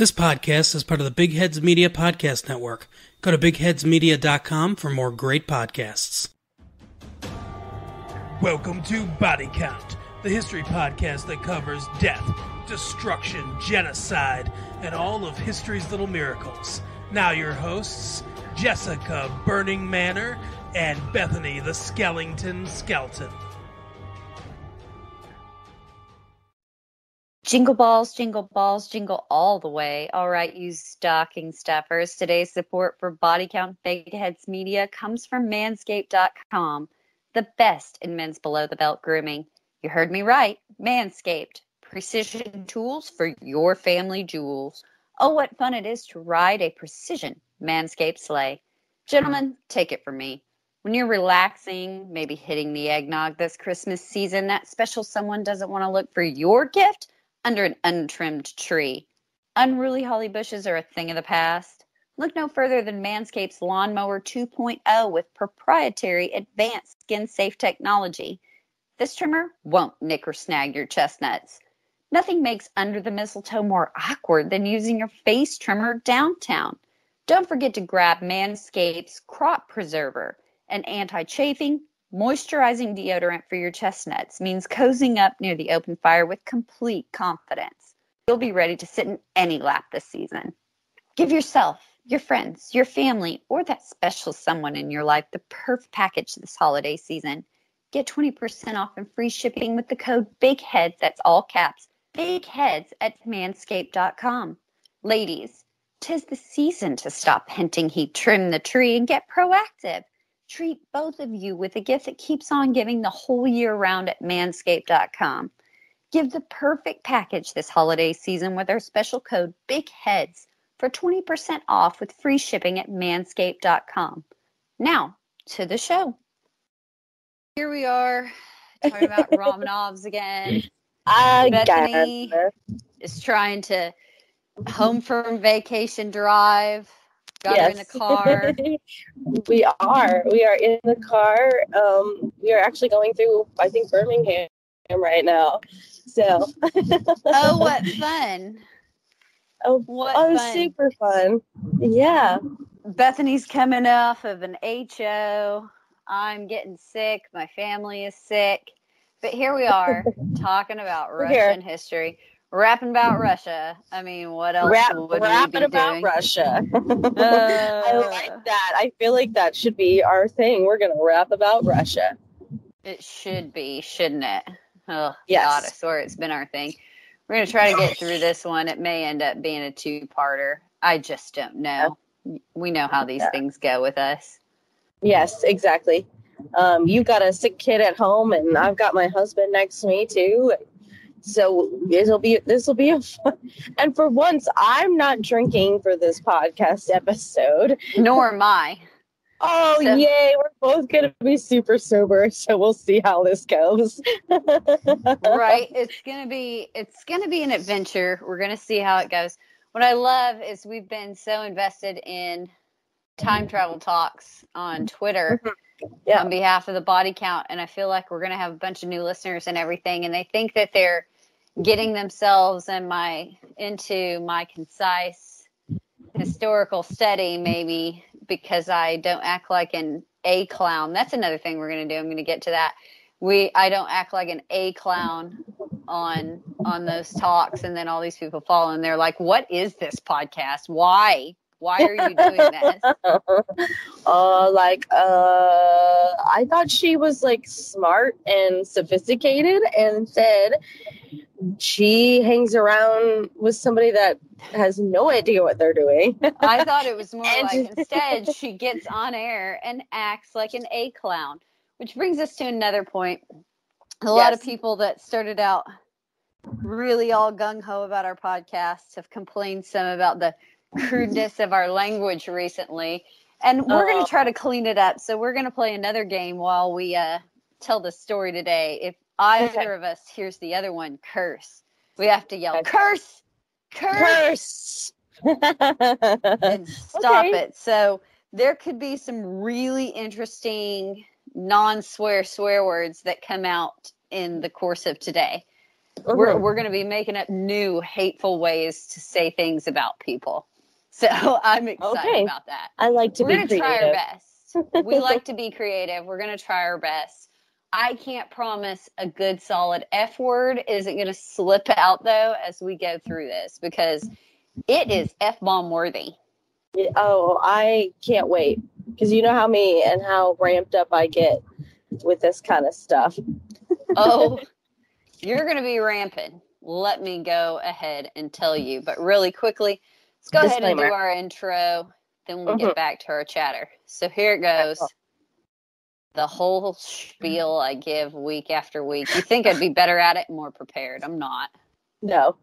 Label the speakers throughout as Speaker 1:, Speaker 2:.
Speaker 1: This podcast is part of the Big Heads Media Podcast Network. Go to bigheadsmedia.com for more great podcasts. Welcome to Body Count, the history podcast that covers death, destruction, genocide, and all of history's little miracles. Now, your hosts, Jessica Burning Manor and Bethany the Skellington Skeleton.
Speaker 2: Jingle balls, jingle balls, jingle all the way. All right, you stocking stuffers. Today's support for Body Count Big Heads Media comes from manscaped.com, the best in men's below the belt grooming. You heard me right. Manscaped. Precision tools for your family jewels. Oh, what fun it is to ride a precision Manscaped sleigh. Gentlemen, take it from me. When you're relaxing, maybe hitting the eggnog this Christmas season, that special someone doesn't want to look for your gift under an untrimmed tree. Unruly holly bushes are a thing of the past. Look no further than Manscaped's Lawnmower 2.0 with proprietary advanced skin safe technology. This trimmer won't nick or snag your chestnuts. Nothing makes under the mistletoe more awkward than using your face trimmer downtown. Don't forget to grab Manscaped's Crop Preserver, an anti chafing, Moisturizing deodorant for your chestnuts means cozying up near the open fire with complete confidence. You'll be ready to sit in any lap this season. Give yourself, your friends, your family, or that special someone in your life the perfect package this holiday season. Get 20% off and free shipping with the code BIGHEADS, that's all caps, BIGHEADS at manscaped.com. Ladies, tis the season to stop hinting he'd trim the tree and get proactive treat both of you with a gift that keeps on giving the whole year round at manscaped.com. Give the perfect package this holiday season with our special code BIGHEADS for 20% off with free shipping at manscaped.com. Now, to the show. Here we are talking about Romanovs again.
Speaker 3: I
Speaker 2: Bethany is trying to home from vacation drive Got yes. her in the car.
Speaker 3: we are. We are in the car. Um, we are actually going through, I think, Birmingham right now. So.
Speaker 2: oh, what fun!
Speaker 3: Oh, what oh, fun. super fun. Yeah.
Speaker 2: Bethany's coming off of an HO. I'm getting sick. My family is sick. But here we are talking about Russian history rapping about Russia. I mean, what else Rap, would rapping we be
Speaker 3: about
Speaker 2: doing?
Speaker 3: Russia. uh, I like that. I feel like that should be our thing. We're gonna rap about Russia.
Speaker 2: It should be, shouldn't it? Oh yes. God, I swear it's been our thing. We're gonna try to get through this one. It may end up being a two-parter. I just don't know. We know how these yeah. things go with us.
Speaker 3: Yes, exactly. Um, you got a sick kid at home, and I've got my husband next to me too. So it'll be this will be a fun, and for once I'm not drinking for this podcast episode.
Speaker 2: Nor am I.
Speaker 3: Oh so. yay! We're both gonna be super sober, so we'll see how this goes.
Speaker 2: right? It's gonna be it's gonna be an adventure. We're gonna see how it goes. What I love is we've been so invested in time travel talks on Twitter. Mm-hmm yeah. on behalf of the body count and i feel like we're going to have a bunch of new listeners and everything and they think that they're getting themselves and my into my concise historical study maybe because I don't act like an A clown. That's another thing we're going to do. I'm going to get to that. We I don't act like an A clown on on those talks and then all these people follow and they're like, "What is this podcast? Why? Why are you doing this?"
Speaker 3: uh like uh I thought she was like smart and sophisticated and said she hangs around with somebody that has no idea what they're doing.
Speaker 2: I thought it was more and like instead she gets on air and acts like an A clown, which brings us to another point. A yes. lot of people that started out really all gung ho about our podcast have complained some about the crudeness of our language recently. And we're going to try to clean it up. So we're going to play another game while we uh, tell the story today. If either okay. of us hears the other one curse, we have to yell okay. curse, curse, curse, and stop okay. it. So there could be some really interesting non-swear swear words that come out in the course of today. We're
Speaker 3: Mhm.
Speaker 2: we're going to be making up new hateful ways to say things about people. So I'm excited
Speaker 3: Okay.
Speaker 2: about that.
Speaker 3: I like to
Speaker 2: We're
Speaker 3: be
Speaker 2: going to try our best. We like to be creative. We're going to try our best. I can't promise a good solid F word isn't going to slip out though as we go through this because it is F bomb worthy.
Speaker 3: Oh, I can't wait because you know how me and how ramped up I get with this kind of stuff.
Speaker 2: Oh, you're going to be rampant. Let me go ahead and tell you. But really quickly, let's go ahead and do our intro. Then we'll
Speaker 3: Mhm.
Speaker 2: get back to our chatter. So here it goes. The whole spiel I give week after week. You think I'd be better at it more prepared. I'm not.
Speaker 3: No.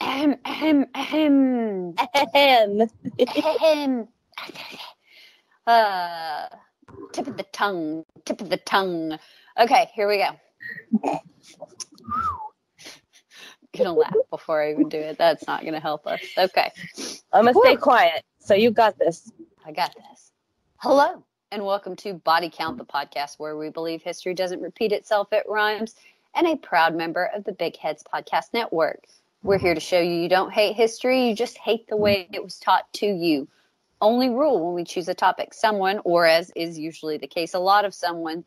Speaker 2: Ahem, ahem, ahem,
Speaker 3: Ahem.
Speaker 2: ahem. Uh, tip of the tongue, tip of the tongue. Okay, here we go. Gonna laugh before I even do it. That's not gonna help us. Okay,
Speaker 3: I'm gonna stay quiet. So you got this.
Speaker 2: I got this. Hello, and welcome to Body Count, the podcast where we believe history doesn't repeat itself, it rhymes, and a proud member of the Big Heads Podcast Network. We're here to show you you don't hate history, you just hate the way it was taught to you. Only rule when we choose a topic someone, or as is usually the case, a lot of someone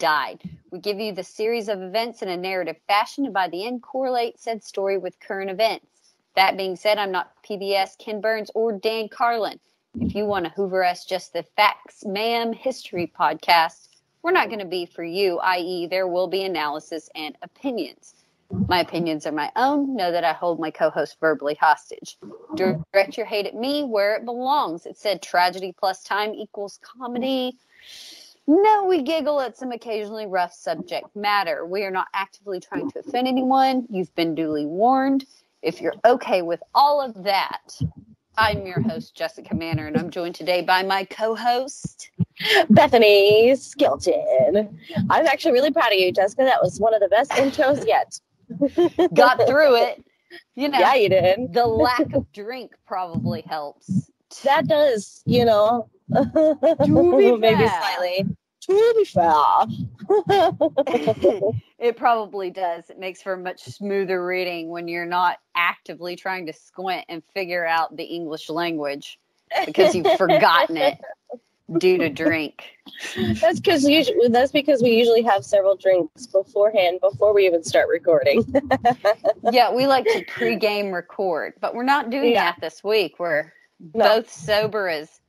Speaker 2: died. We give you the series of events in a narrative fashion, and by the end, correlate said story with current events. That being said, I'm not PBS, Ken Burns, or Dan Carlin. If you want to Hoover us just the facts, ma'am, history podcast, we're not going to be for you, i.e., there will be analysis and opinions. My opinions are my own. Know that I hold my co host verbally hostage. Direct your hate at me where it belongs. It said tragedy plus time equals comedy. No, we giggle at some occasionally rough subject matter. We are not actively trying to offend anyone. You've been duly warned. If you're okay with all of that, I'm your host, Jessica Manor, and I'm joined today by my co host.
Speaker 3: Bethany Skelton. I'm actually really proud of you, Jessica. That was one of the best intros yet.
Speaker 2: Got through it. You know,
Speaker 3: Yeah, you did.
Speaker 2: the lack of drink probably helps.
Speaker 3: That does, you know, maybe slightly. To be fair.
Speaker 2: it probably does. It makes for a much smoother reading when you're not actively trying to squint and figure out the English language because you've forgotten it due to drink.
Speaker 3: That's because usually that's because we usually have several drinks beforehand before we even start recording.
Speaker 2: Yeah, we like to pregame record, but we're not doing
Speaker 3: Yeah.
Speaker 2: that this week. We're
Speaker 3: No.
Speaker 2: both sober as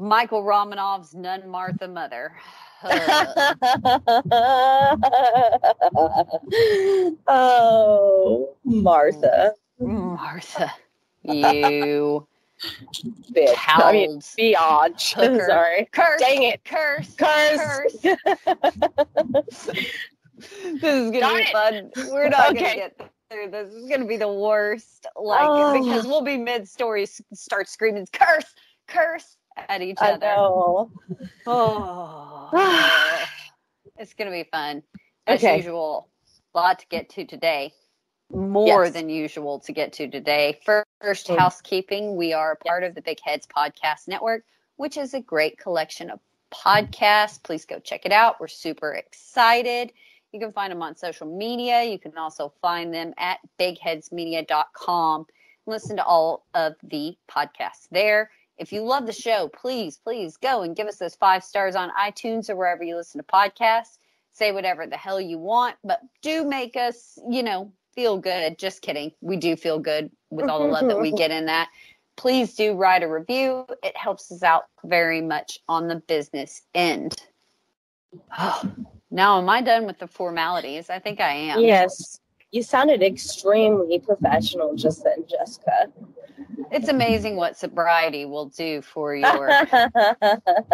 Speaker 2: Michael Romanov's nun Martha mother.
Speaker 3: Oh, Martha,
Speaker 2: Martha, you
Speaker 3: bitch. I mean, biatch.
Speaker 2: Hooker.
Speaker 3: Sorry.
Speaker 2: Curse.
Speaker 3: Dang it.
Speaker 2: Curse.
Speaker 3: Curse.
Speaker 2: this is gonna be
Speaker 3: it.
Speaker 2: fun. We're not
Speaker 3: Okay.
Speaker 2: gonna get through this. This is gonna be the worst. Like
Speaker 3: Oh.
Speaker 2: because we'll be mid story, start screaming curse, curse at each
Speaker 3: I
Speaker 2: other.
Speaker 3: know.
Speaker 2: Oh, it's gonna be fun as
Speaker 3: Okay.
Speaker 2: usual. A lot to get to today. More
Speaker 3: Yes.
Speaker 2: than usual to get to today. First,
Speaker 3: Mm.
Speaker 2: housekeeping. We are part of the Big Heads Podcast Network, which is a great collection of podcasts. Please go check it out. We're super excited. You can find them on social media. You can also find them at bigheadsmedia.com. Listen to all of the podcasts there. If you love the show, please, please go and give us those five stars on iTunes or wherever you listen to podcasts. Say whatever the hell you want, but do make us, you know, feel good. Just kidding. We do feel good with all the love that we get in that. Please do write a review. It helps us out very much on the business end. now, am I done with the formalities? I think I am.
Speaker 3: Yes. You sounded extremely professional just then, Jessica.
Speaker 2: It's amazing what sobriety will do for your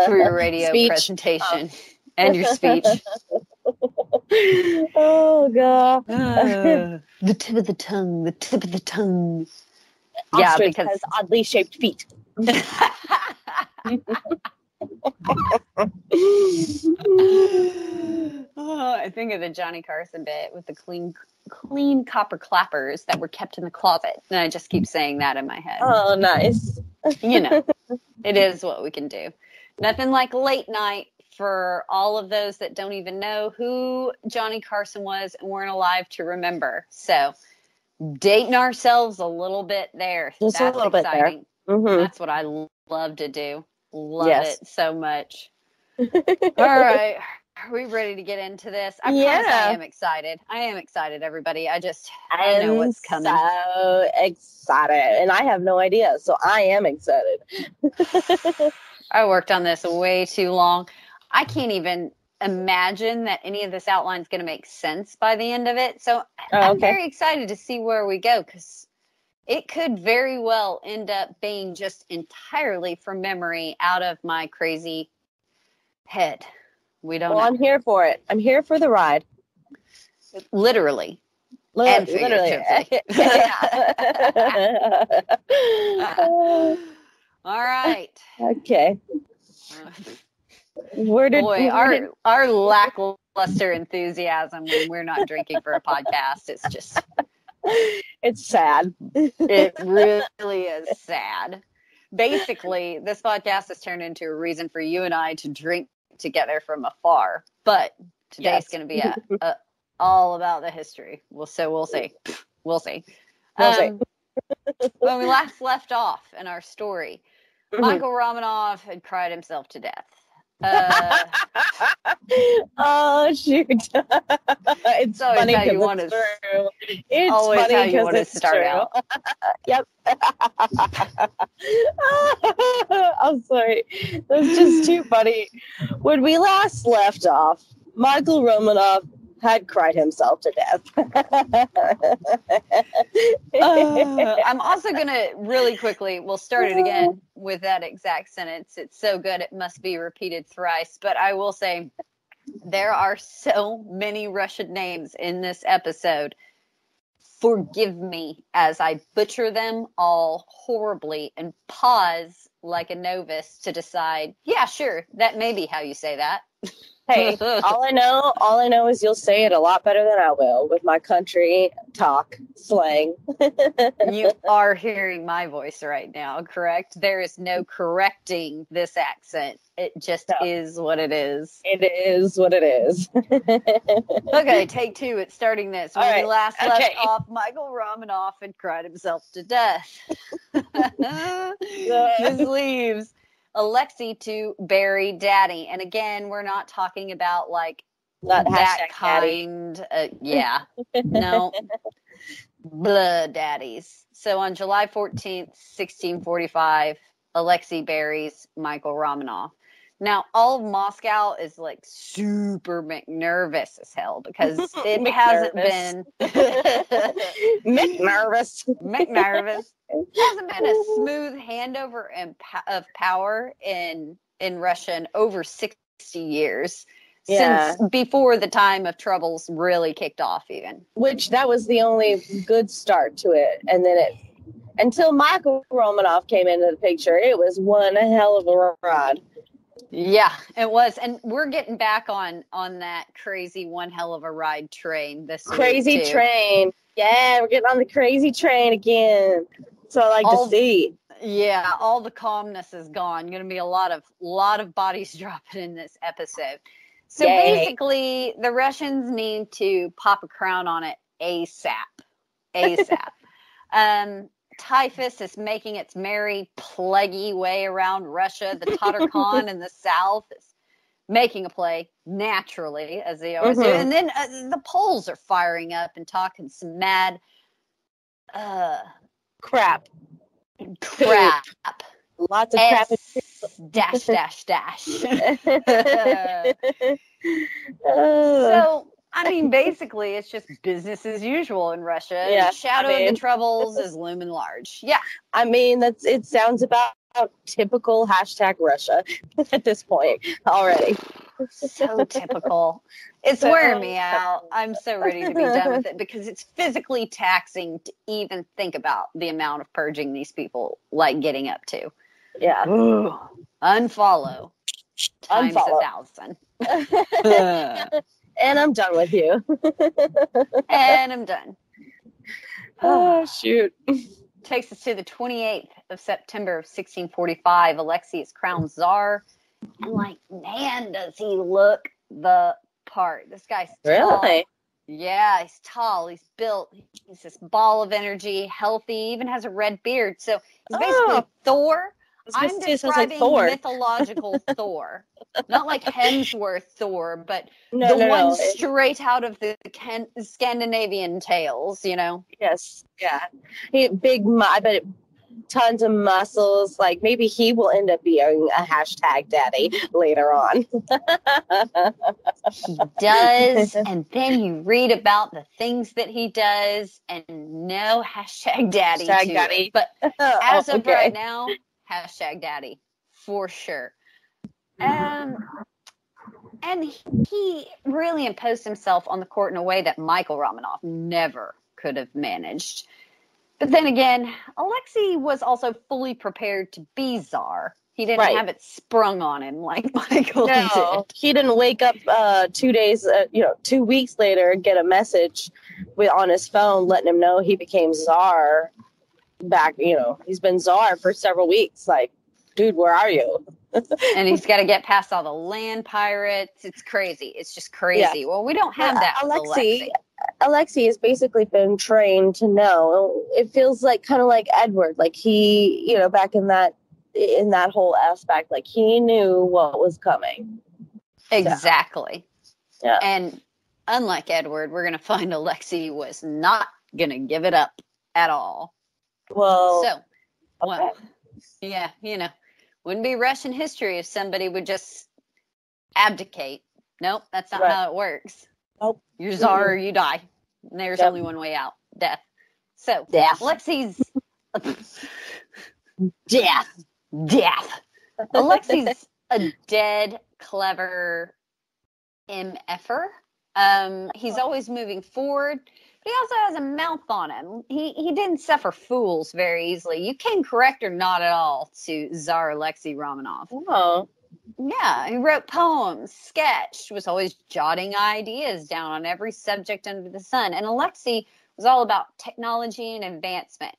Speaker 2: for your radio
Speaker 3: Speech.
Speaker 2: presentation and your speech.
Speaker 3: oh god. Ah.
Speaker 2: the tip of the tongue, the tip of the tongue. Yeah, because
Speaker 3: has oddly shaped feet.
Speaker 2: oh, I think of the Johnny Carson bit with the clean clean copper clappers that were kept in the closet. And I just keep saying that in my head.
Speaker 3: oh, nice.
Speaker 2: You know, it is what we can do. Nothing like late night for all of those that don't even know who Johnny Carson was and weren't alive to remember. So, dating ourselves a little bit there.
Speaker 3: Just a
Speaker 2: That's
Speaker 3: little bit there.
Speaker 2: exciting.
Speaker 3: Mhm.
Speaker 2: That's what I love to do. Love
Speaker 3: Yes.
Speaker 2: it so much. All right. Are we ready to get into this? I
Speaker 3: Yeah.
Speaker 2: I am excited. I am excited, everybody. I just I know
Speaker 3: I'm
Speaker 2: what's coming.
Speaker 3: so excited, and I have no idea, so I am excited.
Speaker 2: I worked on this way too long. I can't even imagine that any of this outline is going to make sense by the end of it. So
Speaker 3: Oh,
Speaker 2: I'm very excited to see where we go because it could very well end up being just entirely from memory out of my crazy head. We don't
Speaker 3: Well,
Speaker 2: know.
Speaker 3: I'm here for it. I'm here for the ride.
Speaker 2: Literally.
Speaker 3: Li-
Speaker 2: And
Speaker 3: literally.
Speaker 2: All right.
Speaker 3: okay. Where did
Speaker 2: Boy,
Speaker 3: where
Speaker 2: our
Speaker 3: did-
Speaker 2: our lackluster enthusiasm when we're not drinking for a podcast is just
Speaker 3: it's sad.
Speaker 2: it really is sad. Basically, this podcast has turned into a reason for you and I to drink together from afar. But today's
Speaker 3: Yes.
Speaker 2: going to be a, a, all about the history. Well, so we'll see. We'll see.
Speaker 3: We'll see.
Speaker 2: Um, when we last left off in our story,
Speaker 3: Mhm.
Speaker 2: Michael Romanov had cried himself to death. Uh,
Speaker 3: oh shoot! it's
Speaker 2: always
Speaker 3: funny
Speaker 2: how you
Speaker 3: because
Speaker 2: wanna
Speaker 3: it's
Speaker 2: s-
Speaker 3: true. It's
Speaker 2: always
Speaker 3: funny
Speaker 2: how you
Speaker 3: because
Speaker 2: wanna
Speaker 3: it's
Speaker 2: start
Speaker 3: true.
Speaker 2: out.
Speaker 3: yep. I'm sorry. That's just too funny. When we last left off, Michael Romanov had cried himself to death.
Speaker 2: Uh, I'm also going to really quickly, we'll start it again with that exact sentence. It's so good, it must be repeated thrice. But I will say, there are so many Russian names in this episode. Forgive me as I butcher them all horribly and pause like a novice to decide, yeah, sure, that may be how you say that.
Speaker 3: hey, all I know, all I know is you'll say it a lot better than I will with my country talk slang.
Speaker 2: you are hearing my voice right now, correct? There is no correcting this accent. It just
Speaker 3: No.
Speaker 2: is what it is.
Speaker 3: It is what it is.
Speaker 2: Okay, take two. It's starting this. When
Speaker 3: right,
Speaker 2: last
Speaker 3: okay.
Speaker 2: left off, Michael Romanoff had cried himself to death. Leaves Alexei to bury Daddy. And again, we're not talking about like
Speaker 3: Not
Speaker 2: that kind. Uh, yeah, no, blood daddies. So on July 14th, 1645, Alexei buries Michael Romanov. Now, all of Moscow is like super McNervous as hell because it hasn't been
Speaker 3: McNervous. nervous.
Speaker 2: McNervous hasn't been a smooth handover of power in in Russia in over 60 years
Speaker 3: Yeah.
Speaker 2: since before the time of troubles really kicked off even
Speaker 3: Which that was the only good start to it. And then it until Michael Romanoff came into the picture, it was one hell of a ride.
Speaker 2: Yeah it was and we're getting back on on that crazy one hell of a ride train this
Speaker 3: Crazy train. Yeah, we're getting on the crazy train again. So I like
Speaker 2: All-
Speaker 3: to see.
Speaker 2: yeah all the calmness is gone gonna be a lot of lot of bodies dropping in this episode so
Speaker 3: Yay.
Speaker 2: basically the russians need to pop a crown on it asap asap um typhus is making its merry plaguey way around russia the tatar khan in the south is making a play naturally as they always do
Speaker 3: Mhm.
Speaker 2: and then uh, the poles are firing up and talking some mad uh
Speaker 3: Crap.
Speaker 2: crap
Speaker 3: Lots of crap.
Speaker 2: Dash dash dash.
Speaker 3: Uh,
Speaker 2: so I mean, basically, it's just business as usual in Russia.
Speaker 3: Yeah,
Speaker 2: the shadow
Speaker 3: I
Speaker 2: of the troubles is looming large. Yeah,
Speaker 3: I mean, that's it. Sounds about typical hashtag Russia at this point already.
Speaker 2: so typical. It's
Speaker 3: So
Speaker 2: wearing me out. I'm so ready to be done with it because it's physically taxing to even think about the amount of purging these people like getting up to.
Speaker 3: Yeah.
Speaker 2: Unfollow times
Speaker 3: Unfollow.
Speaker 2: a thousand.
Speaker 3: and I'm done with you.
Speaker 2: and I'm done.
Speaker 3: oh shoot.
Speaker 2: takes us to the 28th of September of 1645. Alexei is crowned czar And like, man, does he look the part. This guy's tall.
Speaker 3: Really?
Speaker 2: Yeah, he's tall. He's built. He's this ball of energy, healthy. Even has a red beard. So he's basically
Speaker 3: Oh.
Speaker 2: Thor. I'm
Speaker 3: gonna say it sounds like
Speaker 2: describing
Speaker 3: Thor.
Speaker 2: mythological Thor, not like Hemsworth Thor, but
Speaker 3: No,
Speaker 2: the
Speaker 3: no,
Speaker 2: one
Speaker 3: no.
Speaker 2: Straight out of the Ken- Scandinavian tales. You know,
Speaker 3: yes, yeah. He big. mu- I bet it, tons of muscles. Like maybe he will end up being a hashtag daddy later on.
Speaker 2: he does, and then you read about the things that he does, and no hashtag daddy.
Speaker 3: Hashtag daddy.
Speaker 2: But oh, as
Speaker 3: Oh,
Speaker 2: of right now, hashtag daddy for sure. Um, and he, really imposed himself on the court in a way that Michael Romanoff never could have managed. But then again, Alexei was also fully prepared to be czar. He didn't
Speaker 3: Right.
Speaker 2: have it sprung on him like Michael
Speaker 3: No,
Speaker 2: did.
Speaker 3: he didn't wake up uh, two days, uh, you know, two weeks later and get a message with on his phone letting him know he became czar. Back, you know, he's been czar for several weeks. Like, dude, where are you?
Speaker 2: And he's got to get past all the land pirates. It's crazy. It's just crazy. Yeah. Well, we don't have that. with
Speaker 3: Alexei,
Speaker 2: Alexei.
Speaker 3: Alexei has basically been trained to know. It feels like kind of like Edward, like he, you know, back in that in that whole aspect, like he knew what was coming.
Speaker 2: Exactly.
Speaker 3: Yeah.
Speaker 2: And unlike Edward, we're going to find Alexei was not going to give it up at all.
Speaker 3: Well,
Speaker 2: so, well,
Speaker 3: okay.
Speaker 2: yeah, you know, wouldn't be Russian history if somebody would just abdicate. Nope, that's not
Speaker 3: Right.
Speaker 2: how it works.
Speaker 3: Nope.
Speaker 2: You're czar or you die. And there's
Speaker 3: Yep.
Speaker 2: only one way out death. So,
Speaker 3: Death.
Speaker 2: Alexei's
Speaker 3: death.
Speaker 2: death. Alexei's a dead, clever MFer. Um, he's always moving forward, but he also has a mouth on him. He he didn't suffer fools very easily. You can correct or not at all to Tsar Alexei Romanov.
Speaker 3: Oh,
Speaker 2: Yeah, he wrote poems, sketched, was always jotting ideas down on every subject under the sun. And Alexei was all about technology and advancement,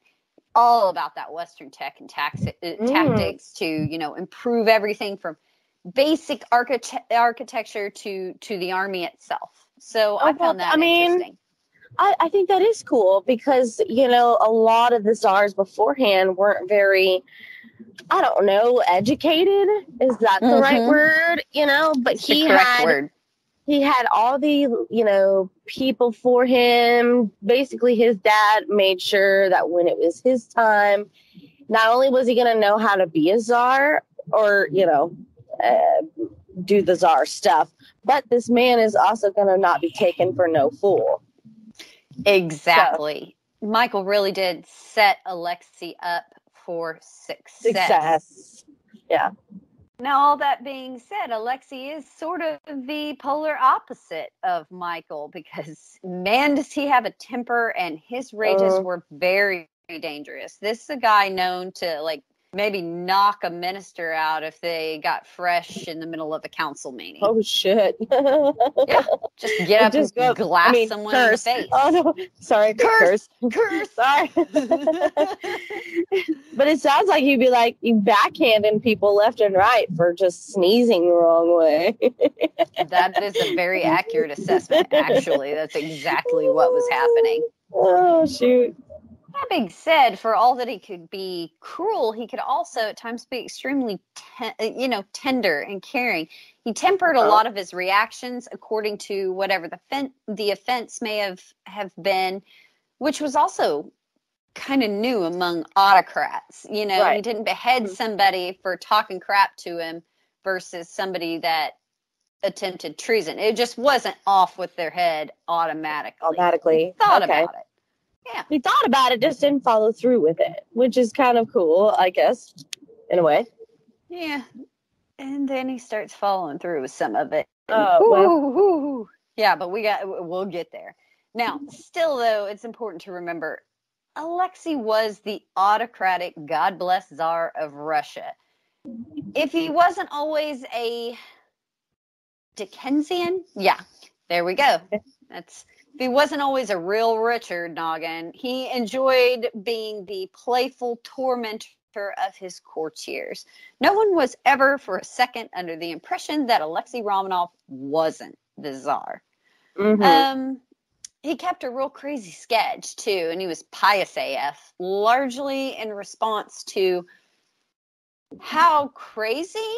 Speaker 2: all about that Western tech and tax- uh, tactics to, you know, improve everything from basic archite- architecture to to the army itself. So I
Speaker 3: Oh,
Speaker 2: found
Speaker 3: well,
Speaker 2: that
Speaker 3: I mean,
Speaker 2: interesting.
Speaker 3: I, I think that is cool because you know a lot of the czars beforehand weren't very, I don't know, educated. Is that the right
Speaker 2: Mhm.
Speaker 3: word? You know, but
Speaker 2: It's
Speaker 3: he had
Speaker 2: word.
Speaker 3: he had all the you know people for him basically his dad made sure that when it was his time not only was he going to know how to be a czar or you know uh, do the czar stuff but this man is also going to not be taken for no fool
Speaker 2: Exactly. Michael really did set Alexi up for
Speaker 3: success Yeah.
Speaker 2: Now, all that being said, Alexi is sort of the polar opposite of Michael because, man, does he have a temper, and his rages
Speaker 3: Uh.
Speaker 2: were very dangerous. This is a guy known to, like, maybe knock a minister out if they got fresh in the middle of a council meeting.
Speaker 3: oh shit yeah,
Speaker 2: Just get up
Speaker 3: Just
Speaker 2: and
Speaker 3: go-
Speaker 2: glass
Speaker 3: I mean,
Speaker 2: someone
Speaker 3: curse.
Speaker 2: in the face.
Speaker 3: oh no sorry
Speaker 2: Curse.
Speaker 3: curse
Speaker 2: Curse.
Speaker 3: sorry But it sounds like you'd be like you backhanding people left and right for just sneezing the wrong way.
Speaker 2: that is a very accurate assessment, actually. That's exactly what was happening.
Speaker 3: oh shoot!
Speaker 2: That being said, for all that he could be cruel, he could also at times be extremely, te- uh, you know, tender and caring. He tempered a
Speaker 3: Uh-huh.
Speaker 2: lot of his reactions according to whatever the fen- the offense may have have been, which was also kind of new among autocrats. You know, he didn't behead
Speaker 3: Mhm.
Speaker 2: somebody for talking crap to him versus somebody that attempted treason. It just wasn't off with their head automatically.
Speaker 3: Automatically,
Speaker 2: He thought
Speaker 3: okay.
Speaker 2: about it.
Speaker 3: He thought about it, just didn't follow through with it, which is kind of cool, I guess, in a way.
Speaker 2: Yeah. And then he starts following through with some of it.
Speaker 3: Oh, well.
Speaker 2: Ooh, ooh, ooh. Yeah, but we got we'll get there. Now, still though, it's important to remember Alexei was the autocratic God bless Tsar of Russia. If he wasn't always a Dickensian, yeah, there we go. That's if he wasn't always a real Richard Noggin, he enjoyed being the playful tormentor of his courtiers. No one was ever for a second under the impression that Alexei Romanov wasn't the czar.
Speaker 3: Mhm.
Speaker 2: Um, he kept a real crazy sketch too, and he was pious AF, largely in response to how crazy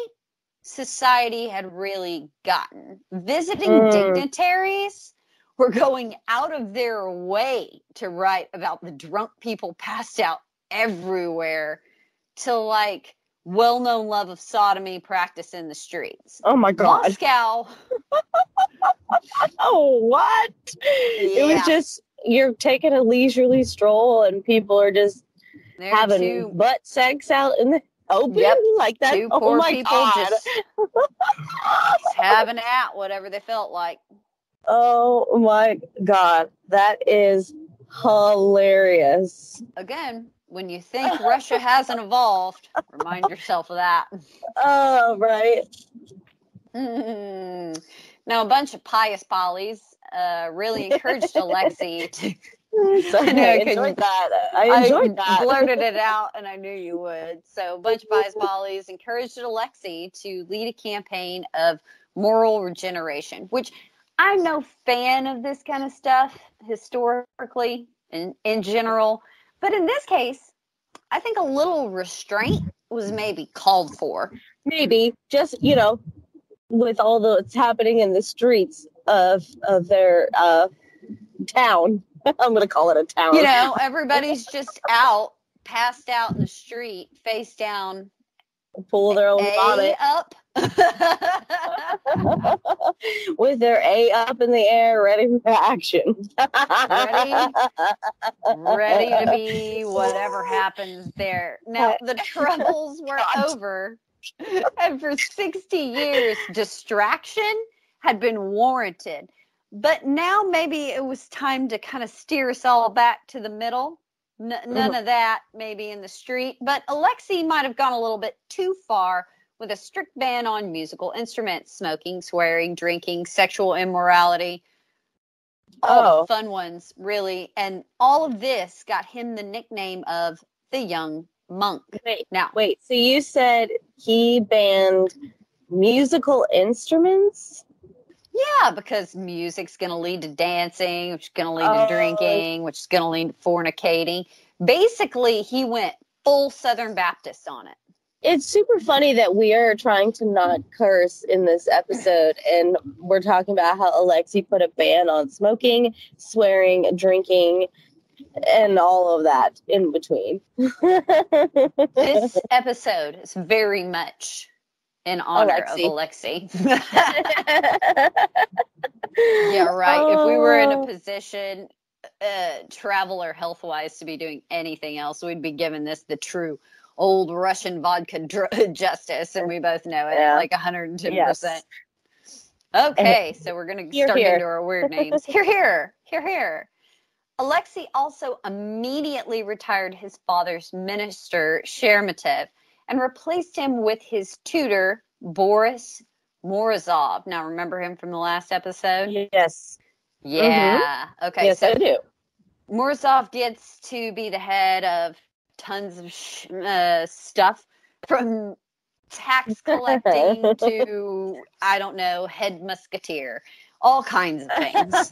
Speaker 2: society had really gotten. Visiting
Speaker 3: Mm.
Speaker 2: dignitaries were going out of their way to write about the drunk people passed out everywhere to like well-known love of sodomy practice in the streets.
Speaker 3: oh my god.
Speaker 2: Moscow
Speaker 3: Oh, what? It was just you're taking a leisurely stroll and people are just
Speaker 2: there
Speaker 3: having
Speaker 2: too
Speaker 3: butt sex out in the open
Speaker 2: Yep.
Speaker 3: like that.
Speaker 2: two
Speaker 3: oh
Speaker 2: poor
Speaker 3: my
Speaker 2: people
Speaker 3: god.
Speaker 2: just, having at whatever they felt like.
Speaker 3: Oh my god. That is hilarious.
Speaker 2: Again, when you think Russia hasn't evolved, remind yourself of that.
Speaker 3: Oh, right.
Speaker 2: Mm. Now, a bunch of pious pollies uh, really encouraged Alexi to. I know,
Speaker 3: I enjoyed that. I enjoyed that.
Speaker 2: blurted it out, and I knew you would. So, a bunch of pious pollies encouraged Alexi to lead a campaign of moral regeneration, which I'm no fan of this kind of stuff historically and in general. But in this case, I think a little restraint was maybe called for.
Speaker 3: Maybe just you know, with all that's happening in the streets of of their uh, town. I'm gonna call it a town.
Speaker 2: You know, everybody's just out, passed out in the street, face down,
Speaker 3: pull their own
Speaker 2: A
Speaker 3: bonnet
Speaker 2: up.
Speaker 3: with their A up in the air, ready for action.
Speaker 2: Ready? ready to be whatever happens there. Now, the troubles were over. And for 60 years, distraction had been warranted. But now maybe it was time to kind of steer us all back to the middle. N- none uh-huh. of that maybe in the street. But Alexei might have gone a little bit too far with a strict ban on musical instruments, smoking, swearing, drinking, sexual immorality all
Speaker 3: Oh.
Speaker 2: the fun ones, really. And all of this got him the nickname of the young monk.
Speaker 3: Wait,
Speaker 2: Now,
Speaker 3: wait. So you said he banned musical instruments?
Speaker 2: yeah, because music's going to lead to dancing, which is going to lead
Speaker 3: Oh.
Speaker 2: to drinking, which is going to lead to fornicating. Basically, he went full Southern Baptist on it.
Speaker 3: It's super funny that we are trying to not curse in this episode, and we're talking about how Alexi put a ban on smoking, swearing, drinking, and all of that in between.
Speaker 2: This episode is very much in honor of alexi yeah, right. If we were in a
Speaker 3: Oh.
Speaker 2: position, uh, traveler health wise, to be doing anything else, we'd be giving this the true old Russian vodka dr- justice, and we both know it
Speaker 3: Yeah.
Speaker 2: like 110%.
Speaker 3: Yes.
Speaker 2: Okay, so we're going to start
Speaker 3: here.
Speaker 2: into our weird names. Here, here, here, here. Alexei also immediately retired his father's minister, Sheremetev, and replaced him with his tutor, Boris Morozov. Now, remember him from the last episode?
Speaker 3: yes.
Speaker 2: Yeah. Okay,
Speaker 3: Mm-hmm. yes,
Speaker 2: so
Speaker 3: I do.
Speaker 2: Morozov gets to be the head of tons of sh- uh, stuff from tax collecting to, I don't know, head musketeer, all kinds of things.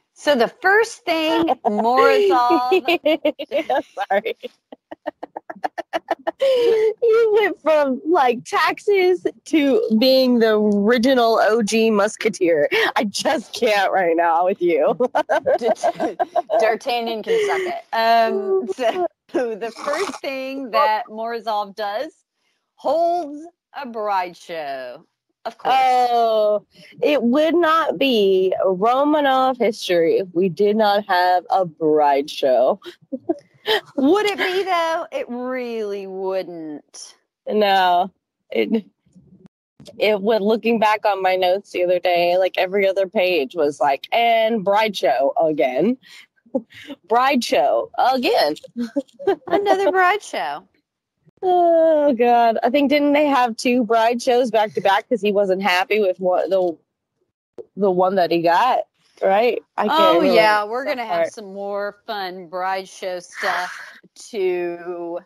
Speaker 2: so the first thing Morozov
Speaker 3: Sorry. You went from like taxes to being the original OG musketeer. I just can't right now with you.
Speaker 2: D'Artagnan can suck it. Um, so the first thing that Morozov does holds a bride show. Of course.
Speaker 3: Oh, it would not be Romanov history if we did not have a bride show.
Speaker 2: Would it be though? It really wouldn't.
Speaker 3: No, it it would. Looking back on my notes the other day, like every other page was like, and bride show again, bride show again.
Speaker 2: Another bride show.
Speaker 3: Oh God, I think didn't they have two bride shows back to back because he wasn't happy with what the the one that he got. Right? I
Speaker 2: Oh yeah, we're gonna have some more fun bride show stuff to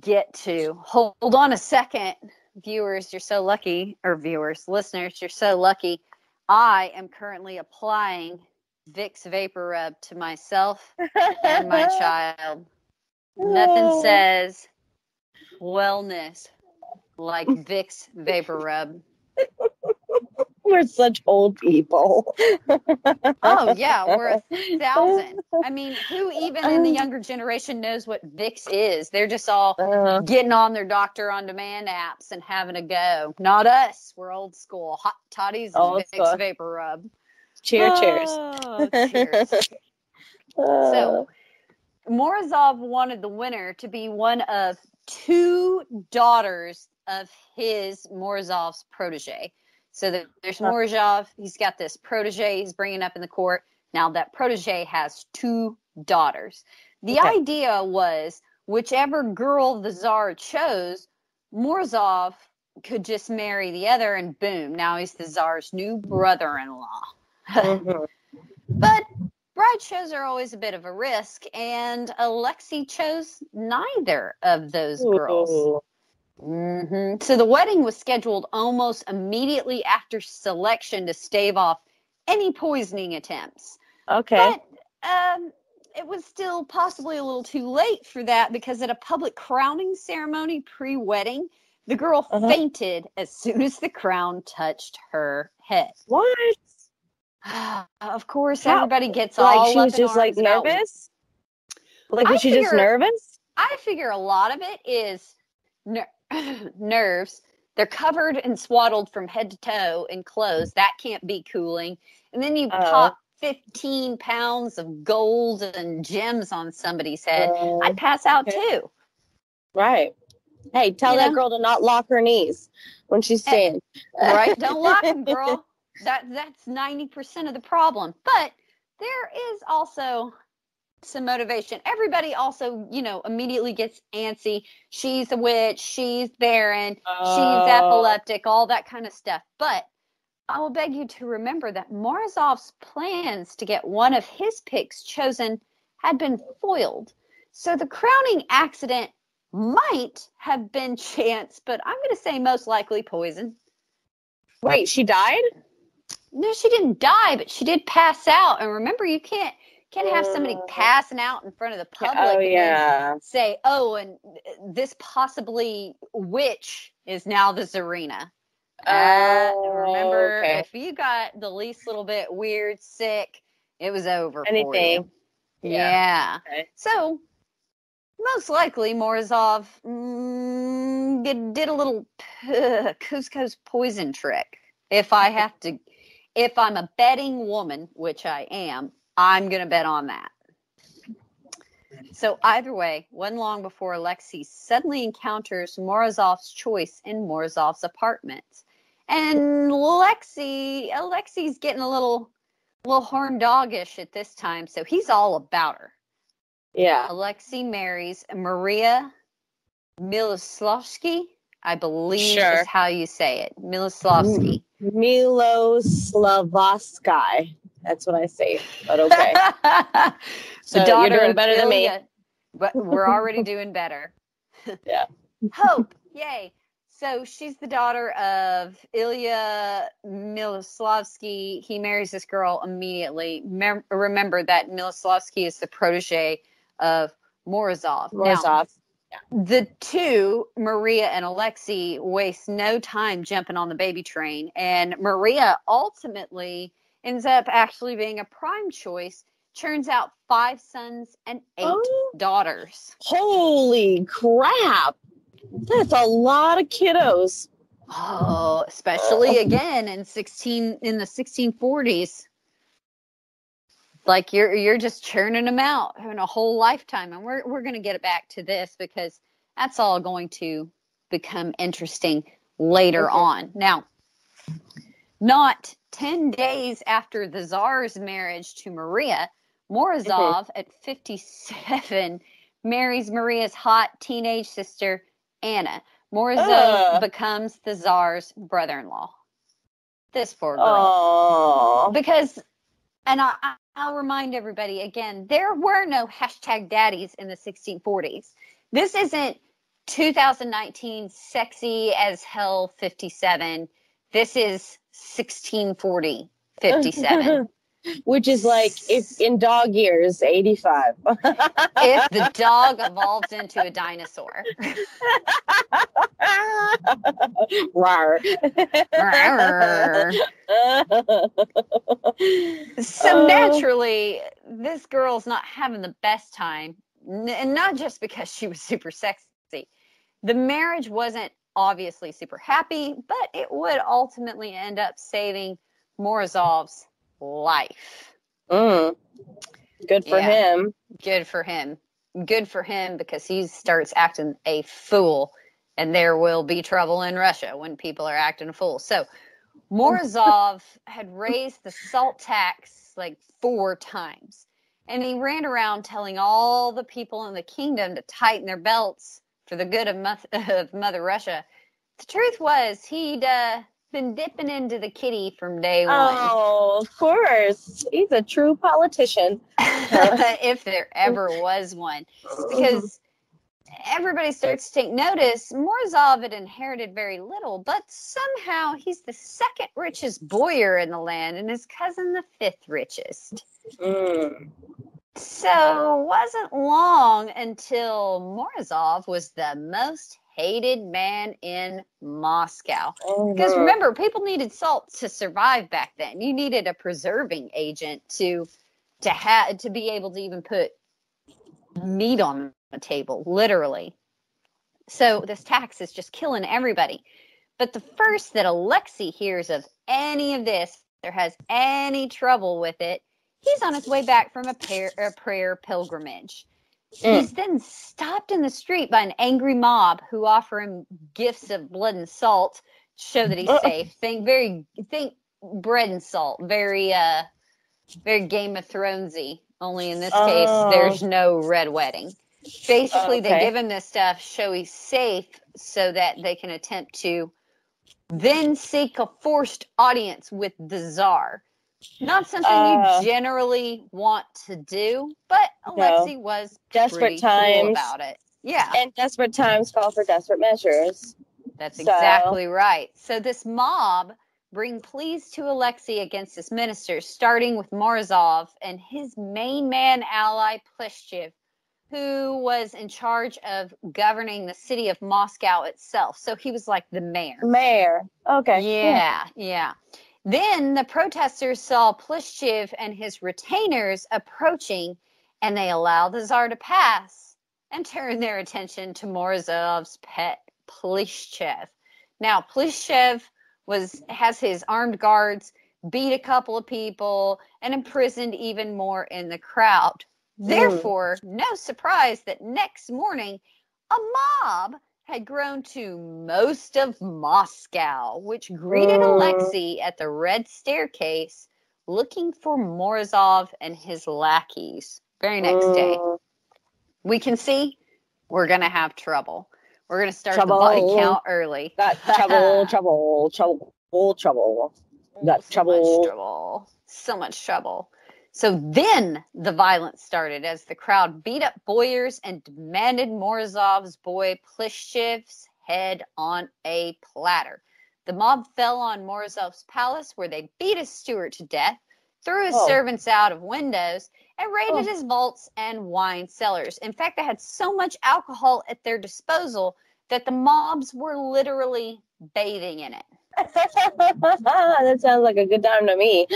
Speaker 2: get to. Hold on a second, viewers. You're so lucky, or viewers, listeners, you're so lucky. I am currently applying Vicks Vapor Rub to myself and my child. Nothing says wellness like Vicks Vapor Rub.
Speaker 3: We're such old people.
Speaker 2: Oh yeah, we're a thousand. I mean, who even in the younger generation knows what Vicks is? They're just all
Speaker 3: Uh,
Speaker 2: getting on their doctor on demand apps and having a go. Not us. We're old school. Hot toddies and
Speaker 3: Old
Speaker 2: Vicks
Speaker 3: school.
Speaker 2: Vapor Rub.
Speaker 3: cheer, cheers.
Speaker 2: Oh, cheers.
Speaker 3: Uh,
Speaker 2: So, Morozov wanted the winner to be one of two daughters of his Morozov's protege. So that there's
Speaker 3: Huh.
Speaker 2: Morozov, he's got this protege he's bringing up in the court. Now that protege has two daughters. The
Speaker 3: Okay.
Speaker 2: idea was whichever girl the czar chose, Morozov could just marry the other, and boom, now he's the czar's new brother-in-law.
Speaker 3: mhm.
Speaker 2: But bride shows are always a bit of a risk, and Alexei chose neither of those girls.
Speaker 3: Ooh.
Speaker 2: hmm So the wedding was scheduled almost immediately after selection to stave off any poisoning attempts.
Speaker 3: Okay.
Speaker 2: But um, it was still possibly a little too late for that because at a public crowning ceremony pre wedding, the girl
Speaker 3: Uh-huh.
Speaker 2: fainted as soon as the crown touched her head.
Speaker 3: what?
Speaker 2: of course,
Speaker 3: How-
Speaker 2: everybody gets all
Speaker 3: Like she was just like nervous? Like
Speaker 2: I
Speaker 3: was she just
Speaker 2: figure-
Speaker 3: nervous?
Speaker 2: I figure a lot of it is ner- nerves. They're covered and swaddled from head to toe in clothes. That can't be cooling. And then you
Speaker 3: Oh.
Speaker 2: pop 15 pounds of gold and gems on somebody's head.
Speaker 3: Uh,
Speaker 2: I'd pass out
Speaker 3: okay.
Speaker 2: too.
Speaker 3: right. Hey, tell
Speaker 2: You
Speaker 3: that
Speaker 2: know?
Speaker 3: girl to not lock her knees when she's
Speaker 2: Hey,
Speaker 3: standing.
Speaker 2: Right? Don't lock them, girl. That that's 90% of the problem. But there is also some motivation. Everybody also, you know, immediately gets antsy. She's a witch, she's barren,
Speaker 3: Oh.
Speaker 2: she's epileptic, all that kind of stuff. But I will beg you to remember that Morozov's plans to get one of his picks chosen had been foiled. So the crowning accident might have been chance, but I'm going to say most likely poison.
Speaker 3: Wait, she died?
Speaker 2: No, she didn't die, but she did pass out. And remember, you can't can't have somebody
Speaker 3: Uh,
Speaker 2: passing out in front of the public.
Speaker 3: oh
Speaker 2: and
Speaker 3: yeah.
Speaker 2: say, oh, and this possibly witch is now the Czarina. Uh,
Speaker 3: Oh,
Speaker 2: remember,
Speaker 3: okay.
Speaker 2: if you got the least little bit weird, sick, it was over. for
Speaker 3: Anything. Yeah.
Speaker 2: Yeah.
Speaker 3: Okay.
Speaker 2: So, most likely, Morozov mm, did, did a little Kuzco's poison trick. If I have to, if I'm a betting woman, which I am, I'm going to bet on that. So either way, one long before Alexei suddenly encounters Morozov's choice in Morozov's apartment. And Alexei, Alexei's getting a little, little horn doggish at this time, so he's all about her.
Speaker 3: Yeah.
Speaker 2: Alexei marries Maria Miloslavsky, I believe
Speaker 3: Sure.
Speaker 2: is how you say it. Miloslavsky.
Speaker 3: Miloslavsky. That's what I say. But okay. So you're
Speaker 2: daughter
Speaker 3: doing better than me.
Speaker 2: But we're already doing better.
Speaker 3: Yeah.
Speaker 2: Hope. Yay. So she's the daughter of Ilya Miloslavsky. He marries this girl immediately. Mem- remember that Miloslavsky is the protege of Morozov. Now,
Speaker 3: Morozov.
Speaker 2: the two, Maria and Alexei, waste no time jumping on the baby train. And Maria ultimately ends up actually being a prime choice, churns out five sons and eight
Speaker 3: Oh.
Speaker 2: daughters.
Speaker 3: Holy crap. That's a lot of kiddos.
Speaker 2: Oh, especially oh. again in 16 in the 1640s. Like you're you're just churning them out in a whole lifetime and we're we're going to get it back to this because that's all going to become interesting later
Speaker 3: Okay.
Speaker 2: on. Now, not 10 days after the czar's marriage to Maria, mm-hmm. Morozov at 57 marries Maria's hot teenage sister Anna. Morozov
Speaker 3: Ugh.
Speaker 2: becomes the czar's brother-in-law. This poor girl.
Speaker 3: Oh.
Speaker 2: Because, and I, I- I'll remind everybody again, there were no hashtag daddies in the 1640s. This isn't 2019 sexy as hell 57. This is 1640 57.
Speaker 3: Which is like if in dog years, 85.
Speaker 2: if the dog evolves into a dinosaur. So
Speaker 3: Oh.
Speaker 2: naturally, this girl's not having the best time, and not just because she was super sexy. The marriage wasn't obviously super happy, but it would ultimately end up saving Morozov's life.
Speaker 3: Mm. Good for
Speaker 2: Yeah.
Speaker 3: him.
Speaker 2: Good for him. Good for him because he starts acting a fool, and there will be trouble in Russia when people are acting a fool. So, Morozov had raised the salt tax like four times, and he ran around telling all the people in the kingdom to tighten their belts for the good of, Moth- of Mother Russia. The truth was, he'd uh, been dipping into the kitty from day one.
Speaker 3: Oh, of course. He's a true politician.
Speaker 2: if there ever was one. Because everybody starts to take notice. Morozov had inherited very little, but somehow he's the second richest boyar in the land and his cousin the fifth richest.
Speaker 3: Mm.
Speaker 2: So it wasn't long until Morozov was the most hated man in Moscow. Because
Speaker 3: Mhm.
Speaker 2: remember, people needed salt to survive back then. You needed a preserving agent to to have to be able to even put meat on the table, literally. So this tax is just killing everybody. But the first that Alexei hears of any of this, or has any trouble with it, he's on his way back from a, prayer, a prayer pilgrimage.
Speaker 3: Mm.
Speaker 2: He's then stopped in the street by an angry mob who offer him gifts of blood and salt to show that he's
Speaker 3: Uh.
Speaker 2: safe. Think very think bread and salt, very uh very Game of Thronesy. Only in this
Speaker 3: Oh.
Speaker 2: case, there's no red wedding. Basically, they
Speaker 3: Okay.
Speaker 2: give him this stuff, show he's safe, so that they can attempt to then seek a forced audience with the czar. Not something
Speaker 3: Uh.
Speaker 2: you generally want to do, but
Speaker 3: No.
Speaker 2: Alexei was
Speaker 3: Desperate
Speaker 2: pretty cool
Speaker 3: times.
Speaker 2: about it. Yeah,
Speaker 3: And desperate times call for desperate measures.
Speaker 2: that's
Speaker 3: So-
Speaker 2: exactly right. So this mob bring pleas to Alexei against his ministers, starting with Morozov and his main man ally Pleshchev, who was in charge of governing the city of Moscow itself. So he was like the mayor.
Speaker 3: Mayor. Okay.
Speaker 2: Yeah, yeah. Then the protesters saw Plishchev and his retainers approaching, and they allowed the czar to pass and turned their attention to Morozov's pet Plishchev. Now, Plishchev was has his armed guards beat a couple of people and imprisoned even more in the crowd. Hmm. Therefore, no surprise that next morning a mob had grown to most of Moscow, which greeted
Speaker 3: Mm.
Speaker 2: Alexei at the red staircase looking for Morozov and his lackeys. Very next day,
Speaker 3: Mm.
Speaker 2: we can see we're going to have trouble. We're going to start
Speaker 3: Trouble.
Speaker 2: the body count early.
Speaker 3: Got trouble, trouble, trouble, trouble. Got
Speaker 2: so
Speaker 3: trouble.
Speaker 2: trouble. So much trouble. So then the violence started as the crowd beat up Boyars and demanded Morozov's boy Plishchev's head on a platter. The mob fell on Morozov's palace where they beat his steward to death, threw his
Speaker 3: Oh.
Speaker 2: servants out of windows, and raided
Speaker 3: Oh.
Speaker 2: his vaults and wine cellars. In fact, they had so much alcohol at their disposal that the mobs were literally bathing in it.
Speaker 3: that sounds like a good time to me.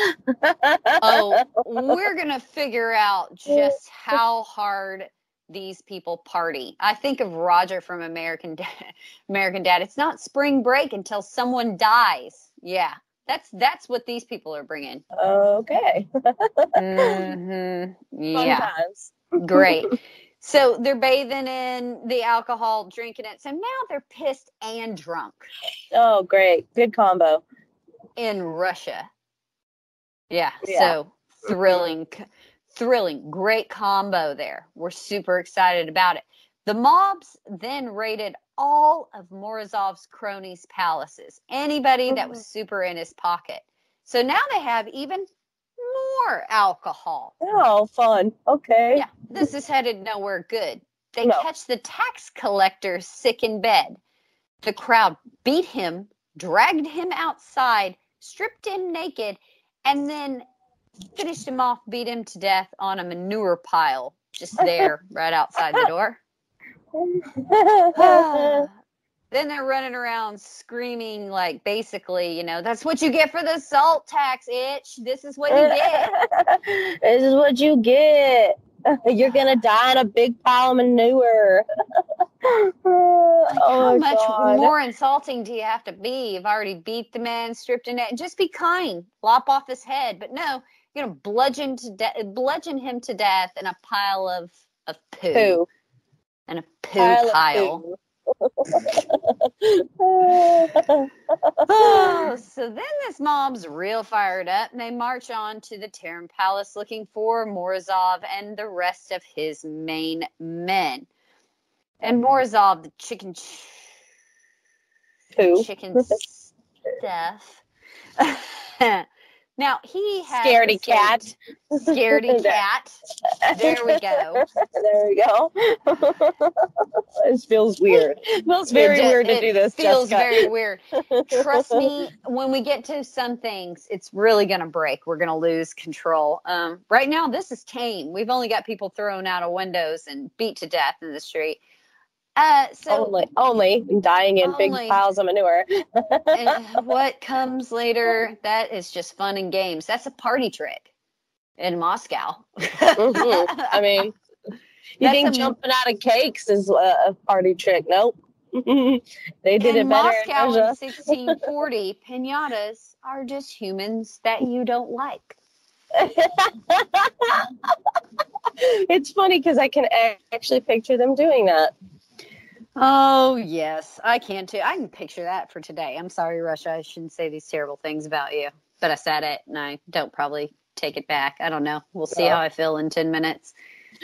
Speaker 2: oh, we're gonna figure out just how hard these people party. I think of Roger from American Dad, American Dad. It's not spring break until someone dies. Yeah, that's that's what these people are bringing.
Speaker 3: Okay.
Speaker 2: hmm Yeah, great. So they're bathing in the alcohol, drinking it. So now they're pissed and drunk
Speaker 3: Oh, great. Good combo.
Speaker 2: in Russia. Yeah.
Speaker 3: Yeah.
Speaker 2: So thrilling, thrilling, great combo there. We're super excited about it. The mobs then raided all of Morozov's cronies' palaces, anybody that was mm-hmm. super in his pocket. So now they have even more alcohol.
Speaker 3: Oh, fun. Okay.
Speaker 2: Yeah, this is headed nowhere good. They
Speaker 3: No.
Speaker 2: catch the tax collector sick in bed. The crowd beat him, dragged him outside, stripped him naked, and then finished him off, beat him to death on a manure pile just there right outside the door. then they're running around screaming, like basically, you know, that's what you get for the salt tax, itch. This is what you get.
Speaker 3: this is what you get. You're gonna die in a big pile of manure. oh
Speaker 2: How much
Speaker 3: God.
Speaker 2: more insulting do you have to be? You've already beat the man, stripped him, just be kind, lop off his head. But no, you're gonna bludgeon to death, bludgeon him to death in a pile of of poo,
Speaker 3: Poo.
Speaker 2: and a poo
Speaker 3: Pile
Speaker 2: pile. Oh, so then this mob's real fired up, and they march on to the Terem Palace looking for Morozov and the rest of his main men. And Morozov, the chicken, ch-
Speaker 3: Poo.
Speaker 2: chicken stuff. now he has
Speaker 3: Scaredy cat.
Speaker 2: Scaredy cat. There we go.
Speaker 3: There we go. this feels weird. It feels very
Speaker 2: It does-
Speaker 3: weird to
Speaker 2: it
Speaker 3: do this,
Speaker 2: Feels
Speaker 3: Jessica.
Speaker 2: very weird. Trust me, when we get to some things, it's really going to break. We're going to lose control. Um, right now, this is tame. We've only got people thrown out of windows and beat to death in the street. Uh, so,
Speaker 3: only, only dying in big piles of manure.
Speaker 2: and what comes later, that is just fun and games. That's a party trick in Moscow.
Speaker 3: Mhm. I mean, you
Speaker 2: That's
Speaker 3: think
Speaker 2: a-
Speaker 3: jumping out of cakes is a, a party trick? Nope. they did
Speaker 2: in
Speaker 3: it better
Speaker 2: Moscow
Speaker 3: in
Speaker 2: in 1640, pinatas are just humans that you don't like.
Speaker 3: it's funny because I can actually picture them doing that.
Speaker 2: Oh yes, I can too. I can picture that for today. I'm sorry, Russia. I shouldn't say these terrible things about you, but I said it, and I don't probably take it back. I don't know. We'll see
Speaker 3: Yeah.
Speaker 2: how I feel in ten minutes.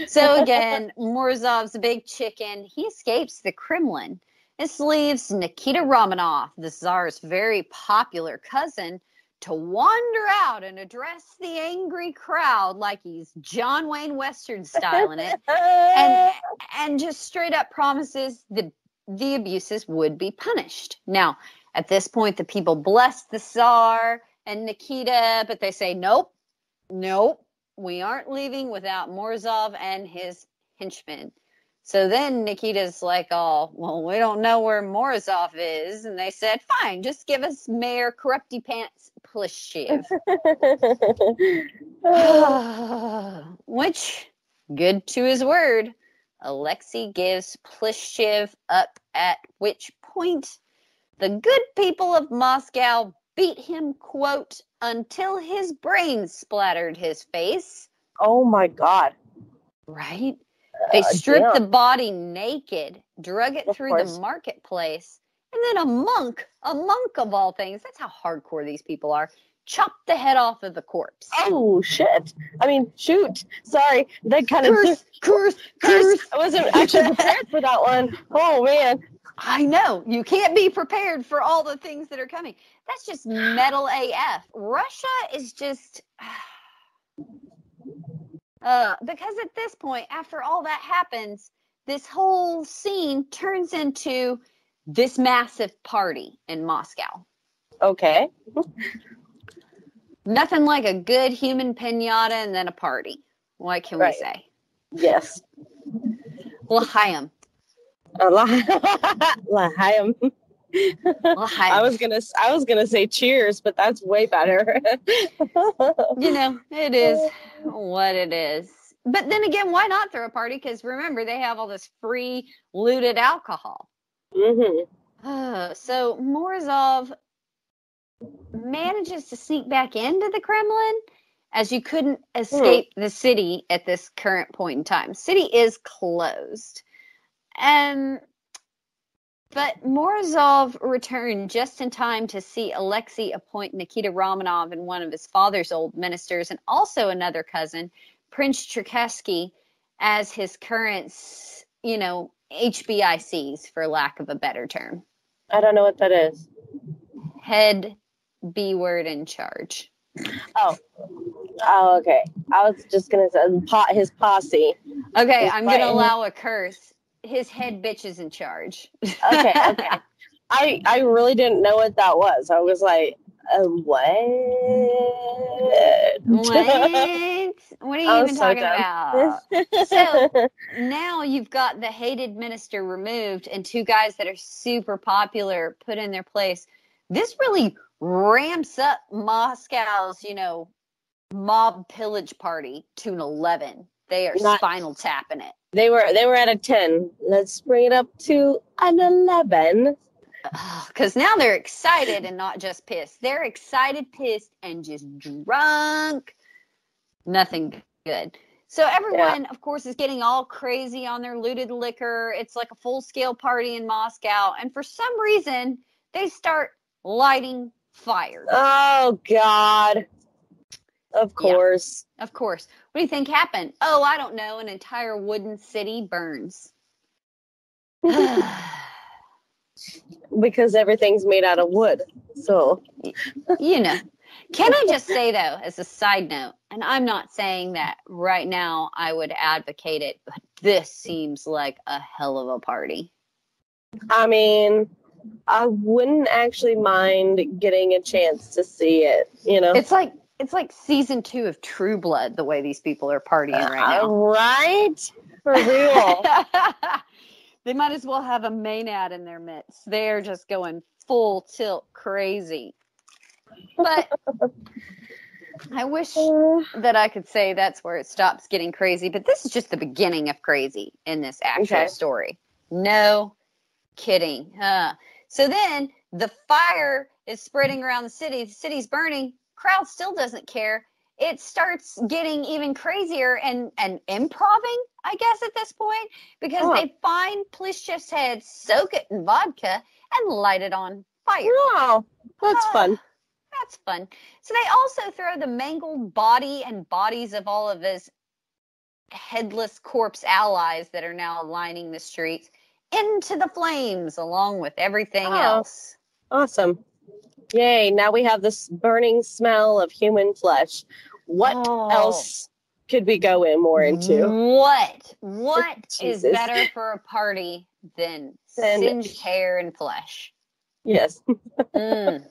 Speaker 2: So again, Morozov's big chicken. He escapes the Kremlin. This leaves Nikita Romanov, the Tsar's very popular cousin, to wander out and address the angry crowd like he's John Wayne Western styling it and and just straight up promises the the abuses would be punished. Now, at this point, the people bless the Tsar and Nikita, but they say, nope, nope, we aren't leaving without Morozov and his henchmen. So then Nikita's like, oh, well, we don't know where Morozov is. And they said, fine, just give us Mayor Corrupty Pants Plishchev. Which, good to his word, Alexei gives Plishchev up, at which point the good people of Moscow beat him, quote, until his brains splattered his face.
Speaker 3: oh my god!
Speaker 2: Right? They
Speaker 3: Uh,
Speaker 2: stripped
Speaker 3: damn.
Speaker 2: the body naked, drug it
Speaker 3: Of
Speaker 2: through
Speaker 3: course.
Speaker 2: the marketplace, and then a monk, a monk of all things, that's how hardcore these people are, chopped the head off of the corpse.
Speaker 3: Oh shit! I mean, shoot. Sorry, that kind of.
Speaker 2: Curse, curse, curse.
Speaker 3: I wasn't actually prepared for that one. Oh man.
Speaker 2: I know. You can't be prepared for all the things that are coming. That's just metal AF. Russia is just. Uh, because at this point, after all that happens, this whole scene turns into this massive party in Moscow.
Speaker 3: Okay.
Speaker 2: Nothing like a good human pinata and then a party. What can
Speaker 3: Right.
Speaker 2: we say?
Speaker 3: Yes.
Speaker 2: L'chaim.
Speaker 3: A L'chaim. I was gonna. I was gonna say cheers, but that's way better.
Speaker 2: you know, it is what it is. But then again, why not throw a party? Because remember, they have all this free looted alcohol.
Speaker 3: hmm
Speaker 2: Uh, so Morozov manages to sneak back into the Kremlin as you couldn't escape the city at this current point in time. City is closed. Um, but Morozov returned just in time to see Alexei appoint Nikita Romanov and one of his father's old ministers, and also another cousin, Prince Cherkessky, as his current, you know, HBICs, for lack of a better term.
Speaker 3: I don't know what that is.
Speaker 2: Head B word in charge.
Speaker 3: Oh, oh, okay. I was just gonna say pot his posse.
Speaker 2: Okay, I'm gonna allow a curse. His head bitch is in charge.
Speaker 3: Okay, okay. I I really didn't know what that was. I was like, uh, what?
Speaker 2: what? What are you even
Speaker 3: so
Speaker 2: talking
Speaker 3: dumb.
Speaker 2: about? So- now you've got the hated minister removed and two guys that are super popular put in their place. This really ramps up Moscow's, you know, mob pillage party to an 11. They are
Speaker 3: Not-
Speaker 2: spinal tapping it.
Speaker 3: They were they were at a ten. Let's bring it up to an eleven.
Speaker 2: Because now they're excited and not just pissed. They're excited, pissed, and just drunk. Nothing good. So everyone, of course, is getting all crazy on their looted liquor. It's like a full scale party in Moscow. And for some reason, they start lighting fires.
Speaker 3: Oh God. Of
Speaker 2: Yeah.
Speaker 3: course.
Speaker 2: Of course. What do you think happened? Oh, I don't know. An entire wooden city burns.
Speaker 3: Because everything's made out of wood. So
Speaker 2: you know. Can I just say though, as a side note, and I'm not saying that right now I would advocate it, but this seems like a hell of a party.
Speaker 3: I mean, I wouldn't actually mind getting a chance to see it, you know.
Speaker 2: It's like it's like season two of True Blood, the way these people are partying right
Speaker 3: Uh,
Speaker 2: now.
Speaker 3: right? For real.
Speaker 2: they might as well have a maenad in their midst. They're just going full tilt crazy. But I wish that I could say that's where it stops getting crazy, but this is just the beginning of crazy in this actual
Speaker 3: Okay.
Speaker 2: story. No kidding. Uh, so then the fire is spreading around the city. The city's burning. Crowd still doesn't care. It starts getting even crazier and and improving, I guess, at this point because
Speaker 3: Huh.
Speaker 2: they find police chief's head, soak it in vodka, and light it on fire.
Speaker 3: wow. That's fun.
Speaker 2: That's fun. So they also throw the mangled body and bodies of all of his headless corpse allies that are now lining the streets into the flames along with everything
Speaker 3: Oh.
Speaker 2: else.
Speaker 3: Awesome. Yay. Now we have this burning smell of human flesh. What
Speaker 2: Oh.
Speaker 3: else could we go in more into?
Speaker 2: What? What is better for a party than
Speaker 3: Than-
Speaker 2: singed hair and flesh?
Speaker 3: Yes.
Speaker 2: Mm.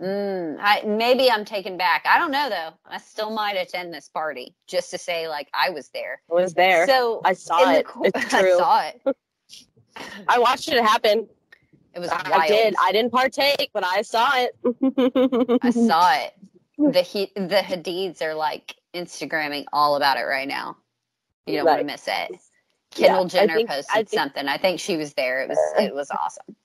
Speaker 2: Mm. I, maybe I'm taken back. I don't know though. I still might attend this party just to say like I was there.
Speaker 3: I was there.
Speaker 2: So
Speaker 3: I saw
Speaker 2: the
Speaker 3: it.
Speaker 2: co-
Speaker 3: It's
Speaker 2: I
Speaker 3: true.
Speaker 2: saw it.
Speaker 3: I watched it happen.
Speaker 2: It was
Speaker 3: I,
Speaker 2: wild.
Speaker 3: I did. I didn't partake, but I saw it.
Speaker 2: I saw it. The he, the Hadids are like Instagramming all about it right now. You don't want to miss it. Kendall
Speaker 3: I
Speaker 2: Jenner
Speaker 3: think-
Speaker 2: posted
Speaker 3: I think-
Speaker 2: something. I think she was there. It was it was awesome.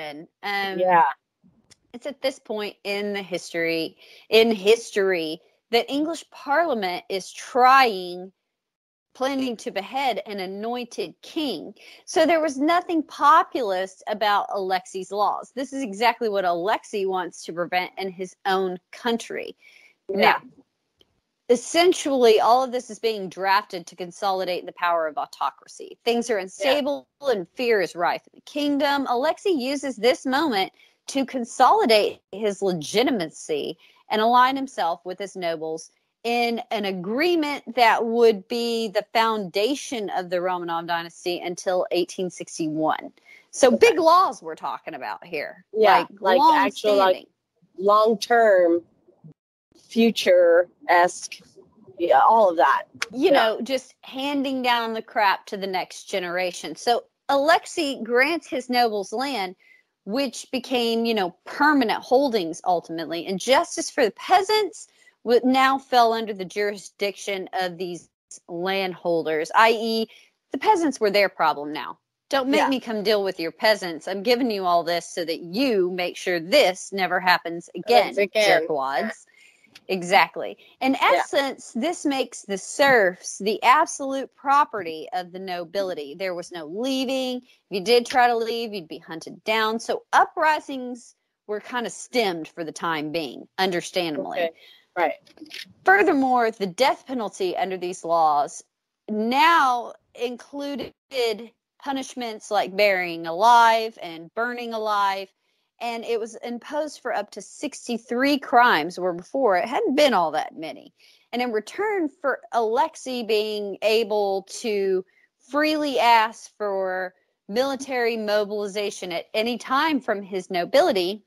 Speaker 2: And um,
Speaker 3: yeah.
Speaker 2: it's at this point in the history in history that English Parliament is trying planning to behead an anointed king. So there was nothing populist about Alexi's laws. This is exactly what Alexei wants to prevent in his own country.
Speaker 3: Yeah.
Speaker 2: Now, essentially, all of this is being drafted to consolidate the power of autocracy. Things are unstable and fear is rife in the kingdom. Alexei uses this moment to consolidate his legitimacy and align himself with his nobles in an agreement that would be the foundation of the Romanov dynasty until 1861. So big laws we're talking about here.
Speaker 3: Yeah, like
Speaker 2: long
Speaker 3: actual, like. Long term, future esque. Yeah, all of that.
Speaker 2: you
Speaker 3: Yeah.
Speaker 2: know, just handing down the crap to the next generation. So Alexei grants his nobles land, which became, you know, permanent holdings ultimately, and justice for the peasants would now fell under the jurisdiction of these landholders, i.e., the peasants were their problem now. Don't make
Speaker 3: Yeah.
Speaker 2: me come deal with your peasants. I'm giving you all this so that you make sure this never happens again,
Speaker 3: again.
Speaker 2: jerkwads. Exactly. In essence, this makes the serfs the absolute property of the nobility. There was no leaving. If you did try to leave, you'd be hunted down. So uprisings were kind of stemmed for the time being, understandably.
Speaker 3: Okay. Right.
Speaker 2: Furthermore, the death penalty under these laws now included punishments like burying alive and burning alive and it was imposed for up to 63 crimes where before it hadn't been all that many. And in return for alexei being able to freely ask for military mobilization at any time from his nobility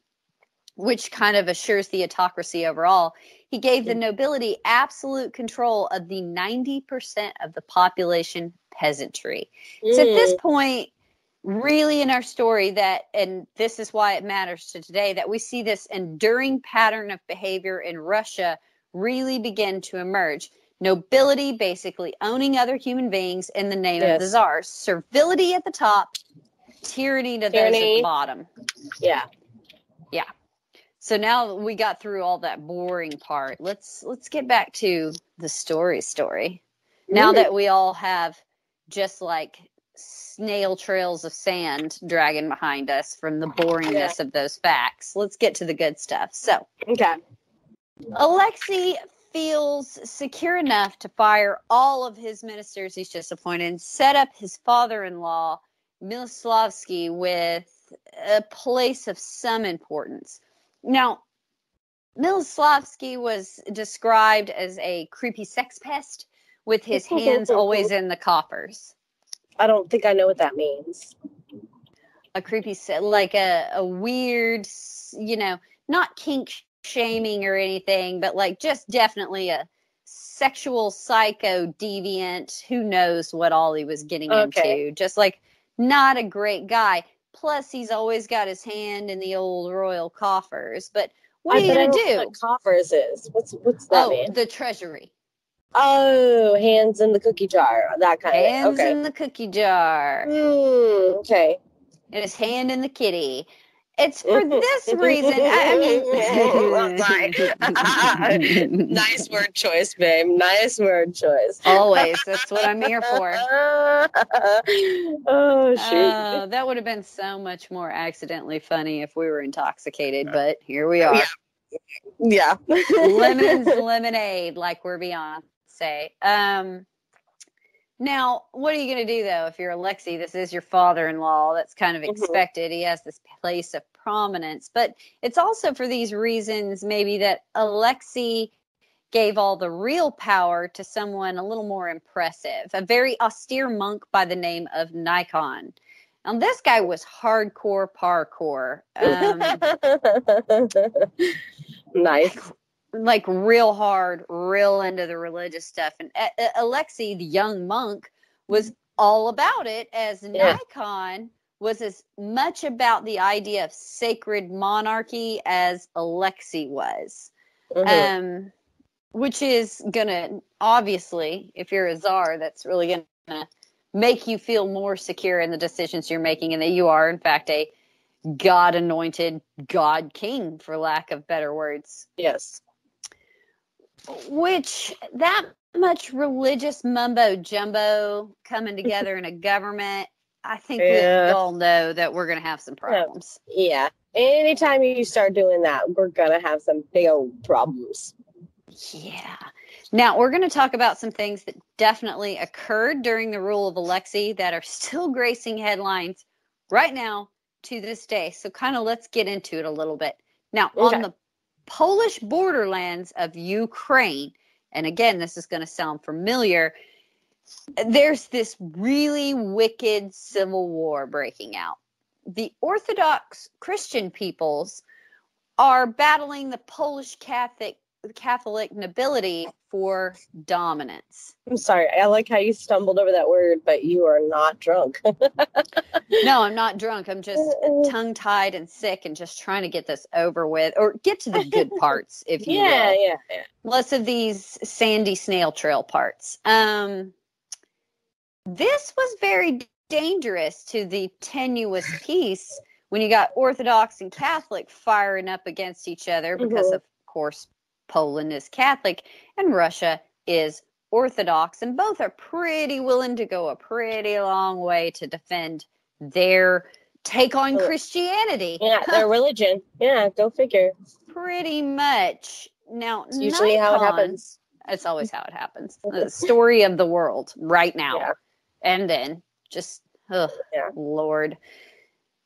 Speaker 2: which kind of assures the autocracy overall he gave the nobility absolute control of the 90% of the population peasantry. So at this point really in our story that and this is why it matters to today that we see this enduring pattern of behavior in Russia really begin to emerge. Nobility basically owning other human beings in the name of the
Speaker 3: Yes.
Speaker 2: czars servility at the top tyranny to those at the bottom.
Speaker 3: Yeah. Yeah.
Speaker 2: So now we got through all that boring part. Let's let's get back to the story story. Now
Speaker 3: Mm.
Speaker 2: that we all have just like snail trails of sand dragging behind us from the boringness of those facts. Let's get to the good stuff. So
Speaker 3: Okay.
Speaker 2: alexei feels secure enough to fire all of his ministers he's just appointed and set up his father-in-law miloslavsky with a place of some importance. Now miloslavsky was described as a creepy sex pest with his hands always in the coffers
Speaker 3: I don't think I know what that means.
Speaker 2: a creepy like a, a weird you know not kink shaming or anything but like just definitely a sexual psycho deviant who knows what all he was getting
Speaker 3: Okay.
Speaker 2: into just like not a great guy plus he's always got his hand in the old royal coffers but what
Speaker 3: I
Speaker 2: are you gonna do
Speaker 3: What coffers is? What's what's that
Speaker 2: oh
Speaker 3: mean?
Speaker 2: the treasury
Speaker 3: Oh, hands in the cookie jar. That kind
Speaker 2: hands
Speaker 3: of thing. Okay.
Speaker 2: in the cookie jar
Speaker 3: Mm, okay.
Speaker 2: and his hand in the kitty. It's for this reason. I, mean,
Speaker 3: nice word choice, babe. Nice word choice.
Speaker 2: Always. That's what I'm here for.
Speaker 3: oh shoot.
Speaker 2: Uh, that would have been so much more accidentally funny if we were intoxicated, but here we are.
Speaker 3: yeah.
Speaker 2: Lemons lemonade, like we're Beyonce. Um, now, what are you going to do though if you're Alexi? This is your father-in-law. That's kind of
Speaker 3: Mhm.
Speaker 2: expected. He has this place of prominence, but it's also for these reasons maybe that Alexi gave all the real power to someone a little more impressive, a very austere monk by the name of Nikon. Now, this guy was hardcore parkour. Um,
Speaker 3: nice.
Speaker 2: Like real hard, real into the religious stuff. And uh, uh, Alexei, the young monk, was all about it, as
Speaker 3: Yeah.
Speaker 2: Nikon was as much about the idea of sacred monarchy as Alexei was.
Speaker 3: Mhm.
Speaker 2: Um, which is gonna obviously, if you're a czar, that's really gonna make you feel more secure in the decisions you're making, and that you are, in fact, a God anointed God king, for lack of better words
Speaker 3: yes.
Speaker 2: Which that much religious mumbo jumbo coming together in a government i think
Speaker 3: Yeah.
Speaker 2: we all know that we're going to have some problems
Speaker 3: Yeah. Anytime you start doing that, we're gonna have some big old problems.
Speaker 2: yeah now we're going to talk about some things that definitely occurred during the rule of alexei that are still gracing headlines right now to this day so kind of let's get into it a little bit now
Speaker 3: Okay.
Speaker 2: on the polish borderlands of ukraine and again this is going to sound familiar there's this really wicked civil war breaking out. The Orthodox Christian peoples are battling the Polish Catholic Catholic nobility for dominance.
Speaker 3: I'm sorry. I like how you stumbled over that word, but you are not drunk.
Speaker 2: No, I'm not drunk. I'm just tongue tied and sick and just trying to get this over with or get to the good parts, if you
Speaker 3: yeah,
Speaker 2: will.
Speaker 3: yeah, yeah.
Speaker 2: less of these sandy snail trail parts. Um, this was very dangerous to the tenuous peace when you got Orthodox and Catholic firing up against each other because,
Speaker 3: Mhm.
Speaker 2: of course, Poland is Catholic and Russia is Orthodox, and both are pretty willing to go a pretty long way to defend their take on Christianity.
Speaker 3: Yeah, their religion. Yeah, go figure.
Speaker 2: Pretty much. Now,
Speaker 3: It's usually how it happens.
Speaker 2: It's always how it happens. The story of the world right now.
Speaker 3: Yeah.
Speaker 2: And then just, ugh,
Speaker 3: Yeah.
Speaker 2: Lord.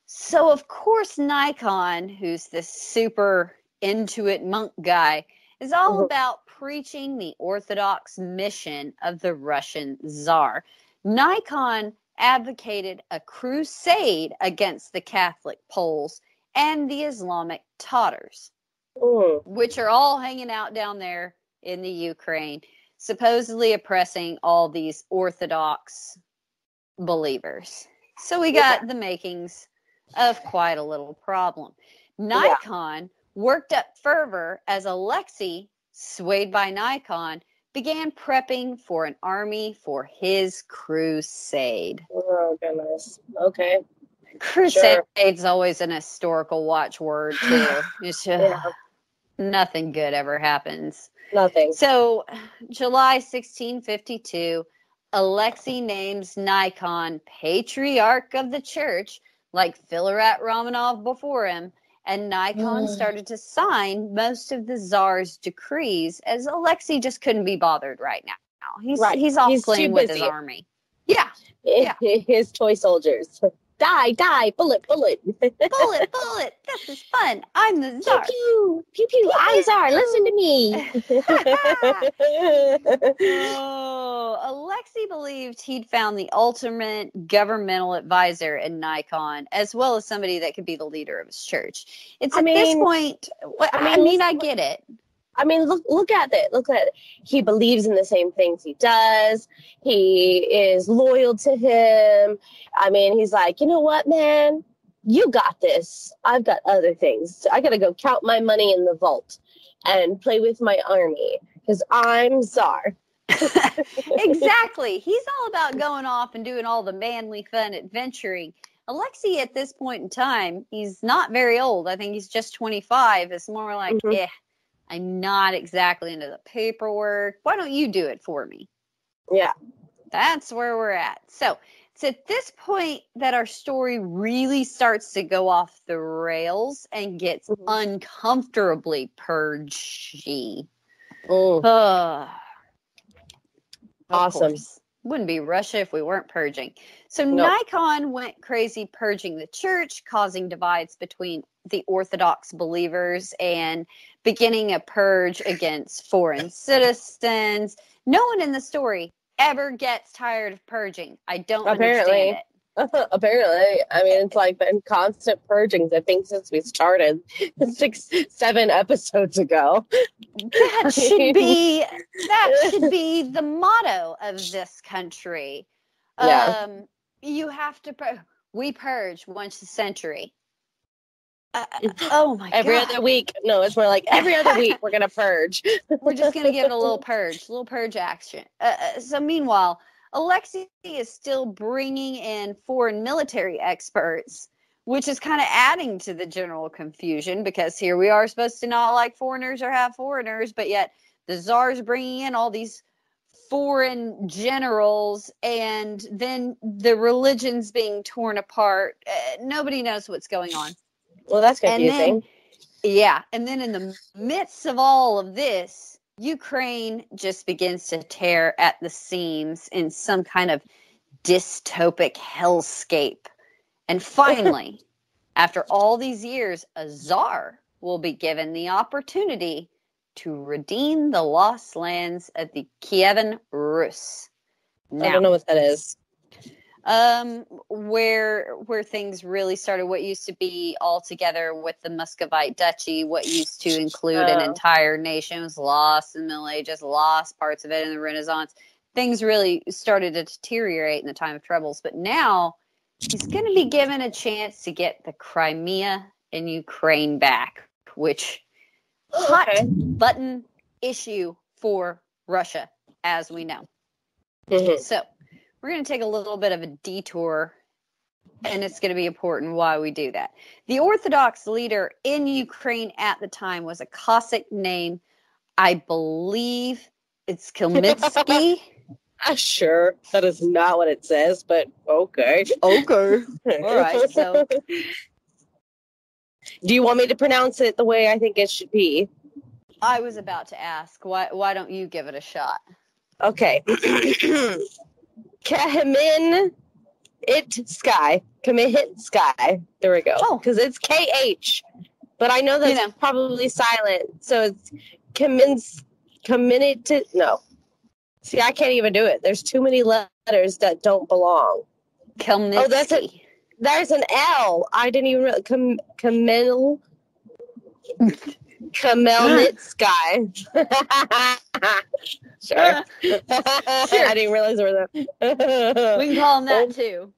Speaker 2: So, of course, Nikon, who's this super into it monk guy, is all
Speaker 3: Mhm.
Speaker 2: about preaching the Orthodox mission of the Russian Tsar. Nikon advocated a crusade against the Catholic Poles and the Islamic Tatars
Speaker 3: Mm.
Speaker 2: which are all hanging out down there in the Ukraine, supposedly oppressing all these Orthodox believers. So we got the makings of quite a little problem. Nikon worked up fervor as Alexei, swayed by Nikon, began prepping for an army for his crusade.
Speaker 3: Oh goodness. Okay.
Speaker 2: Crusade's always an historical watchword too. Just,
Speaker 3: Yeah.
Speaker 2: nothing good ever happens.
Speaker 3: Nothing.
Speaker 2: So, July 1652, Alexei names Nikon patriarch of the church, like Filaret Romanov before him, and Nikon
Speaker 3: Mm.
Speaker 2: started to sign most of the czar's decrees as Alexei just couldn't be bothered right now. He's
Speaker 3: Right.
Speaker 2: he's off
Speaker 3: He's
Speaker 2: playing with his army. Yeah, Yeah.
Speaker 3: His toy soldiers. Die, die, bullet, bullet.
Speaker 2: bullet, bullet. This is fun. I'm the
Speaker 3: Pew
Speaker 2: Tsar.
Speaker 3: pew, pew pew. I'm Czar. Listen to me.
Speaker 2: Oh, Alexei believed he'd found the ultimate governmental advisor in Nikon, as well as somebody that could be the leader of his church. It's
Speaker 3: I
Speaker 2: at this point. Well,
Speaker 3: I
Speaker 2: I
Speaker 3: mean,
Speaker 2: mean, I get it.
Speaker 3: I mean, look look at it. Look at it. He believes in the same things he does. He is loyal to him. I mean, he's like, you know what, man? You got this. I've got other things. I gotta go count my money in the vault and play with my army because I'm czar.
Speaker 2: exactly. He's all about going off and doing all the manly, fun adventuring. Alexei, at this point in time, he's not very old. I think he's just 25. It's more like,
Speaker 3: Mhm.
Speaker 2: eh, I'm not exactly into the paperwork. Why don't you do it for me?
Speaker 3: Yeah.
Speaker 2: That's where we're at. So it's at this point that our story really starts to go off the rails and gets
Speaker 3: Mhm.
Speaker 2: uncomfortably purgy.
Speaker 3: Mm.
Speaker 2: Ugh.
Speaker 3: Awesome.
Speaker 2: Wouldn't be Russia if we weren't purging. So
Speaker 3: Nope.
Speaker 2: Nikon went crazy purging the church, causing divides between the Orthodox believers and beginning a purge against foreign citizens. No one in the story ever gets tired of purging. I don't
Speaker 3: Apparently.
Speaker 2: understand it.
Speaker 3: Apparently, I mean, it's like been constant purgings. I think since we started six, seven episodes ago.
Speaker 2: That should be that should be the motto of this country.
Speaker 3: Yeah.
Speaker 2: Um, you have to pur- we purge once a century. Uh, oh my god.
Speaker 3: Every
Speaker 2: god!
Speaker 3: other week. No, it's more like every other week we're gonna purge.
Speaker 2: We're just gonna give it a little purge, a little purge action. Uh, uh, so meanwhile, Alexei is still bringing in foreign military experts, which is kind of adding to the general confusion because here we are supposed to not like foreigners or have foreigners, but yet the czar's bringing in all these foreign generals and then the religion's being torn apart. Uh, nobody knows what's going on.
Speaker 3: Well, that's confusing.
Speaker 2: then, yeah, and then in the midst of all of this, Ukraine just begins to tear at the seams in some kind of dystopic hellscape. And finally, after all these years, a czar will be given the opportunity to redeem the lost lands of the Kievan Rus.
Speaker 3: I don't know what that is.
Speaker 2: Um, where where things really started, what used to be all together with the Muscovite Duchy, what used to include an
Speaker 3: Oh.
Speaker 2: entire nation was lost in the Middle Ages, lost parts of it in the Renaissance. Things really started to deteriorate in the time of troubles, but now he's going to be given a chance to get the Crimea and Ukraine back, which hot
Speaker 3: Okay.
Speaker 2: button issue for Russia, as we know.
Speaker 3: Mhm.
Speaker 2: So we're going to take a little bit of a detour, and it's going to be important why we do that. The Orthodox leader in Ukraine at the time was a Cossack name, I believe it's Khmelnytsky.
Speaker 3: Uh, sure, that is not what it says, but okay.
Speaker 2: okay. All right. So,
Speaker 3: do you want me to pronounce it the way I think it should be?
Speaker 2: I was about to ask, why why don't you give it a shot?
Speaker 3: Okay. Kahimin it sky. Commit sky. There we go.
Speaker 2: Oh.
Speaker 3: Because it's K H. But I know that's
Speaker 2: You know.
Speaker 3: probably silent. So it's commence committed to. no. See, I can't even do it. There's too many letters that don't belong.
Speaker 2: Khmelnytsky.
Speaker 3: Oh, that's it. There's an L. I didn't even realize. Kamelnitsky. sure. I didn't realize there was a.
Speaker 2: We can call him that too.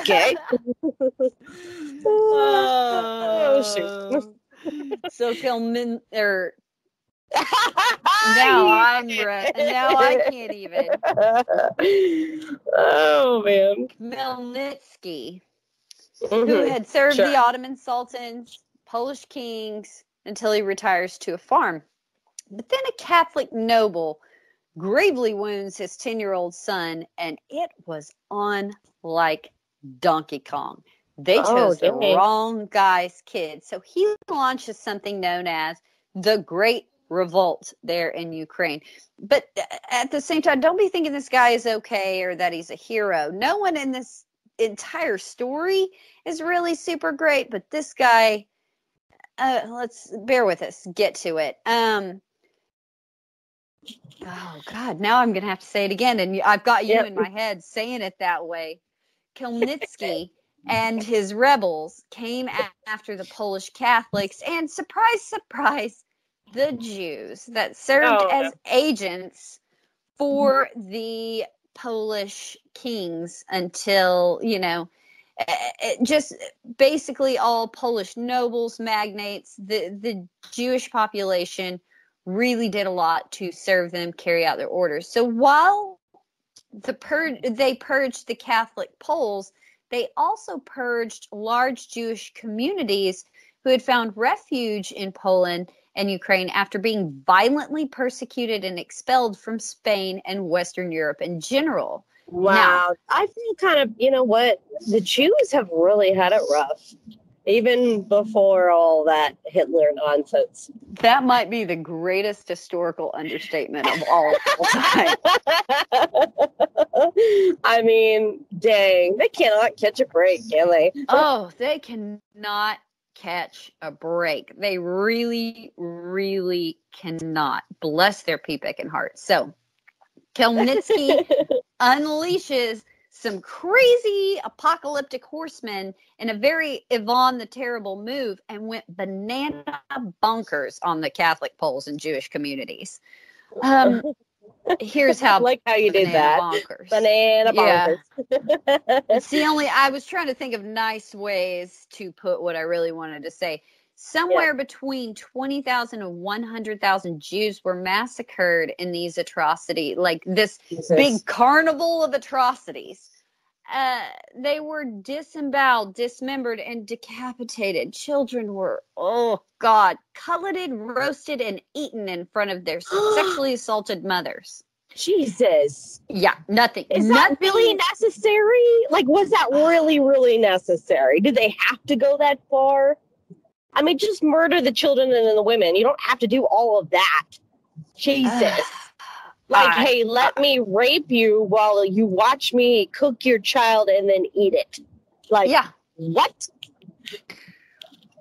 Speaker 3: okay.
Speaker 2: oh,
Speaker 3: shoot.
Speaker 2: so Khmelny or now I'm re- now I can't even.
Speaker 3: oh man.
Speaker 2: Khmelnytsky, who
Speaker 3: Mhm.
Speaker 2: had served
Speaker 3: Sure.
Speaker 2: the Ottoman sultans, Polish kings until he retires to a farm. But then a Catholic noble gravely wounds his 10 year old son, and it was on like Donkey Kong. They
Speaker 3: Oh,
Speaker 2: chose the
Speaker 3: dang.
Speaker 2: wrong guy's kid. So he launches something known as the Great Revolt there in Ukraine. But uh, at the same time, don't be thinking this guy is okay or that he's a hero. No one in this entire story is really super great, but this guy, uh, let's bear with us, get to it. Um, oh God, now I'm gonna have to say it again, and I've got you
Speaker 3: Yep.
Speaker 2: in my head saying it that way. Khmelnytsky and his rebels came after the Polish Catholics, and surprise, surprise, the Jews that served
Speaker 3: Oh,
Speaker 2: as agents for the Polish kings until, you know, eh, eh, just basically all Polish nobles, magnates, the, the Jewish population really did a lot to serve them, carry out their orders. So while the pur- they purged the Catholic Poles, they also purged large Jewish communities who had found refuge in Poland and Ukraine after being violently persecuted and expelled from Spain and Western Europe in general.
Speaker 3: Wow. I feel kind of, you know what? The Jews have really had it rough, even before all that Hitler nonsense.
Speaker 2: That might be the greatest historical understatement of all time.
Speaker 3: I mean, dang, they cannot catch a break, can they?
Speaker 2: oh, they cannot catch a break. They really, really cannot. Bless their pea picking hearts. So, Khmelnytsky unleashes some crazy apocalyptic horsemen in a very Ivan the Terrible move and went banana bonkers on the Catholic Poles and Jewish communities. Um, here's how
Speaker 3: like how you did that.
Speaker 2: bonkers.
Speaker 3: Banana
Speaker 2: Yeah. It's the only I was trying to think of nice ways to put what I really wanted to say. Somewhere between 20,000 and 100,000 Jews were massacred in these atrocity, like this
Speaker 3: Jesus.
Speaker 2: big carnival of atrocities. Uh, they were disemboweled, dismembered, and decapitated. Children were, oh God, cutleted, roasted, and eaten in front of their sexually assaulted mothers.
Speaker 3: Jesus.
Speaker 2: Yeah, nothing.
Speaker 3: Is
Speaker 2: nothing,
Speaker 3: that really necessary? Like, was that really, really necessary? Did they have to go that far? I mean, just murder the children and then the women. You don't have to do all of that. Jesus. like,
Speaker 2: I-
Speaker 3: hey, let me rape you while you watch me cook your child and then eat it. Like,
Speaker 2: yeah,
Speaker 3: what?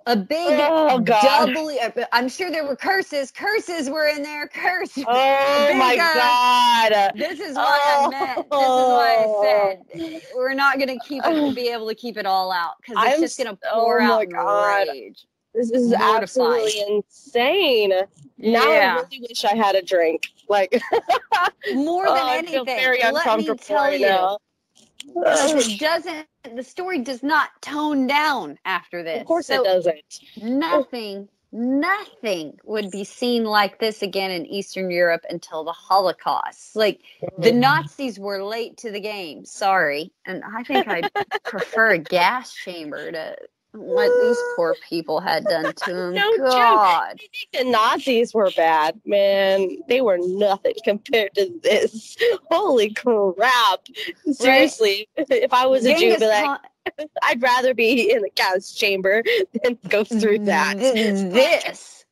Speaker 2: a big
Speaker 3: Oh, God.
Speaker 2: doubly. I'm sure there were curses. Curses were in there. Curses.
Speaker 3: Oh,
Speaker 2: Big,
Speaker 3: my
Speaker 2: uh,
Speaker 3: God.
Speaker 2: This is what I meant. This is why
Speaker 3: Oh.
Speaker 2: I said we're not going to keep it, be able to keep it all out because it's
Speaker 3: I'm
Speaker 2: just going to pour
Speaker 3: oh my
Speaker 2: out in
Speaker 3: God.
Speaker 2: rage.
Speaker 3: This is
Speaker 2: mortified.
Speaker 3: absolutely insane. Now
Speaker 2: Yeah.
Speaker 3: I really wish I had a drink. Like,
Speaker 2: More
Speaker 3: oh,
Speaker 2: than
Speaker 3: I
Speaker 2: anything,
Speaker 3: feel very
Speaker 2: let me
Speaker 3: uncomfortable
Speaker 2: tell you,
Speaker 3: now.
Speaker 2: it doesn't. The story does not tone down after this.
Speaker 3: Of course
Speaker 2: So
Speaker 3: it doesn't.
Speaker 2: nothing nothing would be seen like this again in eastern europe until the holocaust like the mm. nazis were late to the game sorry and i think i prefer a gas chamber to what these poor people had done to him.
Speaker 3: No joke.
Speaker 2: God.
Speaker 3: The Nazis were bad, man. They were nothing compared to this. Holy crap! Seriously, if I was a Jew, I'd be like,
Speaker 2: Khan-
Speaker 3: I'd rather be in the gas chamber than go through mm, that.
Speaker 2: This.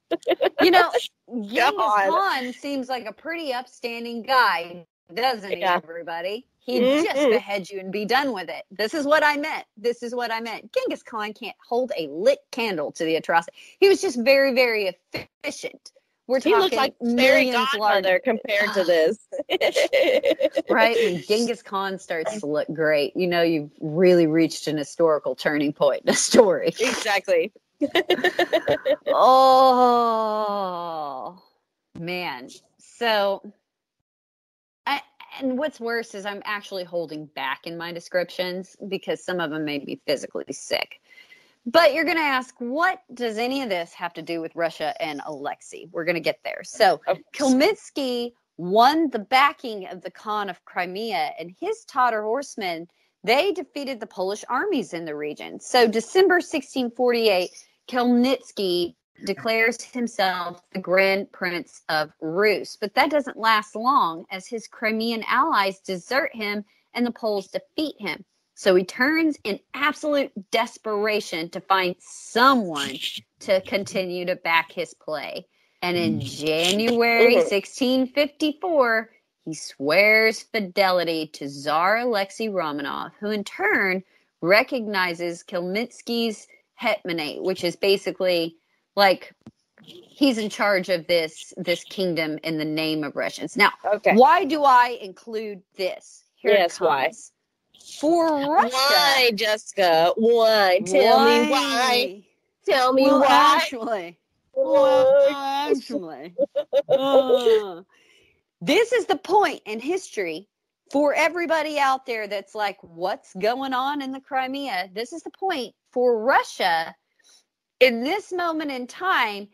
Speaker 2: You know, Genghis
Speaker 3: God.
Speaker 2: Khan seems like a pretty upstanding guy, doesn't he,
Speaker 3: Yeah.
Speaker 2: everybody? He'd just
Speaker 3: Mhm.
Speaker 2: behead you and be done with it. This is what I meant. This is what I meant. Genghis Khan can't hold a lit candle to the atrocity. He was just very, very efficient. We're
Speaker 3: He
Speaker 2: talking
Speaker 3: looks like
Speaker 2: millions larger,
Speaker 3: compared to this.
Speaker 2: right? When Genghis Khan starts to look great, you know you've really reached an historical turning point in a story.
Speaker 3: Exactly.
Speaker 2: Oh man. So and what's worse is I'm actually holding back in my descriptions because some of them made me physically sick. But you're going to ask, what does any of this have to do with Russia and Alexei? We're going to get there. So, oh, Khmelnytsky won the backing of the Khan of Crimea and his Tatar horsemen. They defeated the Polish armies in the region. So, December 1648, Khmelnytsky declares himself the Grand Prince of Rus. But that doesn't last long as his Crimean allies desert him and the Poles defeat him. So he turns in absolute desperation to find someone to continue to back his play. And in mm. January 1654, he swears fidelity to Tsar Alexei Romanov, who in turn recognizes Khmelnytsky's hetmanate, which is basically like he's in charge of this this kingdom in the name of Russians. Now,
Speaker 3: Okay.
Speaker 2: why do I include this? Here
Speaker 3: Yes, why?
Speaker 2: For Russia.
Speaker 3: Why, Jessica? Why? Tell me why. Tell me
Speaker 2: well,
Speaker 3: why.
Speaker 2: Actually, well,
Speaker 3: Why?
Speaker 2: actually, uh, this is the point in history for everybody out there that's like, what's going on in the Crimea? This is the point for Russia in this moment in time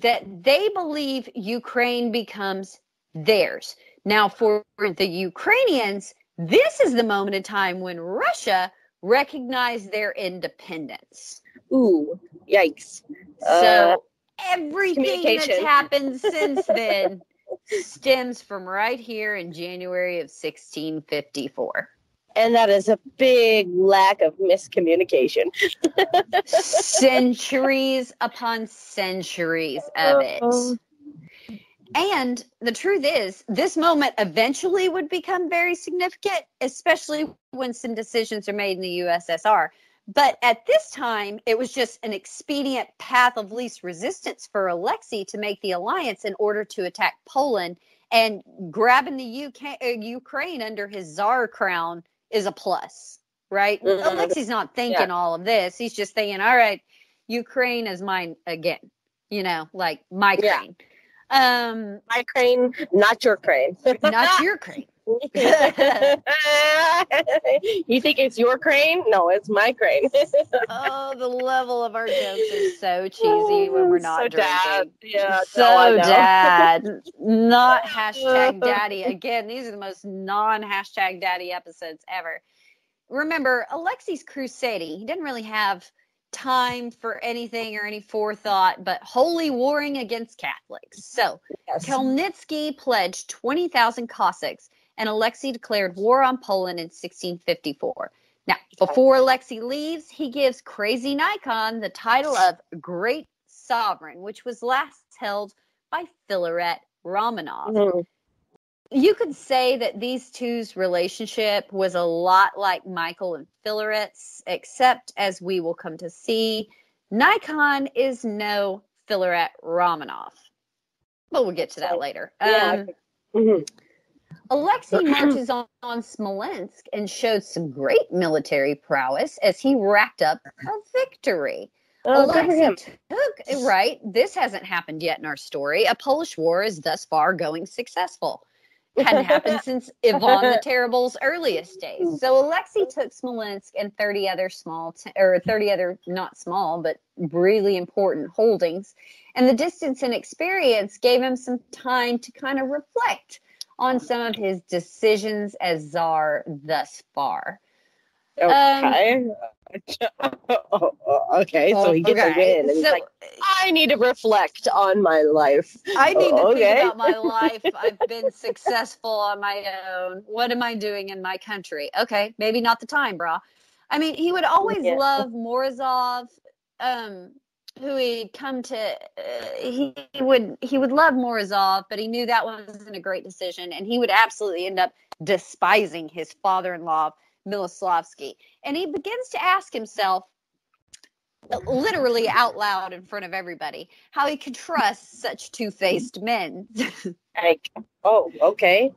Speaker 2: that they believe Ukraine becomes theirs. Now, for the Ukrainians, this is the moment in time when Russia recognized their independence.
Speaker 3: Ooh, yikes. Uh,
Speaker 2: So everything that's happened since then stems from right here in January of 1654.
Speaker 3: And that is a big lack of miscommunication.
Speaker 2: centuries upon centuries of it.
Speaker 3: Oh.
Speaker 2: And the truth is, this moment eventually would become very significant, especially when some decisions are made in the USSR. But at this time, it was just an expedient path of least resistance for Alexei to make the alliance in order to attack Poland. And grabbing the UK, uh, Ukraine under his czar crown is a plus, right?
Speaker 3: Mhm.
Speaker 2: Alexei's not thinking all of this. He's just thinking, all right, Ukraine is mine again, you know, like my
Speaker 3: Yeah.
Speaker 2: crane. Um,
Speaker 3: My crane, not your crane.
Speaker 2: not your crane.
Speaker 3: you think it's your crane? No, it's my crane.
Speaker 2: Oh, the level of our jokes is so cheesy when we're not
Speaker 3: so
Speaker 2: drinking.
Speaker 3: Dad. Yeah,
Speaker 2: so
Speaker 3: no,
Speaker 2: dad, not hashtag daddy. Again, these are the most non hashtag daddy episodes ever. Remember, Alexei's crusading. He didn't really have time for anything or any forethought, but holy warring against Catholics. So
Speaker 3: Yes.
Speaker 2: Khmelnytsky pledged 20,000 Cossacks, and Alexei declared war on Poland in 1654. Now, before Alexei leaves, he gives Crazy Nikon the title of Great Sovereign, which was last held by Filaret Romanov.
Speaker 3: Mhm.
Speaker 2: You could say that these two's relationship was a lot like Michael and Filaret's, except as we will come to see, Nikon is no Filaret Romanov. But we'll get to that later.
Speaker 3: Yeah,
Speaker 2: Um,
Speaker 3: Mhm.
Speaker 2: Alexei marches on, on Smolensk and showed some great military prowess as he racked up a victory.
Speaker 3: Oh,
Speaker 2: Alexei took right. This hasn't happened yet in our story. A Polish war is thus far going successful. Hadn't happened since Ivan the Terrible's earliest days. So Alexei took Smolensk and 30 other small, t- or 30 other not small, but really important holdings. And the distance and experience gave him some time to kind of reflect on some of his decisions as czar thus far.
Speaker 3: Okay. Oh, oh, okay, so he gets a win, and he's
Speaker 2: so
Speaker 3: like, I need to reflect on my life.
Speaker 2: I need to
Speaker 3: Oh,
Speaker 2: think about my life. I've been successful on my own. What am I doing in my country? Okay, maybe not the time, brah. I mean, he would always
Speaker 3: Yeah.
Speaker 2: love Morozov, um, who he'd come to. Uh, he, he would he would love Morozov, but he knew that wasn't a great decision, and he would absolutely end up despising his father-in-law, Miloslavsky. And he begins to ask himself, literally out loud in front of everybody, how he could trust such two-faced men.
Speaker 3: Like, oh, okay.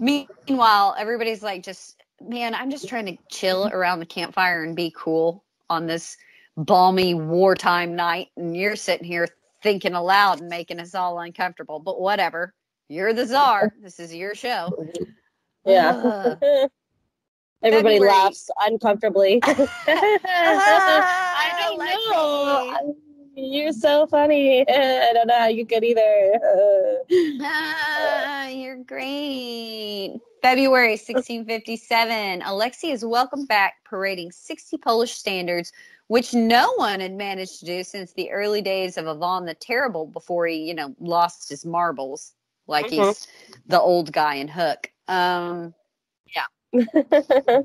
Speaker 2: Meanwhile, everybody's like, just man, I'm just trying to chill around the campfire and be cool on this balmy wartime night, and you're sitting here thinking aloud and making us all uncomfortable. But whatever, you're the czar. This is your show.
Speaker 3: Yeah.
Speaker 2: Ugh.
Speaker 3: Everybody
Speaker 2: February.
Speaker 3: laughs uncomfortably. I don't
Speaker 2: Alexi.
Speaker 3: know. You're so funny. I don't know how you could either. Uh,
Speaker 2: Ah, you're great. February 1657. Alexei is welcomed back, parading 60 Polish standards, which no one had managed to do since the early days of Ivan the Terrible before he, you know, lost his marbles, like he's the old guy in Hook. Um, yeah.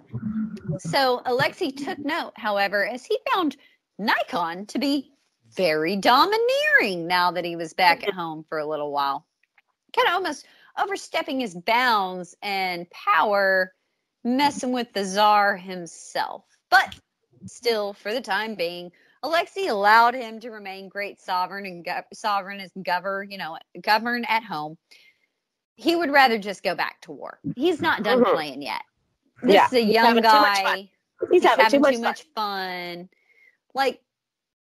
Speaker 2: so Alexei took note, however, as he found Nikon to be very domineering now that he was back at home for a little while. Kind of almost overstepping his bounds and power, messing with the Czar himself. But still, for the time being, Alexei allowed him to remain great sovereign and go- sovereign as govern, you know, govern at home. He would rather just go back to war. He's not done
Speaker 3: Mhm.
Speaker 2: playing yet. This
Speaker 3: Yeah,
Speaker 2: is a young
Speaker 3: having
Speaker 2: guy.
Speaker 3: fun. He's having, too much, fun.
Speaker 2: fun. Like,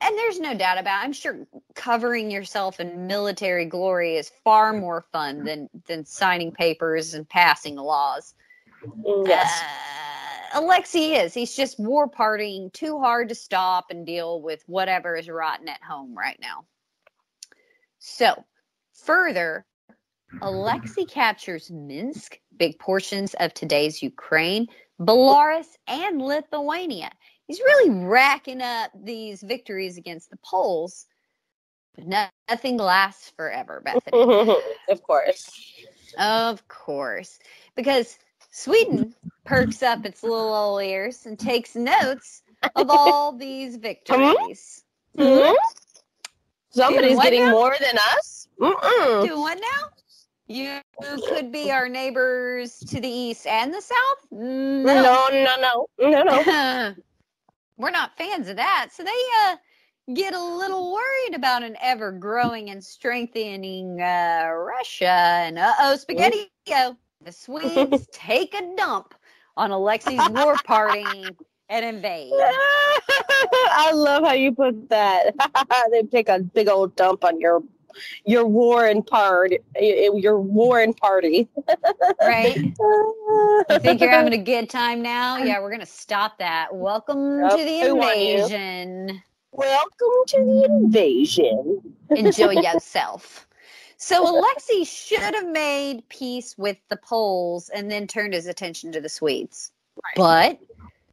Speaker 2: and there's no doubt about. I'm sure covering yourself in military glory is far more fun than than signing papers and passing laws.
Speaker 3: Mm, Yes.
Speaker 2: Uh, Alexei is. He's just war partying too hard to stop and deal with whatever is rotten at home right now. So, further, Alexei captures Minsk, big portions of today's Ukraine, Belarus, and Lithuania. He's really racking up these victories against the Poles. But no- nothing lasts forever, Bethany.
Speaker 3: of course.
Speaker 2: Of course. Because Sweden perks up its little old ears and takes notes of all these victories.
Speaker 3: Mhm. Somebody's getting
Speaker 2: now?
Speaker 3: more than us. Mm-mm.
Speaker 2: Do one now? You could be our neighbors to the east and the south? No.
Speaker 3: No, no, no, no, no.
Speaker 2: We're not fans of that. So they uh, get a little worried about an ever growing and strengthening uh, Russia. And uh oh, spaghetti. The Swedes take a dump on Alexi's war party and invade.
Speaker 3: I love how you put that. they take a big old dump on your your war and party. Your war and party.
Speaker 2: Right? You think you're having a good time now? Yeah, we're gonna stop that. Welcome
Speaker 3: Yep,
Speaker 2: to the
Speaker 3: we want you.
Speaker 2: invasion.
Speaker 3: Welcome to the invasion.
Speaker 2: Enjoy yourself. So Alexei should have made peace with the Poles and then turned his attention to the Swedes. But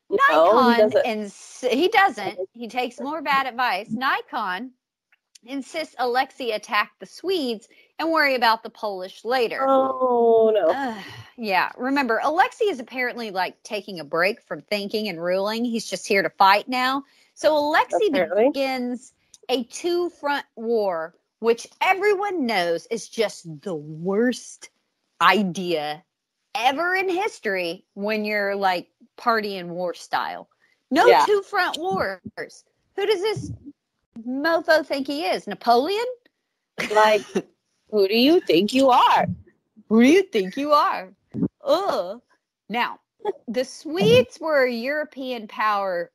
Speaker 3: No, he
Speaker 2: Nikon
Speaker 3: doesn't.
Speaker 2: ins- he doesn't. He takes more bad advice. Nikon insists Alexei attack the Swedes and worry about the Polish later.
Speaker 3: Oh no.
Speaker 2: Ugh, yeah, remember, Alexei is apparently like taking a break from thinking and ruling. He's just here to fight now. So Alexei
Speaker 3: Apparently.
Speaker 2: begins a two front war, which everyone knows is just the worst idea ever in history when you're like party and war style. No
Speaker 3: Yeah.
Speaker 2: two front wars. Who does this mofo think he is? Napoleon?
Speaker 3: Like, who do you think you are?
Speaker 2: Who do you think you are? Ugh. Now, the Swedes were a European power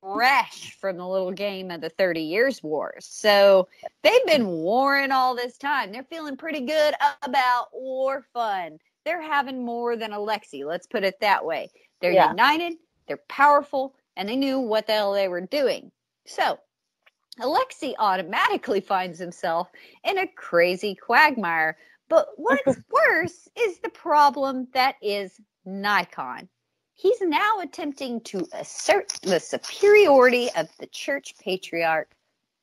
Speaker 2: fresh from the little game of the 30 Years' Wars. So they've been warring all this time. They're feeling pretty good about war fun. They're having more than Alexei, let's put it that way. They're
Speaker 3: Yeah.
Speaker 2: united, they're powerful, and they knew what the hell they were doing. So Alexei automatically finds himself in a crazy quagmire. But what's worse is the problem that is Nikon. He's now attempting to assert the superiority of the church patriarch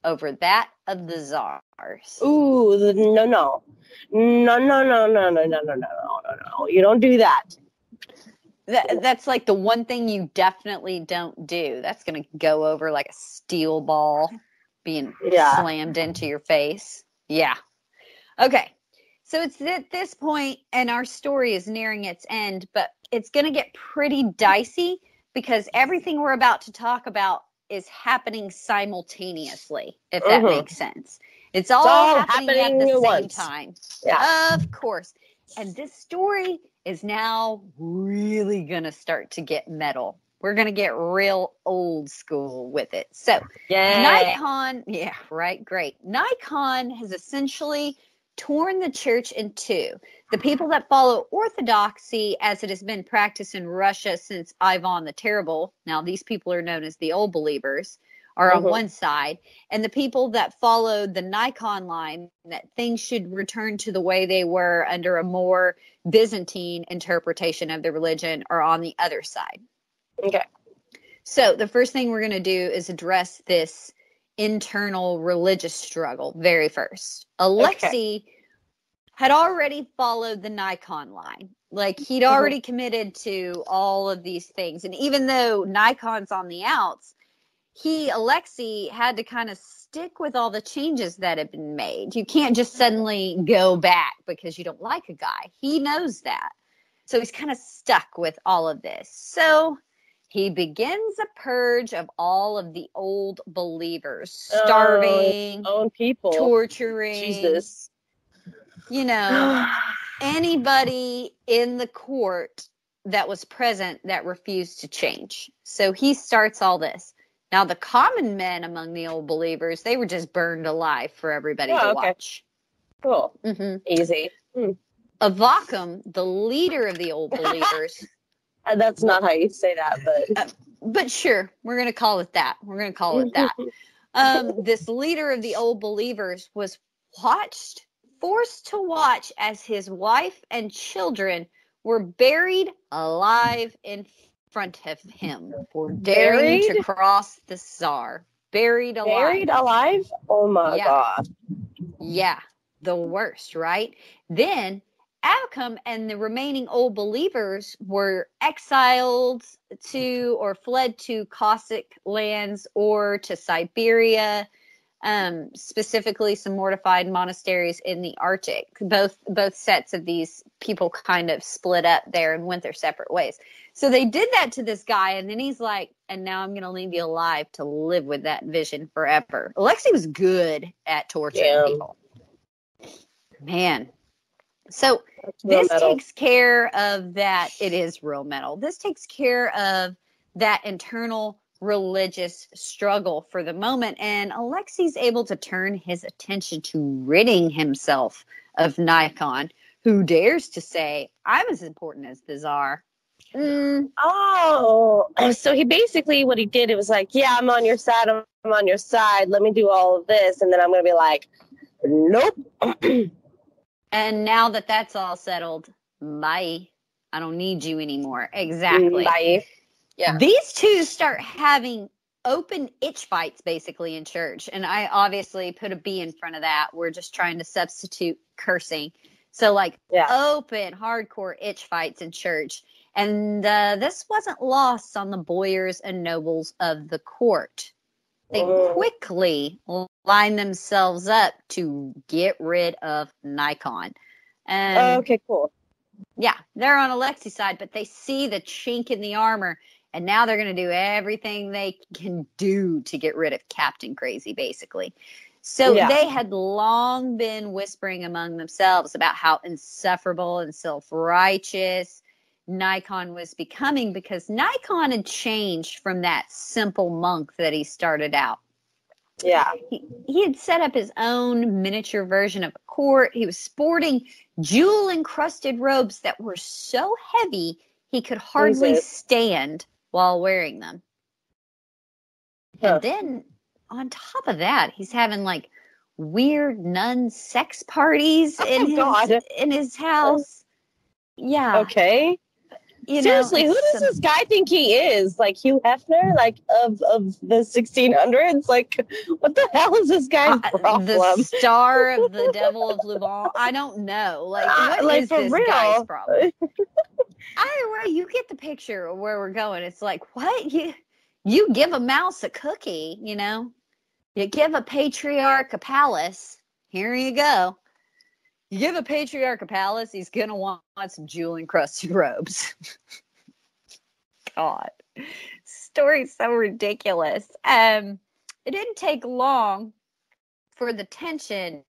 Speaker 2: over that of the czars.
Speaker 3: Ooh, no, no, no, no, no, no, no, no, no, no, no, no, no. You don't do that.
Speaker 2: That, that's like the one thing you definitely don't do. That's going to go over like a steel ball being
Speaker 3: Yeah.
Speaker 2: slammed into your face. Yeah. Okay. So it's at this point, and our story is nearing its end, but it's going to get pretty dicey because everything we're about to talk about is happening simultaneously, if that
Speaker 3: Mhm.
Speaker 2: makes sense. It's all,
Speaker 3: all
Speaker 2: happening,
Speaker 3: happening
Speaker 2: at the same
Speaker 3: once.
Speaker 2: time.
Speaker 3: Yeah.
Speaker 2: Of course. And this story is now really going to start to get metal. We're going to get real old school with it. So,
Speaker 3: Yeah.
Speaker 2: Nikon, yeah, right, great. Nikon has essentially torn the church in two. The people that follow orthodoxy as it has been practiced in Russia since Ivan the Terrible, now these people are known as the old believers, are on
Speaker 3: Mhm.
Speaker 2: one side, and the people that followed the Nikon line that things should return to the way they were under a more Byzantine interpretation of the religion are on the other side.
Speaker 3: Okay.
Speaker 2: So the first thing we're going to do is address this internal religious struggle very first. Alexei had already followed the Nikon line. Like he'd
Speaker 3: Mhm.
Speaker 2: already committed to all of these things. And even though Nikon's on the outs, he, Alexei, had to kind of stick with all the changes that had been made. You can't just suddenly go back because you don't like a guy. He knows that. So he's kind of stuck with all of this. So he begins a purge of all of the old believers,
Speaker 3: Oh,
Speaker 2: starving,
Speaker 3: Own people.
Speaker 2: torturing,
Speaker 3: Jesus.
Speaker 2: you know, anybody in the court that was present that refused to change. So he starts all this. Now, the common men among the old believers, they were just burned alive for everybody
Speaker 3: Oh,
Speaker 2: to
Speaker 3: okay.
Speaker 2: watch.
Speaker 3: cool.
Speaker 2: hmm
Speaker 3: Easy.
Speaker 2: Avakam, the leader of the old believers,
Speaker 3: And that's not how you say that, but
Speaker 2: but sure, we're going to call it that. We're going to call it that. um, this leader of the old believers was watched, forced to watch as his wife and children were buried alive in front of him for daring to cross the czar. Buried alive.
Speaker 3: Buried alive? Oh my
Speaker 2: Yeah.
Speaker 3: god.
Speaker 2: Yeah, the worst, right? Then Avacum and the remaining old believers were exiled to or fled to Cossack lands or to Siberia, um, specifically some mortified monasteries in the Arctic. Both both sets of these people kind of split up there and went their separate ways. So they did that to this guy, and then he's like, "And now I'm going to leave you alive to live with that vision forever." Alexei was good at torturing
Speaker 3: Damn.
Speaker 2: people. Man, so this
Speaker 3: metal.
Speaker 2: takes care of that. It is real metal. This takes care of that internal religious struggle for the moment. And Alexei's able to turn his attention to ridding himself of Nikon, who dares to say, I'm as important as the Tsar. Mm,
Speaker 3: Oh, so he basically what he did it was like, yeah, I'm on your side. I'm I'm on your side. Let me do all of this, and then I'm gonna be like, nope.
Speaker 2: and now that that's all settled, bye. I don't need you anymore. Exactly.
Speaker 3: Bye. Yeah.
Speaker 2: These two start having open itch fights basically in church. And I obviously put a B in front of that. We're just trying to substitute cursing. So, like,
Speaker 3: Yeah.
Speaker 2: open, hardcore itch fights in church. And uh, this wasn't lost on the boyars and nobles of the court. They
Speaker 3: Mm.
Speaker 2: quickly lined themselves up to get rid of Nikon. And oh,
Speaker 3: okay, cool.
Speaker 2: yeah, they're on Alexi's side, but they see the chink in the armor, and now they're going to do everything they can do to get rid of Captain Crazy, basically. So
Speaker 3: Yeah.
Speaker 2: they had long been whispering among themselves about how insufferable and self righteous Nikon was becoming because Nikon had changed from that simple monk that he started out
Speaker 3: Yeah.
Speaker 2: he, he had set up his own miniature version of a court. He was sporting jewel encrusted robes that were so heavy he could hardly stand while wearing them.
Speaker 3: Huh.
Speaker 2: And then on top of that, he's having like weird nun sex parties
Speaker 3: Oh,
Speaker 2: in his
Speaker 3: God.
Speaker 2: in his house. Yeah.
Speaker 3: Okay.
Speaker 2: You
Speaker 3: Seriously,
Speaker 2: know,
Speaker 3: who does this guy think he is? Like Hugh Hefner, like of of the 1600s? Like, what the hell is this guy's
Speaker 2: Uh,
Speaker 3: problem?
Speaker 2: the star of the Devil of Lubon. I don't know. Like,
Speaker 3: Uh,
Speaker 2: what is
Speaker 3: like, for
Speaker 2: this guy's problem? Either way, you get the picture of where we're going. It's like, what you you give a mouse a cookie, you know? You give a patriarch a palace. Here you go. You give a patriarch a palace, he's gonna want, want some jewel encrusted robes. God, story's so ridiculous. Um, it didn't take long for the tension,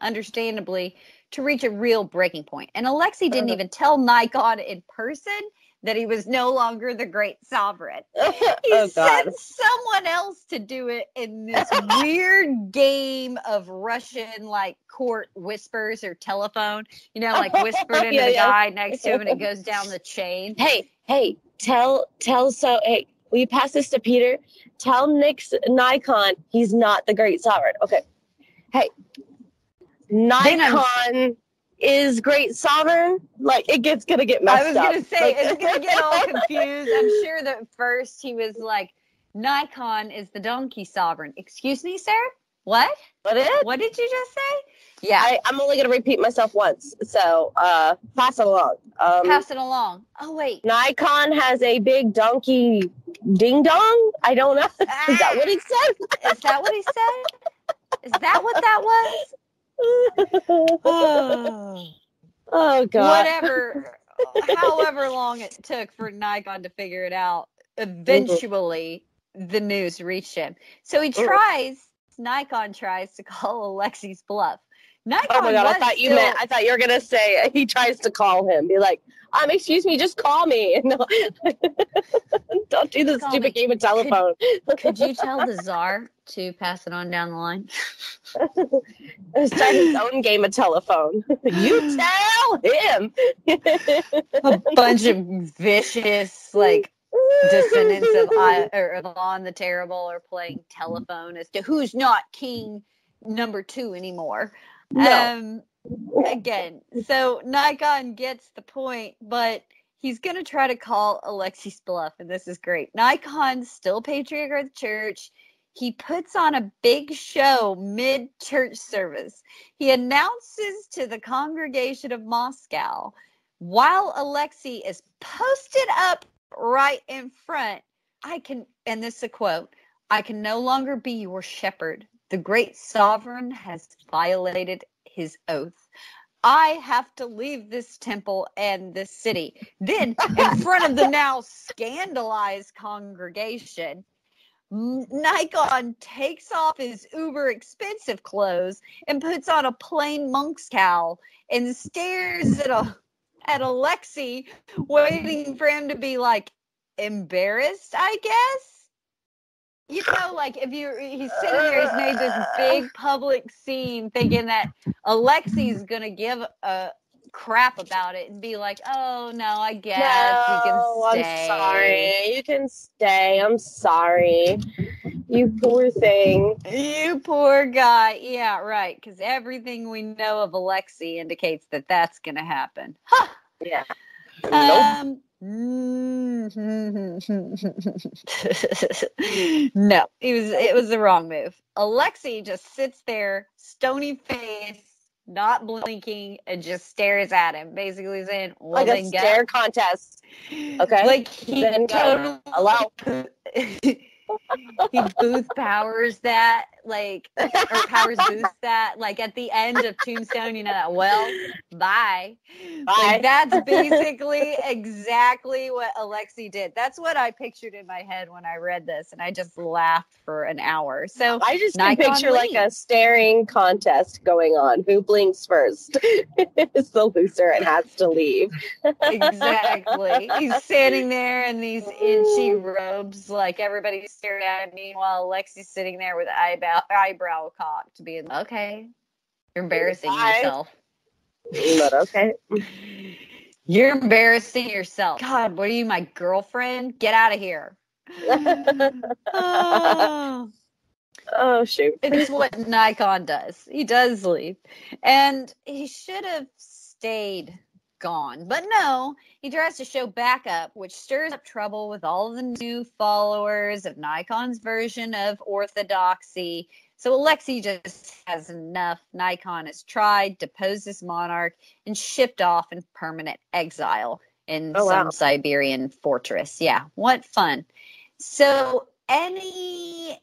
Speaker 2: understandably, to reach a real breaking point. And Alexei didn't
Speaker 3: Uh-huh.
Speaker 2: even tell Nikon in person that he was no longer the great sovereign. Oh, he
Speaker 3: oh
Speaker 2: sent someone else to do it in this weird game of Russian like court whispers or telephone. You know, like whispered into
Speaker 3: Yeah,
Speaker 2: the
Speaker 3: yeah.
Speaker 2: guy next to him and it goes down the chain.
Speaker 3: Hey, hey, tell tell so. Hey, will you pass this to Peter? Tell Nick's Nikon he's not the great sovereign. Okay. Hey, Nikon is great sovereign. Like it gets gonna get messed up.
Speaker 2: I was gonna say
Speaker 3: Like-
Speaker 2: it's gonna get all confused. I'm sure that first he was like, Nikon is the donkey sovereign. Excuse me, sir? What?
Speaker 3: What is?
Speaker 2: What did you just say? Yeah.
Speaker 3: I, I'm only gonna repeat myself once, so uh, pass it along. Um,
Speaker 2: Pass it along. Oh wait.
Speaker 3: Nikon has a big donkey ding dong. I don't know. Is that what he said?
Speaker 2: Is that what he said? Is that what that was?
Speaker 3: Oh. oh God.
Speaker 2: Whatever. However long it took for Nikon to figure it out, eventually the news reached him. So he tries. Nikon tries to call Alexi's bluff. Nikon
Speaker 3: Oh my God! I thought you
Speaker 2: still-
Speaker 3: meant. I thought you were gonna say he tries to call him. Be like, um, excuse me, just call me. Don't do the stupid
Speaker 2: me.
Speaker 3: game of telephone.
Speaker 2: Could you tell the czar to pass it on down the line?
Speaker 3: Start his own game of telephone. you tell him.
Speaker 2: A bunch of vicious, like descendants of I or of on the terrible are playing telephone as to who's not king number two anymore.
Speaker 3: No.
Speaker 2: Um again, so Nikon gets the point, but he's gonna try to call Alexei's bluff, and this is great. Nikon's still patriarch of the church. He puts on a big show mid church service. He announces to the congregation of Moscow while Alexei is posted up right in front. I can, and this is a quote I can no longer be your shepherd. The great sovereign has violated his oath. I have to leave this temple and this city. Then, in front of the now scandalized congregation, Nikon takes off his uber expensive clothes and puts on a plain monk's cowl and stares at a at Alexei, waiting for him to be like embarrassed, I guess. You know, like if you he's sitting there, he's made this big public scene thinking that Alexei's gonna give a crap about it and be like, oh no, I guess you can
Speaker 3: No,
Speaker 2: stay.
Speaker 3: I'm sorry. You can stay. I'm sorry. You poor thing.
Speaker 2: You poor guy. Yeah, right. Because everything we know of Alexei indicates that that's going to happen. Huh.
Speaker 3: Yeah.
Speaker 2: Um, Mm-hmm. no, it was it was the wrong move. Alexei just sits there, stony face, not blinking, and just stares at him, basically saying, "Well,
Speaker 3: like a
Speaker 2: then go."
Speaker 3: stare contest. Okay.
Speaker 2: Like he
Speaker 3: Then
Speaker 2: totally
Speaker 3: Hello.
Speaker 2: he booth powers that like or powers boost that like at the end of tombstone you know that well bye.
Speaker 3: Bye.
Speaker 2: like that's basically exactly what alexi did. That's what i pictured in my head when i read this and i just laughed for an hour. So
Speaker 3: I just can picture like a staring contest going on. Who blinks first? Is the loser. And has to leave.
Speaker 2: exactly. He's standing there in these oh. inchy robes like everybody's staring at him. Meanwhile alexi's sitting there with eyebrow eyebrow cocked being okay you're embarrassing
Speaker 3: Bye.
Speaker 2: yourself
Speaker 3: But okay.
Speaker 2: You're embarrassing yourself. God, what are you, my girlfriend? Get out of here. Oh,
Speaker 3: Oh shoot.
Speaker 2: it's what Nikon does. He does leave. And he should have stayed gone. But no, he tries to show backup, which stirs up trouble with all the new followers of Nikon's version of orthodoxy. So Alexei just has enough. Nikon has tried, deposed this monarch, and shipped off in permanent exile in
Speaker 3: Oh,
Speaker 2: some
Speaker 3: wow.
Speaker 2: Siberian fortress. Yeah, what fun. So any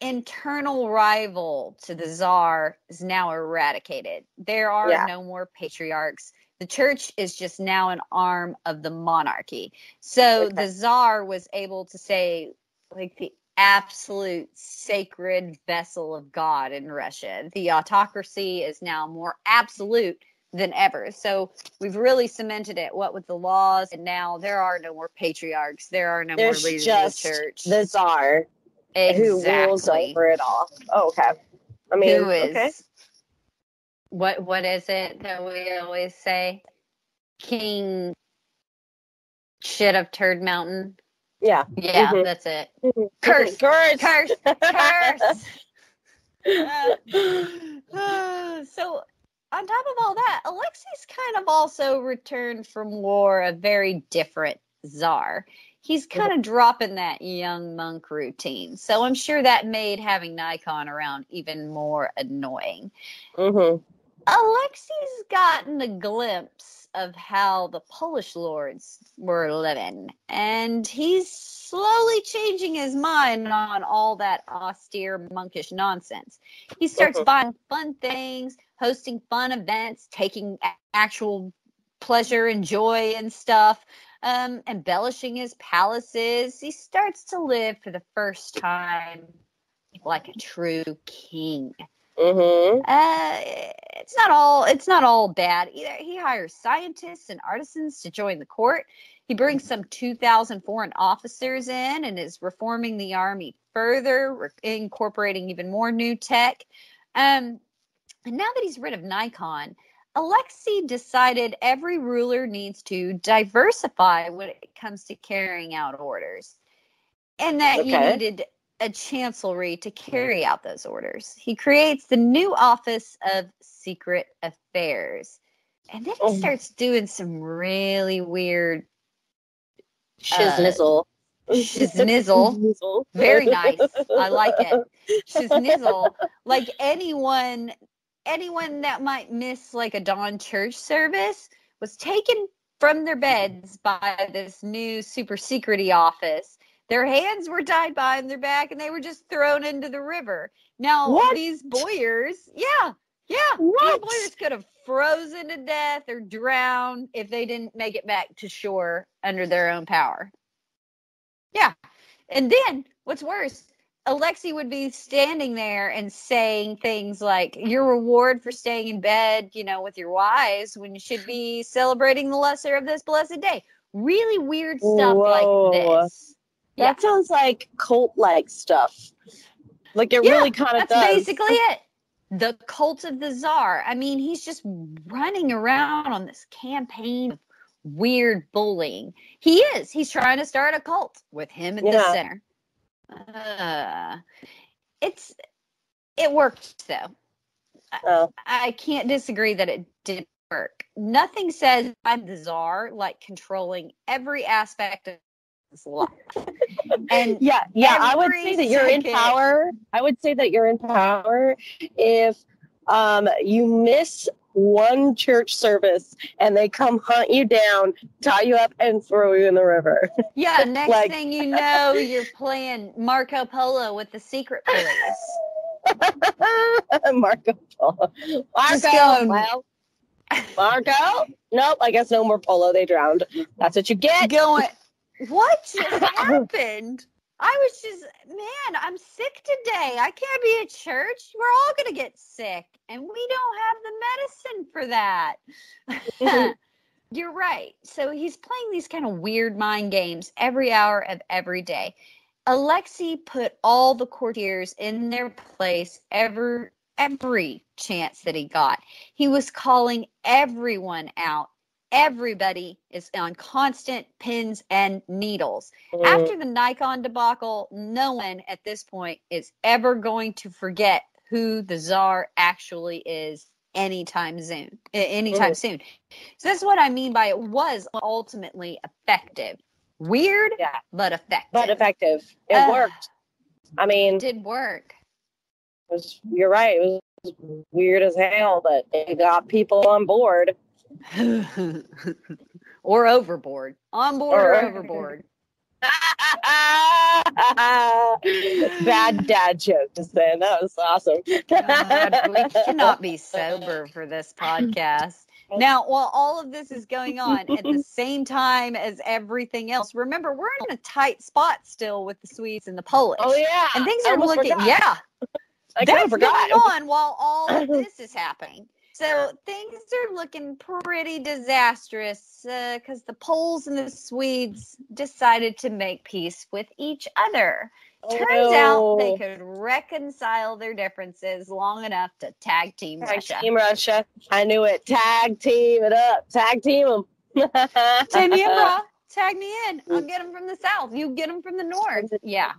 Speaker 2: internal rival to the czar is now eradicated. There are
Speaker 3: Yeah.
Speaker 2: no more patriarchs. The church is just now an arm of the monarchy. So
Speaker 3: Okay.
Speaker 2: the czar was able to say, like, the absolute sacred vessel of God in Russia. The autocracy is now more absolute than ever. So we've really cemented it, what with the laws, and now there are no more patriarchs. There are no
Speaker 3: There's
Speaker 2: more leaders
Speaker 3: just
Speaker 2: of the church.
Speaker 3: the czar who rules over it all. Oh, okay. I mean,
Speaker 2: who is
Speaker 3: okay.
Speaker 2: What what is it that we always say? King shit of turd mountain.
Speaker 3: Yeah.
Speaker 2: yeah
Speaker 3: Mhm.
Speaker 2: that's it. Curse.
Speaker 3: Curse.
Speaker 2: curse. Curse. Uh, so on top of all that alexei's kind of also returned from war a very different czar. He's kind of dropping that young monk routine. So i'm sure that made having nikon around even more annoying.
Speaker 3: Hmm
Speaker 2: Alexei's gotten a glimpse of how the Polish lords were living, and he's slowly changing his mind on all that austere monkish nonsense. He starts
Speaker 3: Mhm.
Speaker 2: buying fun things, hosting fun events, taking a- actual pleasure and joy and stuff, um, embellishing his palaces. He starts to live for the first time like a true king.
Speaker 3: Hmm
Speaker 2: Uh, it's not all it's not all bad either. He hires scientists and artisans to join the court. He brings some 2,000 foreign officers in and is reforming the army further, re- incorporating even more new tech. Um, and now that he's rid of Nikon, Alexei decided every ruler needs to diversify when it comes to carrying out orders, and that he
Speaker 3: Okay.
Speaker 2: needed a chancellery to carry out those orders. He creates the new Office of Secret Affairs. And then he
Speaker 3: Oh.
Speaker 2: starts doing some really weird, uh,
Speaker 3: Shiznizzle.
Speaker 2: shiznizzle.
Speaker 3: Shiznizzle.
Speaker 2: Very nice. I like it. shiznizzle. Like anyone, anyone that might miss like a dawn church service was taken from their beds by this new super secrety office. Their hands were tied behind their back and they were just thrown into the river. Now
Speaker 3: What?
Speaker 2: these boyars, yeah, yeah,
Speaker 3: What?
Speaker 2: these boyars could have frozen to death or drowned if they didn't make it back to shore under their own power. Yeah. And then what's worse, Alexei would be standing there and saying things like, Your reward for staying in bed, you know, with your wives when you should be celebrating the lesser of this blessed day. Really weird stuff
Speaker 3: Whoa.
Speaker 2: like this. Yeah.
Speaker 3: That sounds like cult like stuff. Like it
Speaker 2: Yeah,
Speaker 3: really kind of
Speaker 2: That's
Speaker 3: does.
Speaker 2: basically it. The cult of the czar. I mean, he's just running around on this campaign of weird bullying. He is. He's trying to start a cult with him at the
Speaker 3: Yeah.
Speaker 2: center. Uh, it's it worked though.
Speaker 3: Oh.
Speaker 2: I can't disagree that it did work. Nothing says I'm the czar like controlling every aspect of And
Speaker 3: yeah, yeah. I would say that you're in power. I would say that you're in power if um, you miss one church service and they come hunt you down, tie you up, and throw you in the river.
Speaker 2: Yeah, next
Speaker 3: Like-
Speaker 2: thing you know, you're playing Marco Polo with the secret police.
Speaker 3: Marco Polo. Marco. Well, Marco. Nope. I guess no more polo. They drowned. That's what you get.
Speaker 2: Going, what just happened? I was just, man, I'm sick today. I can't be at church. We're all going to get sick, and we don't have the medicine for that. You're right. So he's playing these kind of weird mind games every hour of every day. Alexei put all the courtiers in their place every every chance that he got. He was calling everyone out. Everybody is on constant pins and needles. After the Nikon debacle, no one at this point is ever going to forget who the czar actually is anytime soon. Anytime
Speaker 3: Mhm.
Speaker 2: soon. So that's what I mean by it was ultimately effective. Weird,
Speaker 3: Yeah.
Speaker 2: but effective.
Speaker 3: But effective. It
Speaker 2: Uh,
Speaker 3: worked. I mean,
Speaker 2: It did work.
Speaker 3: was, you're right. It was weird as hell, but it got people on board.
Speaker 2: or overboard. On board or,
Speaker 3: Or-
Speaker 2: overboard.
Speaker 3: Bad dad joke just then. That was awesome.
Speaker 2: God, we cannot be sober for this podcast. Now, while all of this is going on at the same time as everything else, remember we're in a tight spot still with the Swedes and the Polish.
Speaker 3: Oh yeah,
Speaker 2: And things are looking,
Speaker 3: forgot.
Speaker 2: yeah,
Speaker 3: I kind
Speaker 2: that's
Speaker 3: of forgot.
Speaker 2: going on while all of this is happening. So things are looking pretty disastrous because the Poles and the Swedes decided to make peace with each other.
Speaker 3: Oh,
Speaker 2: Turns out they could reconcile their differences long enough to tag team
Speaker 3: Tag
Speaker 2: Russia.
Speaker 3: team Russia. I knew it. Tag team it up. Tag team them.
Speaker 2: Tag me in, bro. Tag me in. I'll get them from the south. You get them from the north. Yeah.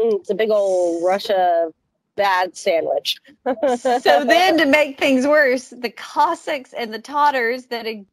Speaker 3: Mm, It's a big old Russia bad sandwich.
Speaker 2: so then to make things worse the cossacks and the tatars that had,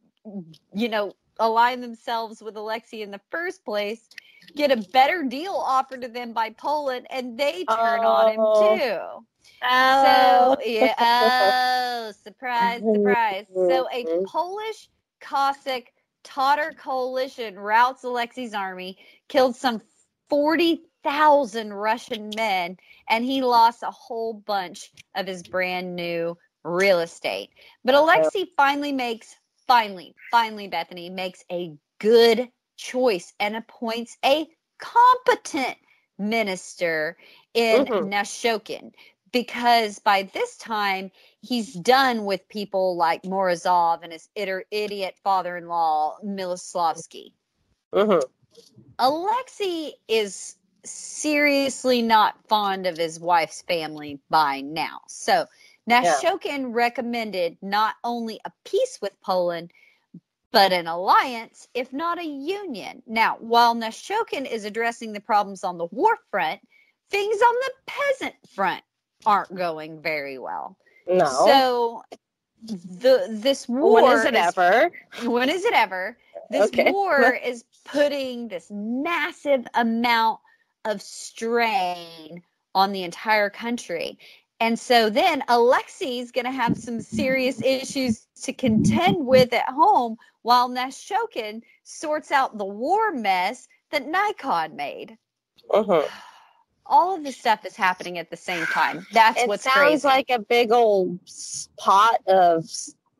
Speaker 2: you know align themselves with alexei in the first place get a better deal offered to them by poland and they turn on him
Speaker 3: Oh.
Speaker 2: too
Speaker 3: Oh.
Speaker 2: so yeah oh surprise surprise so a polish cossack tatar coalition routs alexei's army killed some 40,000 russian men and he lost a whole bunch of his brand new real estate. But Alexei finally makes, finally, finally, Bethany makes a good choice and appoints a competent minister in
Speaker 3: Mhm.
Speaker 2: Nashokin. Because by this time, he's done with people like Morozov and his idiot father in law, Miloslavsky.
Speaker 3: Mhm.
Speaker 2: Alexei is seriously not fond of his wife's family by now. So Nashokin recommended not only a peace with Poland, but an alliance, if not a union. Now, while Nashokin is addressing the problems on the war front, things on the peasant front aren't going very well.
Speaker 3: No.
Speaker 2: So the this war
Speaker 3: when is it ever?
Speaker 2: when is it ever? This
Speaker 3: Okay.
Speaker 2: war is putting this massive amount of strain on the entire country. And so then Alexei's going to have some serious issues to contend with at home while Nashokin sorts out the war mess that Nikon made.
Speaker 3: Mhm.
Speaker 2: All of this stuff is happening at the same time. That's
Speaker 3: It
Speaker 2: what's
Speaker 3: sounds
Speaker 2: crazy.
Speaker 3: like a big old pot of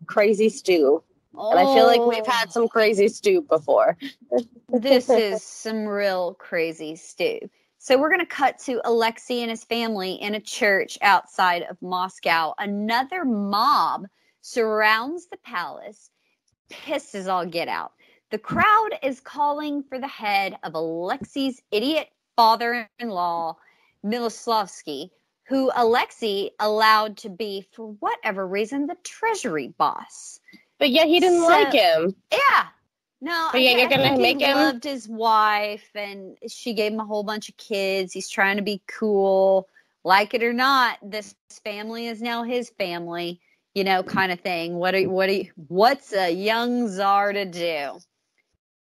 Speaker 3: crazy stew. And I feel like we've
Speaker 2: Oh.
Speaker 3: had some crazy stew before.
Speaker 2: this is some real crazy stew. So we're going to cut to Alexei and his family in a church outside of Moscow. Another mob surrounds the palace, pisses all get out. The crowd is calling for the head of Alexei's idiot father-in-law, Miloslavsky, who Alexei allowed to be, for whatever reason, the treasury boss.
Speaker 3: But yet he didn't
Speaker 2: So-
Speaker 3: like him.
Speaker 2: Yeah. No,
Speaker 3: But yeah,
Speaker 2: I-
Speaker 3: you're
Speaker 2: I
Speaker 3: gonna
Speaker 2: think
Speaker 3: make
Speaker 2: he
Speaker 3: him-
Speaker 2: loved his wife, and she gave him a whole bunch of kids. He's trying to be cool, like it or not. This family is now his family, you know, kind of thing. What are what are you, what's a young czar to do?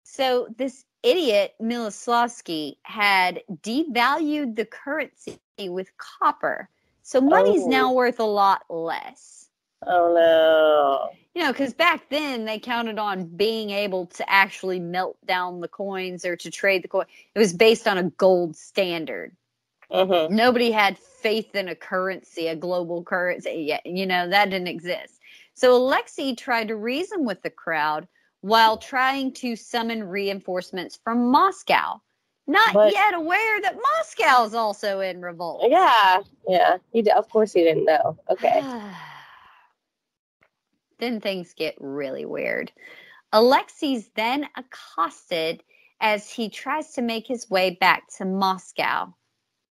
Speaker 2: So this idiot Miloslavsky had devalued the currency with copper, so money's
Speaker 3: Oh.
Speaker 2: now worth a lot less
Speaker 3: Oh no.
Speaker 2: you know, because back then they counted on being able to actually melt down the coins or to trade the coin. It was based on a gold standard.
Speaker 3: Mm-hmm.
Speaker 2: Nobody had faith in a currency, a global currency. yet. You know, that didn't exist. So Alexei tried to reason with the crowd while trying to summon reinforcements from Moscow. Not
Speaker 3: But-
Speaker 2: yet aware that Moscow is also in revolt.
Speaker 3: Yeah, yeah. He of course he didn't know. Okay.
Speaker 2: then things get really weird. Alexei's then accosted as he tries to make his way back to Moscow.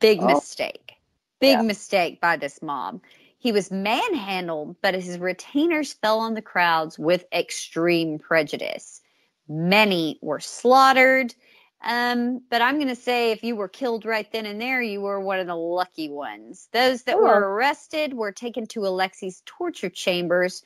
Speaker 2: Big
Speaker 3: Oh.
Speaker 2: mistake. Big
Speaker 3: Yeah.
Speaker 2: mistake by this mob. He was manhandled, but his retainers fell on the crowds with extreme prejudice. Many were slaughtered. Um, but I'm going to say if you were killed right then and there, you were one of the lucky ones. Those that
Speaker 3: Oh.
Speaker 2: were arrested were taken to Alexei's torture chambers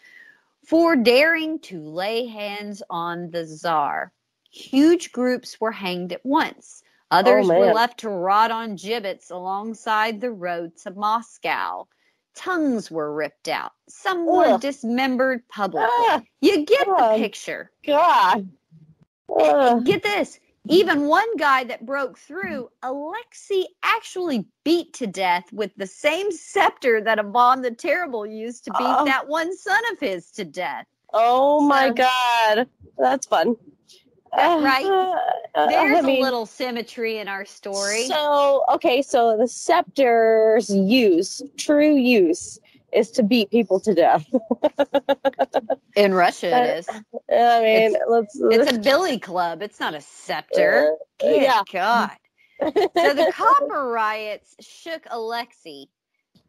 Speaker 2: for daring to lay hands on the czar. Huge groups were hanged at once. Others were
Speaker 3: Oh, man.
Speaker 2: left to rot on gibbets alongside the road to Moscow. Tongues were ripped out. Some were
Speaker 3: Ugh.
Speaker 2: dismembered publicly.
Speaker 3: Ah,
Speaker 2: You get the picture.
Speaker 3: God. Ugh.
Speaker 2: Get this. Even one guy that broke through, Alexei actually beat to death with the same scepter that Ivan the Terrible used to beat
Speaker 3: Oh.
Speaker 2: that one son of his to death.
Speaker 3: oh my
Speaker 2: So-
Speaker 3: God. That's fun.
Speaker 2: Right.
Speaker 3: Uh,
Speaker 2: There's
Speaker 3: I mean,
Speaker 2: a little symmetry in our story.
Speaker 3: So, okay, so the scepter's use, true use, is to beat people to death.
Speaker 2: in Russia, it is.
Speaker 3: I mean, let's.
Speaker 2: It's a billy club. It's not a scepter.
Speaker 3: Uh,
Speaker 2: Good
Speaker 3: yeah.
Speaker 2: God. So the copper riots shook Alexei,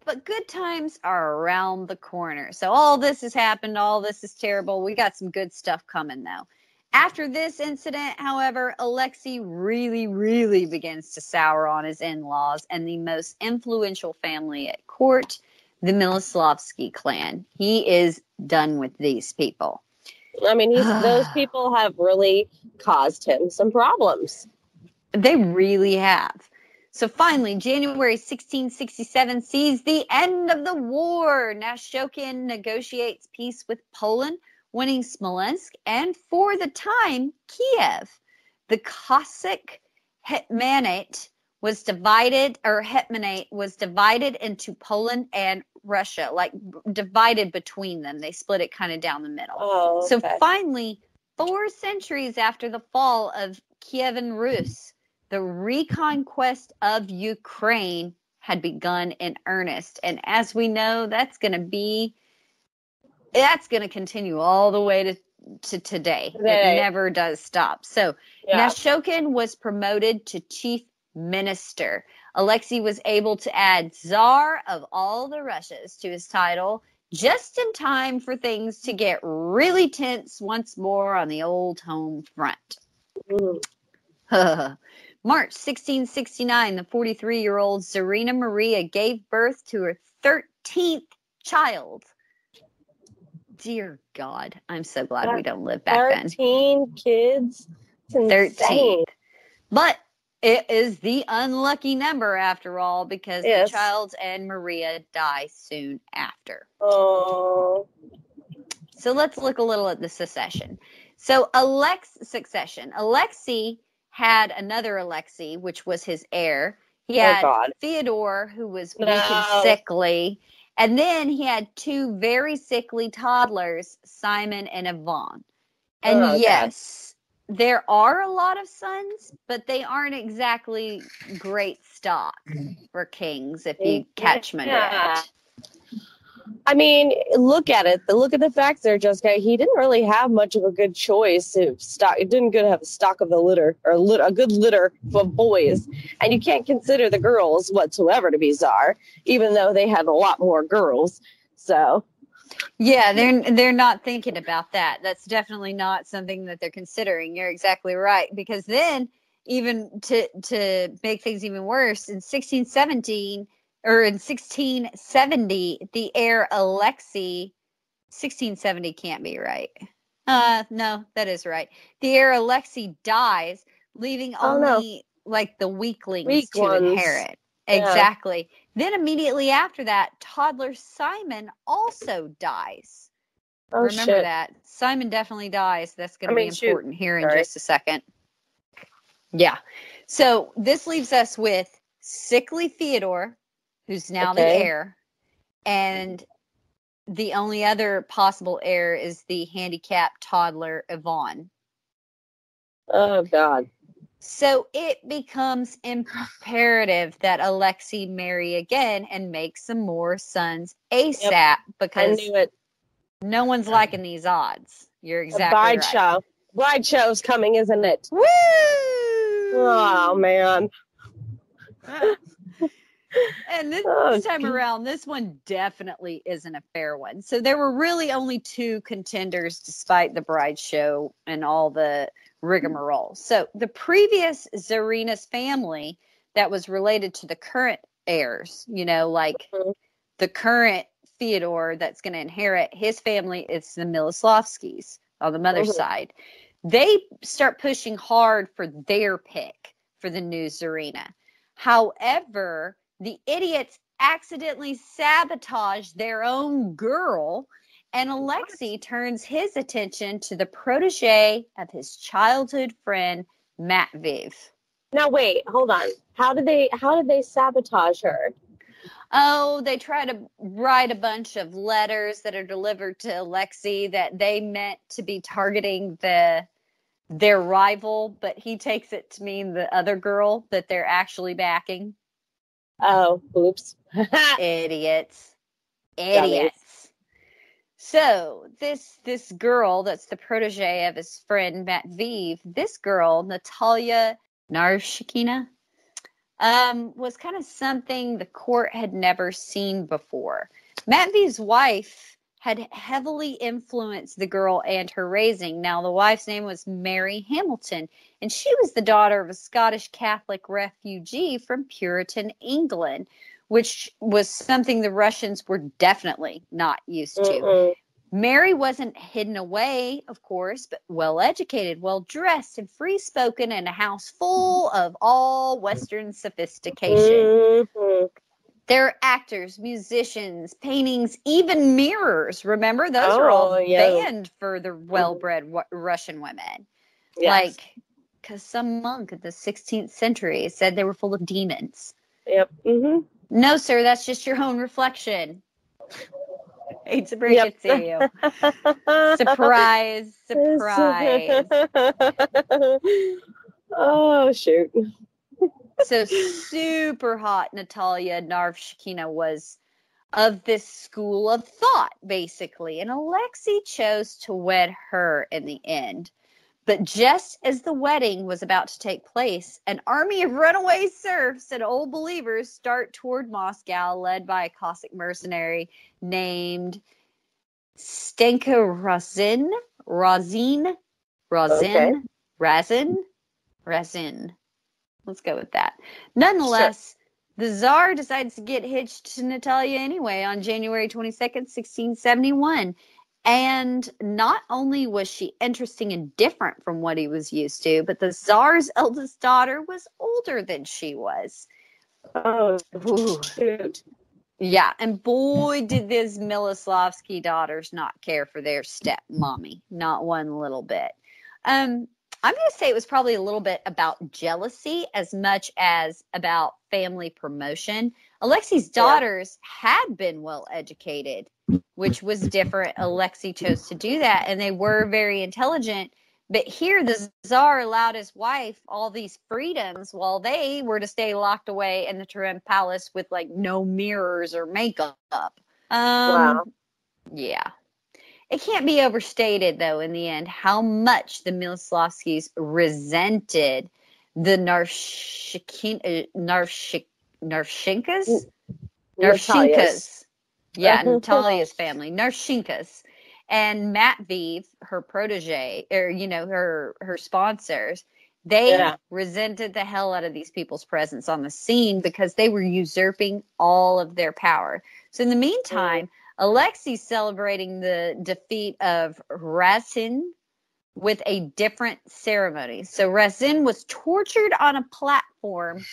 Speaker 2: but good times are around the corner. So all this has happened. All this is terrible. We got some good stuff coming though. After this incident, however, Alexei really, really begins to sour on his in laws and the most influential family at court, the Miloslavsky clan. He is done with these people.
Speaker 3: I mean, he's, those people have really caused him some problems.
Speaker 2: They really have. So finally, January 1667 sees the end of the war. Nashokin negotiates peace with Poland, winning Smolensk and, for the time, Kiev. The Cossack hetmanate was divided, or hetmanate was divided into Poland and Russia, like divided between them. They split it kind of down the middle.
Speaker 3: Oh,
Speaker 2: So finally, four centuries after the fall of Kievan Rus, the reconquest of Ukraine had begun in earnest. And as we know, that's going to be that's going to continue all the way to to today.
Speaker 3: Today.
Speaker 2: It never does stop. So
Speaker 3: yeah.
Speaker 2: Nashokin was promoted to chief minister. Alexei was able to add Tsar of all the Russias to his title just in time for things to get really tense once more on the old home front.
Speaker 3: Mm.
Speaker 2: March 1669, the 43 year old Czarina Maria gave birth to her 13th child. Dear God, I'm so glad we don't live back then.
Speaker 3: 13 kids. It's insane.
Speaker 2: But it is the unlucky number after all because
Speaker 3: Yes.
Speaker 2: the child and Maria die soon after.
Speaker 3: Oh.
Speaker 2: So let's look a little at the succession. So Alex succession. Alexei had another Alexei, which was his heir. He
Speaker 3: Oh,
Speaker 2: had. Theodore, who was weak and sickly. And then he had two very sickly toddlers, Simon and Ivan. And
Speaker 3: Oh,
Speaker 2: yes, there are a lot of sons, but they aren't exactly great stock for kings, if you mm, catch my
Speaker 3: Yeah.
Speaker 2: drift.
Speaker 3: I mean, look at it. Look at the facts there, Jessica. He didn't really have much of a good choice to stock. It didn't good have a stock of the litter or lit, a good litter of boys, and you can't consider the girls whatsoever to be czar, even though they had a lot more girls. So
Speaker 2: Yeah, they're they're not thinking about that. That's definitely not something that they're considering. You're exactly right because then even to to make things even worse in 1617 or in 1670 the heir Alexei 1670 can't be right. Uh no, that is right. The heir Alexei dies leaving
Speaker 3: Oh, no.
Speaker 2: only like the weaklings
Speaker 3: Weak
Speaker 2: to
Speaker 3: ones.
Speaker 2: inherit.
Speaker 3: Yeah.
Speaker 2: Exactly. Then immediately after that, toddler Simon also dies.
Speaker 3: oh
Speaker 2: Remember
Speaker 3: shit.
Speaker 2: that. Simon definitely dies. That's going to
Speaker 3: mean,
Speaker 2: be
Speaker 3: shoot.
Speaker 2: important here in just a second. Yeah. So this leaves us with sickly Theodore, who's now the heir, and the only other possible heir is the handicapped toddler Ivan.
Speaker 3: Oh god.
Speaker 2: So it becomes imperative that Alexei marry again and make some more sons ASAP
Speaker 3: I
Speaker 2: because
Speaker 3: knew it.
Speaker 2: no one's liking these odds. You're exactly
Speaker 3: bride
Speaker 2: right.
Speaker 3: show. Bride show's coming, isn't it?
Speaker 2: Woo!
Speaker 3: Oh man.
Speaker 2: and this,
Speaker 3: Oh,
Speaker 2: this time
Speaker 3: God.
Speaker 2: around, this one definitely isn't a fair one. So there were really only two contenders, despite the bride show and all the rigmarole. So the previous Czarina's family that was related to the current heirs, you know, like
Speaker 3: Mhm.
Speaker 2: the current Theodore that's going to inherit his family is the Miloslavskis on the mother's
Speaker 3: Mhm.
Speaker 2: side. They start pushing hard for their pick for the new Czarina. However, the idiots accidentally sabotage their own girl, and Alexei turns his attention to the protege of his childhood friend, Matveev.
Speaker 3: Now wait, hold on. How did they how did they sabotage her?
Speaker 2: Oh, they try to write a bunch of letters that are delivered to Alexei that they meant to be targeting the their rival, but he takes it to mean the other girl that they're actually backing.
Speaker 3: Oh, oops.
Speaker 2: Idiots. Idiots. So this this girl that's the protege of his friend Matveev, this girl, Natalia Narshikina, um, was kind of something the court had never seen before. Matveev's wife had heavily influenced the girl and her raising. Now, the wife's name was Mary Hamilton, and she was the daughter of a Scottish Catholic refugee from Puritan England, which was something the Russians were definitely not used to.
Speaker 3: Mm-mm.
Speaker 2: Mary wasn't hidden away, of course, but well educated, well dressed, and free spoken in a house full of all Western sophistication.
Speaker 3: Mhm.
Speaker 2: There are actors, musicians, paintings, even mirrors. Remember, those are all
Speaker 3: Oh, yeah. Mm-hmm.
Speaker 2: banned for the well bred w- Russian women.
Speaker 3: Yes.
Speaker 2: Like, because some monk in the 16th century said they were full of demons.
Speaker 3: Yep. hmm
Speaker 2: No, sir, that's just your own reflection. Hate to break
Speaker 3: Yep.
Speaker 2: it to you. Surprise, surprise.
Speaker 3: oh shoot.
Speaker 2: so super hot Natalia Naryshkina was of this school of thought, basically. And Alexei chose to wed her in the end. But just as the wedding was about to take place, an army of runaway serfs and old believers start toward Moscow, led by a Cossack mercenary named Stenka Razin. Razin? Razin?
Speaker 3: Okay.
Speaker 2: Razin? Razin. Let's go with that. Nonetheless, the Tsar decides to get hitched to Natalia anyway on January 22nd, 1671. And not only was she interesting and different from what he was used to, but the czar's eldest daughter was older than she was.
Speaker 3: Oh shoot.
Speaker 2: Yeah, and boy, did these Miloslavsky daughters not care for their stepmommy, not one little bit. Um, I'm going to say it was probably a little bit about jealousy as much as about family promotion. Alexei's
Speaker 3: Yeah.
Speaker 2: daughters had been well educated, which was different. Alexei chose to do that, and they were very intelligent. But here, the czar allowed his wife all these freedoms while they were to stay locked away in the Terem palace with like no mirrors or makeup. Um,
Speaker 3: Wow.
Speaker 2: Yeah. It can't be overstated, though, in the end, how much the Miloslavskis resented the Narshikin, uh, Narshik, Narshinkas? Yeah, Natalia's family, Narshinkas. And Matveev, her protege, or you know, her her sponsors, they
Speaker 3: Yeah.
Speaker 2: resented the hell out of these people's presence on the scene because they were usurping all of their power. So in the meantime, Alexei's celebrating the defeat of Razin with a different ceremony. So Razin was tortured on a platform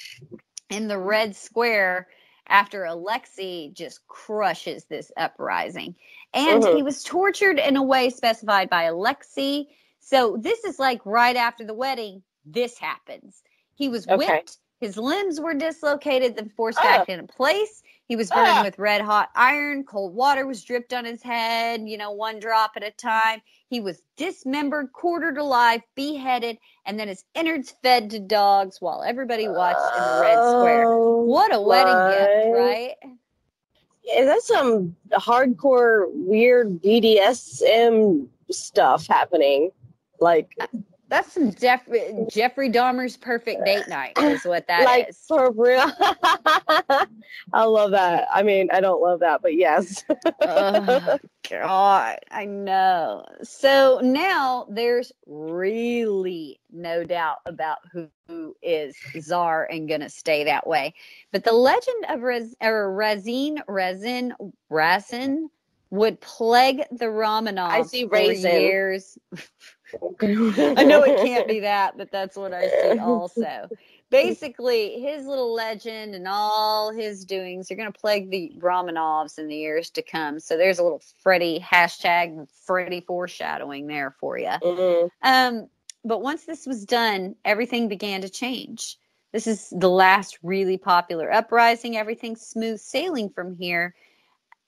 Speaker 2: in the Red Square after Alexei just crushes this uprising. And
Speaker 3: Mhm.
Speaker 2: he was tortured in a way specified by Alexei. So this is like right after the wedding, this happens. He was
Speaker 3: Okay.
Speaker 2: whipped, his limbs were dislocated, then forced
Speaker 3: Ah.
Speaker 2: back into place. He was burned
Speaker 3: Ah.
Speaker 2: with red hot iron, cold water was dripped on his head, you know, one drop at a time. He was dismembered, quartered alive, beheaded, and then his innards fed to dogs while everybody watched in the Red Square.
Speaker 3: Oh,
Speaker 2: What a wedding gift, right?
Speaker 3: Is that some hardcore weird BDSM stuff happening? Like
Speaker 2: That's some Jeff- Jeffrey Dahmer's perfect date night, is what that
Speaker 3: like
Speaker 2: is.
Speaker 3: for real. I love that. I mean, I don't love that, but yes.
Speaker 2: oh, God, I know. So now there's really no doubt about who, who is czar and gonna stay that way. But the legend of Rez, or Razin, Rezin, Razin would plague the Romanovs
Speaker 3: I see
Speaker 2: for
Speaker 3: raisin.
Speaker 2: years. I know it can't be that, but that's what I see also. Basically, his little legend and all his doings are going to plague the Romanovs in the years to come. So there's a little Freddy hashtag Freddy foreshadowing there for you.
Speaker 3: Mhm.
Speaker 2: Um, but once this was done, everything began to change. This is the last really popular uprising. Everything's smooth sailing from here.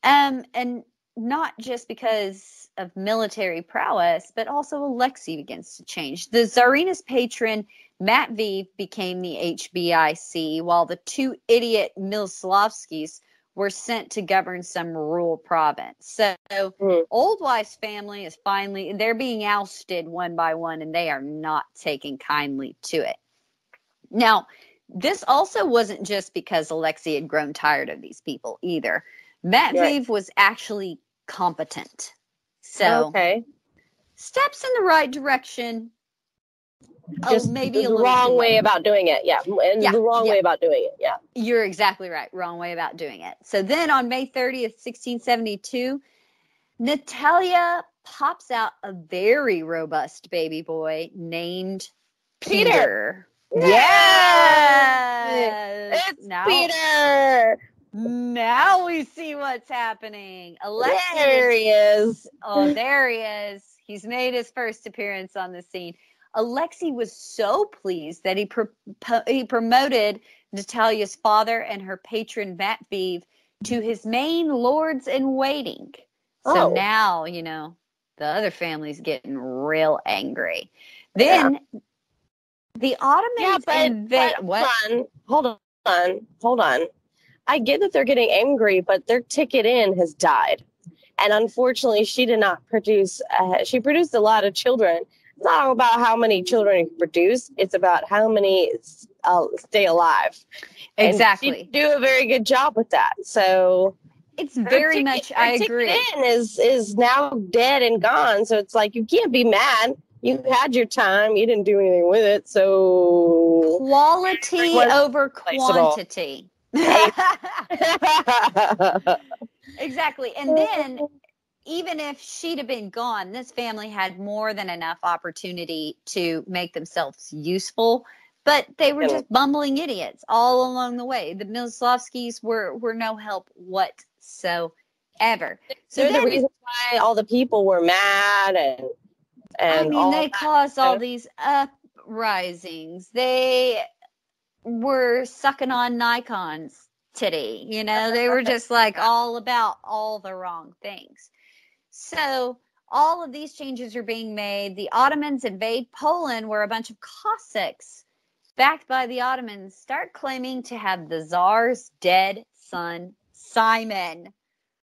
Speaker 2: Um, and not just because of military prowess, but also Alexei begins to change. The Tsarina's patron, Matveev, became the HBIC, while the two idiot Miloslavskis were sent to govern some rural province. So
Speaker 3: Mhm.
Speaker 2: Old Wife's family is finally they're being ousted one by one, and they are not taking kindly to it. Now, this also wasn't just because Alexei had grown tired of these people either. Matveev was actually competent. So
Speaker 3: okay.
Speaker 2: steps in the right direction. Oh,
Speaker 3: Just
Speaker 2: maybe a
Speaker 3: the
Speaker 2: little
Speaker 3: wrong way
Speaker 2: late.
Speaker 3: about doing it. Yeah. And
Speaker 2: Yeah,
Speaker 3: the wrong
Speaker 2: yeah.
Speaker 3: way about doing it. Yeah.
Speaker 2: You're exactly right. Wrong way about doing it. So then on May 30th, 1672, Natalia pops out a very robust baby boy named Peter.
Speaker 3: Peter.
Speaker 2: Yes.
Speaker 3: It's
Speaker 2: now,
Speaker 3: Peter.
Speaker 2: Now we see what's happening. Alexei
Speaker 3: There
Speaker 2: is
Speaker 3: he is.
Speaker 2: Oh, there he is. He's made his first appearance on the scene. Alexei was so pleased that he pro- po- he promoted Natalia's father and her patron Matveev to his main lords in waiting. So
Speaker 3: Oh.
Speaker 2: now, you know, the other family's getting real angry. Then the Ottomans
Speaker 3: Yeah, but,
Speaker 2: invade
Speaker 3: but
Speaker 2: what?
Speaker 3: hold on, hold on, hold on. I get that they're getting angry, but their ticket in has died, and unfortunately, she did not produce. Uh, she produced a lot of children. It's not about how many children you produce; it's about how many uh, stay alive. And
Speaker 2: Exactly.
Speaker 3: she do a very good job with that. So
Speaker 2: It's very
Speaker 3: ticket-
Speaker 2: much I
Speaker 3: ticket
Speaker 2: agree.
Speaker 3: In is is now dead and gone. So it's like you can't be mad. You had your time. You didn't do anything with it. So
Speaker 2: Quality over quantity. exactly. And then even if she'd have been gone, this family had more than enough opportunity to make themselves useful. But they were just bumbling idiots all along the way. The Miloslavskis were were no help whatsoever. So
Speaker 3: they're the reason why all the people were mad and and
Speaker 2: I mean, they
Speaker 3: that
Speaker 2: caused all these uprisings. They were sucking on Nikon's titty. You know, they were just like all about all the wrong things. So all of these changes are being made. The Ottomans invade Poland, where a bunch of Cossacks, backed by the Ottomans, start claiming to have the Tsar's dead son, Simon.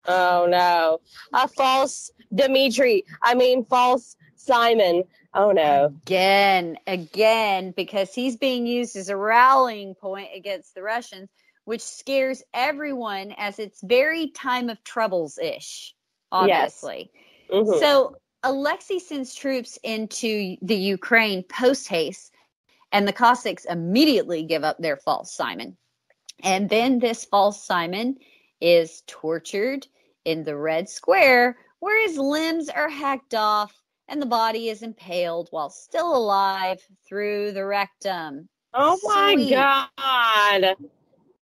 Speaker 3: Oh no, a false Dimitri. I mean, false Simon. Oh no.
Speaker 2: again, again, because he's being used as a rallying point against the Russians, which scares everyone as it's very time of troubles ish, obviously.
Speaker 3: Mhm.
Speaker 2: So Alexei sends troops into the Ukraine post haste, and the Cossacks immediately give up their false Simon. And then this false Simon is tortured in the Red Square, where his limbs are hacked off and the body is impaled while still alive through the rectum.
Speaker 3: oh my
Speaker 2: Sweet.
Speaker 3: god.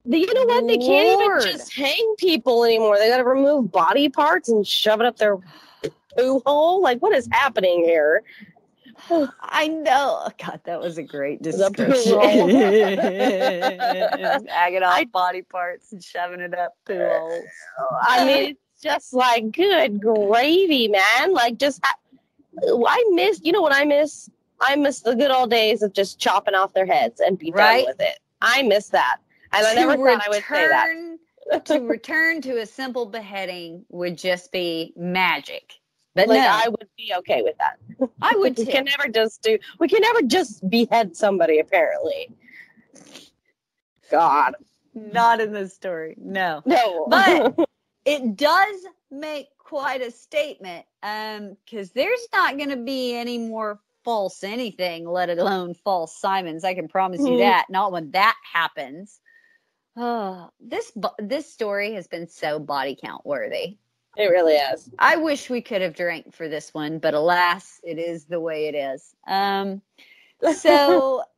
Speaker 3: The- You know what? They can't
Speaker 2: Lord.
Speaker 3: even just hang people anymore. They got to remove body parts and shove it up their poo hole. Like, what is happening here?
Speaker 2: I know. God, that was a great description.
Speaker 3: poo
Speaker 2: off
Speaker 3: I-
Speaker 2: body parts and shoving it up poo holes.
Speaker 3: I mean, it's just like good gravy, man. Like, just I, I miss. You know what I miss? I miss the good old days of just chopping off their heads and be
Speaker 2: Right.
Speaker 3: done with it. I miss that, and I
Speaker 2: To
Speaker 3: never thought I would say that.
Speaker 2: to return to a simple beheading would just be magic. But
Speaker 3: like
Speaker 2: no,
Speaker 3: I would be okay with that.
Speaker 2: I would
Speaker 3: We can never just do. We can never just behead somebody. Apparently. God.
Speaker 2: Not in this story. No.
Speaker 3: No.
Speaker 2: But it does make quite a statement um because there's not going to be any more false anything let alone false simons i can promise you
Speaker 3: Mhm.
Speaker 2: that not when that happens oh this this story has been so body count worthy
Speaker 3: it really is.
Speaker 2: i wish we could have drank for this one but alas it is the way it is um so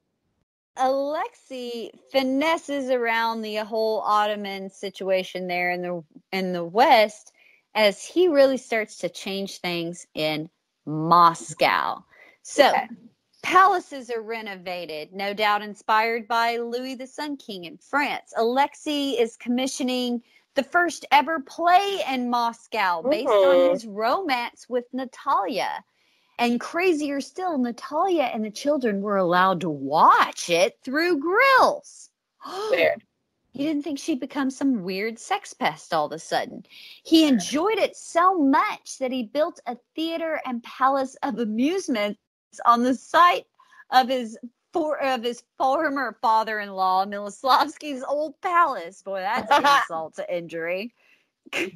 Speaker 2: Alexei finesses around the whole Ottoman situation there in the in the West as he really starts to change things in Moscow. So
Speaker 3: Okay.
Speaker 2: palaces are renovated, no doubt inspired by Louis the Sun King in France. Alexei is commissioning the first ever play in Moscow based on
Speaker 3: Mhm.
Speaker 2: his romance with Natalia. And crazier still, Natalia and the children were allowed to watch it through grills.
Speaker 3: Weird.
Speaker 2: He didn't think she'd become some weird sex pest all of a sudden. He enjoyed it so much that he built a theater and palace of amusements on the site of his for, of his former father-in-law, Miloslavsky's old palace. Boy, that's an insult to injury. and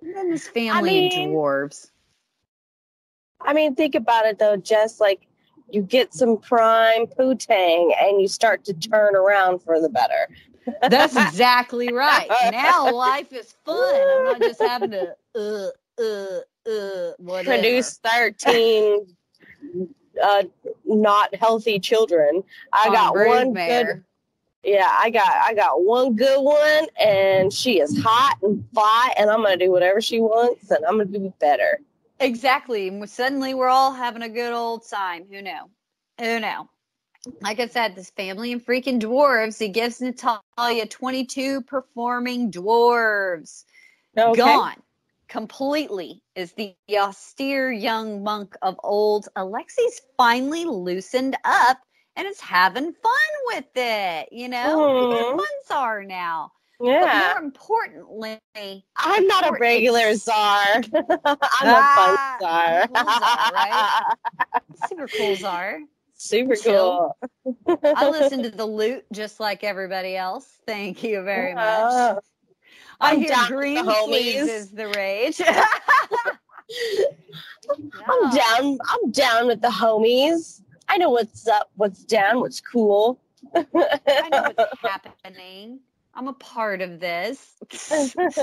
Speaker 2: then his family
Speaker 3: mean-
Speaker 2: and dwarves.
Speaker 3: I mean, think about it though. Just like you get some prime poo-tang and you start to turn around for the better.
Speaker 2: That's exactly right. Now life is fun. I'm not just having to uh uh uh whatever.
Speaker 3: Produce thirteen uh, not healthy children. I
Speaker 2: on
Speaker 3: got one good. Yeah, I got I got one good one, and she is hot and fly, and I'm gonna do whatever she wants, and I'm gonna do better.
Speaker 2: Exactly. Suddenly we're all having a good old time. Who knew? Who knew? Like I said, this family and freaking dwarves. He gives Natalia 22 performing dwarves.
Speaker 3: Okay.
Speaker 2: Gone completely is the austere young monk of old. Alexei's finally loosened up and is having fun with it. You know, he's a
Speaker 3: Mhm.
Speaker 2: fun czar now.
Speaker 3: Yeah,
Speaker 2: But more importantly,
Speaker 3: I'm not a regular
Speaker 2: it's-
Speaker 3: czar. I'm
Speaker 2: Ah,
Speaker 3: a fun czar.
Speaker 2: cool czar, right? super cool czar.
Speaker 3: Super cool.
Speaker 2: I listen to the lute just like everybody else. Thank you very much.
Speaker 3: Uh,
Speaker 2: I
Speaker 3: I'm
Speaker 2: hear
Speaker 3: down the
Speaker 2: green
Speaker 3: homies.
Speaker 2: is the rage.
Speaker 3: I'm down. I'm down with the homies. I know what's up, what's down, what's cool.
Speaker 2: I know what's happening. I'm a part of this.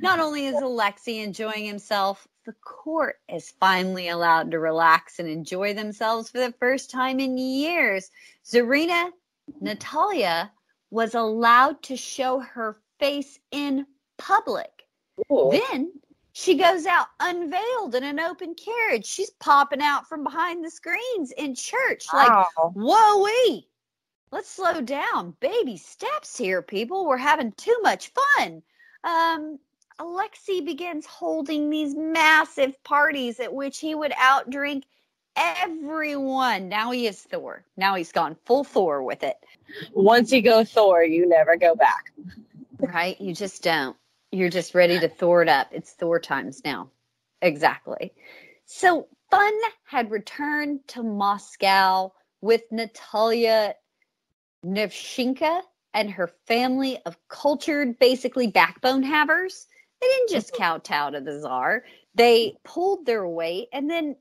Speaker 2: Not only is Alexei enjoying himself, the court is finally allowed to relax and enjoy themselves for the first time in years. Czarina Natalia was allowed to show her face in public.
Speaker 3: Ooh.
Speaker 2: Then she goes out unveiled in an open carriage. She's popping out from behind the screens in church. Like,
Speaker 3: Wow.
Speaker 2: whoa, wee. Let's slow down. Baby steps here, people. We're having too much fun. Um, Alexei begins holding these massive parties at which he would outdrink everyone. Now he is Thor. Now he's gone full Thor with it.
Speaker 3: Once you go Thor, you never go back.
Speaker 2: right? You just don't. You're just ready to Thor it up. It's Thor times now. Exactly. So fun had returned to Moscow with Natalia Nevshinka and her family of cultured, basically backbone havers. They didn't just kowtow to the czar. They pulled their weight, and then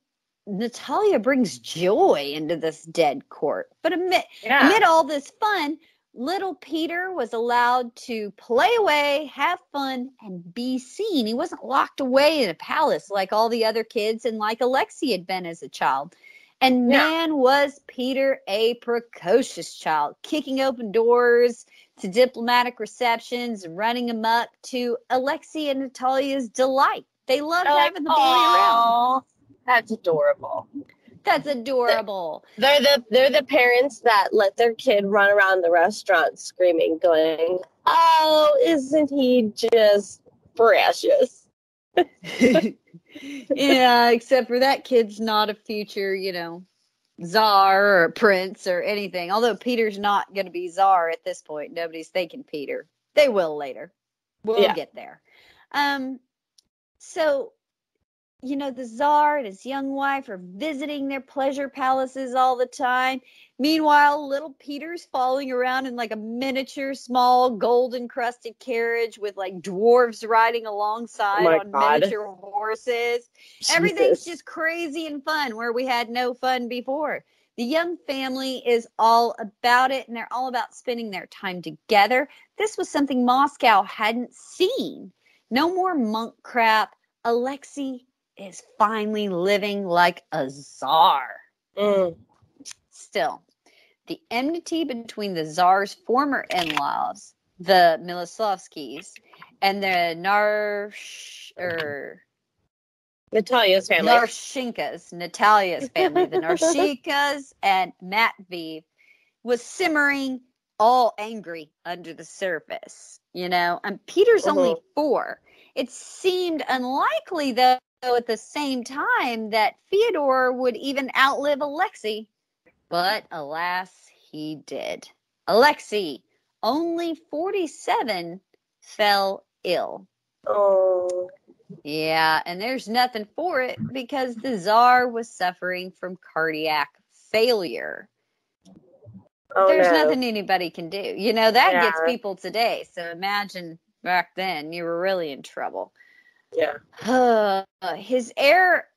Speaker 2: Natalia brings joy into this dead court. But amid,
Speaker 3: Yeah.
Speaker 2: Amid all this fun, little Peter was allowed to play away, have fun, and be seen. He wasn't locked away in a palace like all the other kids and like Alexei had been as a child. And
Speaker 3: Yeah.
Speaker 2: man, was Peter a precocious child, kicking open doors to diplomatic receptions, running amok to Alexei and Natalia's delight. They loved
Speaker 3: They're
Speaker 2: having the boy around.
Speaker 3: That's adorable.
Speaker 2: That's adorable.
Speaker 3: They're the they're the parents that let their kid run around the restaurant screaming, going, "Oh, isn't he just precious?"
Speaker 2: yeah, except for that kid's not a future, you know, czar or prince or anything. Although Peter's not going to be czar at this point. Nobody's thinking Peter. They will later. We'll
Speaker 3: Yeah.
Speaker 2: get there. Um, so, you know, the czar and his young wife are visiting their pleasure palaces all the time. Meanwhile, little Peter's falling around in like a miniature, small, gold encrusted carriage with like dwarves riding oh alongside
Speaker 3: my
Speaker 2: on
Speaker 3: God.
Speaker 2: miniature horses. Everything's just crazy and fun where we had no fun before. The young family is all about it and they're all about spending their time together. This was something Moscow hadn't seen. No more monk crap. Alexei is finally living like a czar.
Speaker 3: Mm.
Speaker 2: Still, the enmity between the czar's former in laws, the Miloslavskis, and the Narsh or
Speaker 3: Natalia's family.
Speaker 2: Narshinkas, Natalia's family, the Narshikas and Matveev, was simmering all angry under the surface. You know, and Peter's only
Speaker 3: Mhm.
Speaker 2: four. It seemed unlikely, though, at the same time, that Fyodor would even outlive Alexei. But alas, he did. Alexei, only 47, fell ill.
Speaker 3: oh,
Speaker 2: Yeah, and there's nothing for it because the czar was suffering from cardiac failure.
Speaker 3: oh
Speaker 2: there's
Speaker 3: no.
Speaker 2: nothing anybody can do. You know, that gets people today. So imagine back then, you were really in trouble.
Speaker 3: Yeah.
Speaker 2: His heir,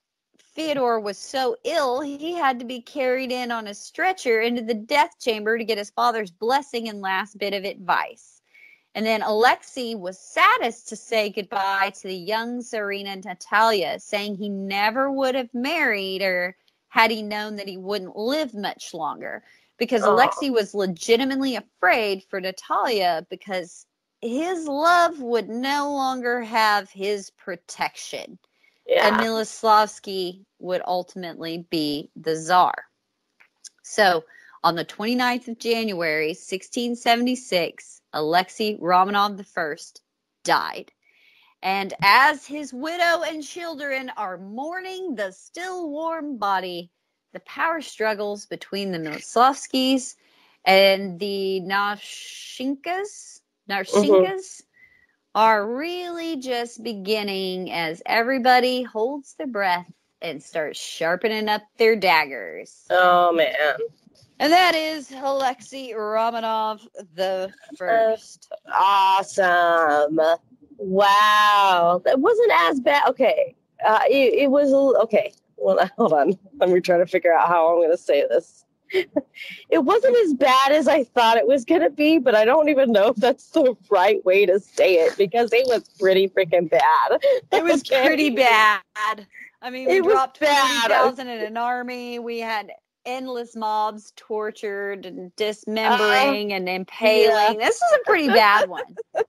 Speaker 2: Theodore, was so ill, he had to be carried in on a stretcher into the death chamber to get his father's blessing and last bit of advice. And then Alexei was saddest to say goodbye to the young Tsarina Natalia, saying he never would have married her had he known that he wouldn't live much longer. Because
Speaker 3: Aw.
Speaker 2: Alexei was legitimately afraid for Natalia because his love would no longer have his protection. And Miloslavsky would ultimately be the czar. So on the 29th of January, 1676, Alexei Romanov I died. And as his widow and children are mourning the still warm body, the power struggles between the Miloslavskis and the Narshinkas, Narshinkas are really just beginning as everybody holds their breath and starts sharpening up their daggers.
Speaker 3: Oh man.
Speaker 2: And that is Alexei Romanov the first.
Speaker 3: Awesome. Wow. That wasn't as bad. Okay. Uh, it, it was okay. Well, hold on. Let me try to figure out how I'm going to say this. It wasn't as bad as I thought it was going to be, but I don't even know if that's the right way to say it because it was pretty freaking bad.
Speaker 2: It was pretty bad. I mean, we
Speaker 3: It
Speaker 2: dropped
Speaker 3: bad.
Speaker 2: 40,000 in an army. We had endless mobs tortured and dismembering and impaling.
Speaker 3: Uh, yeah.
Speaker 2: This is a pretty bad one.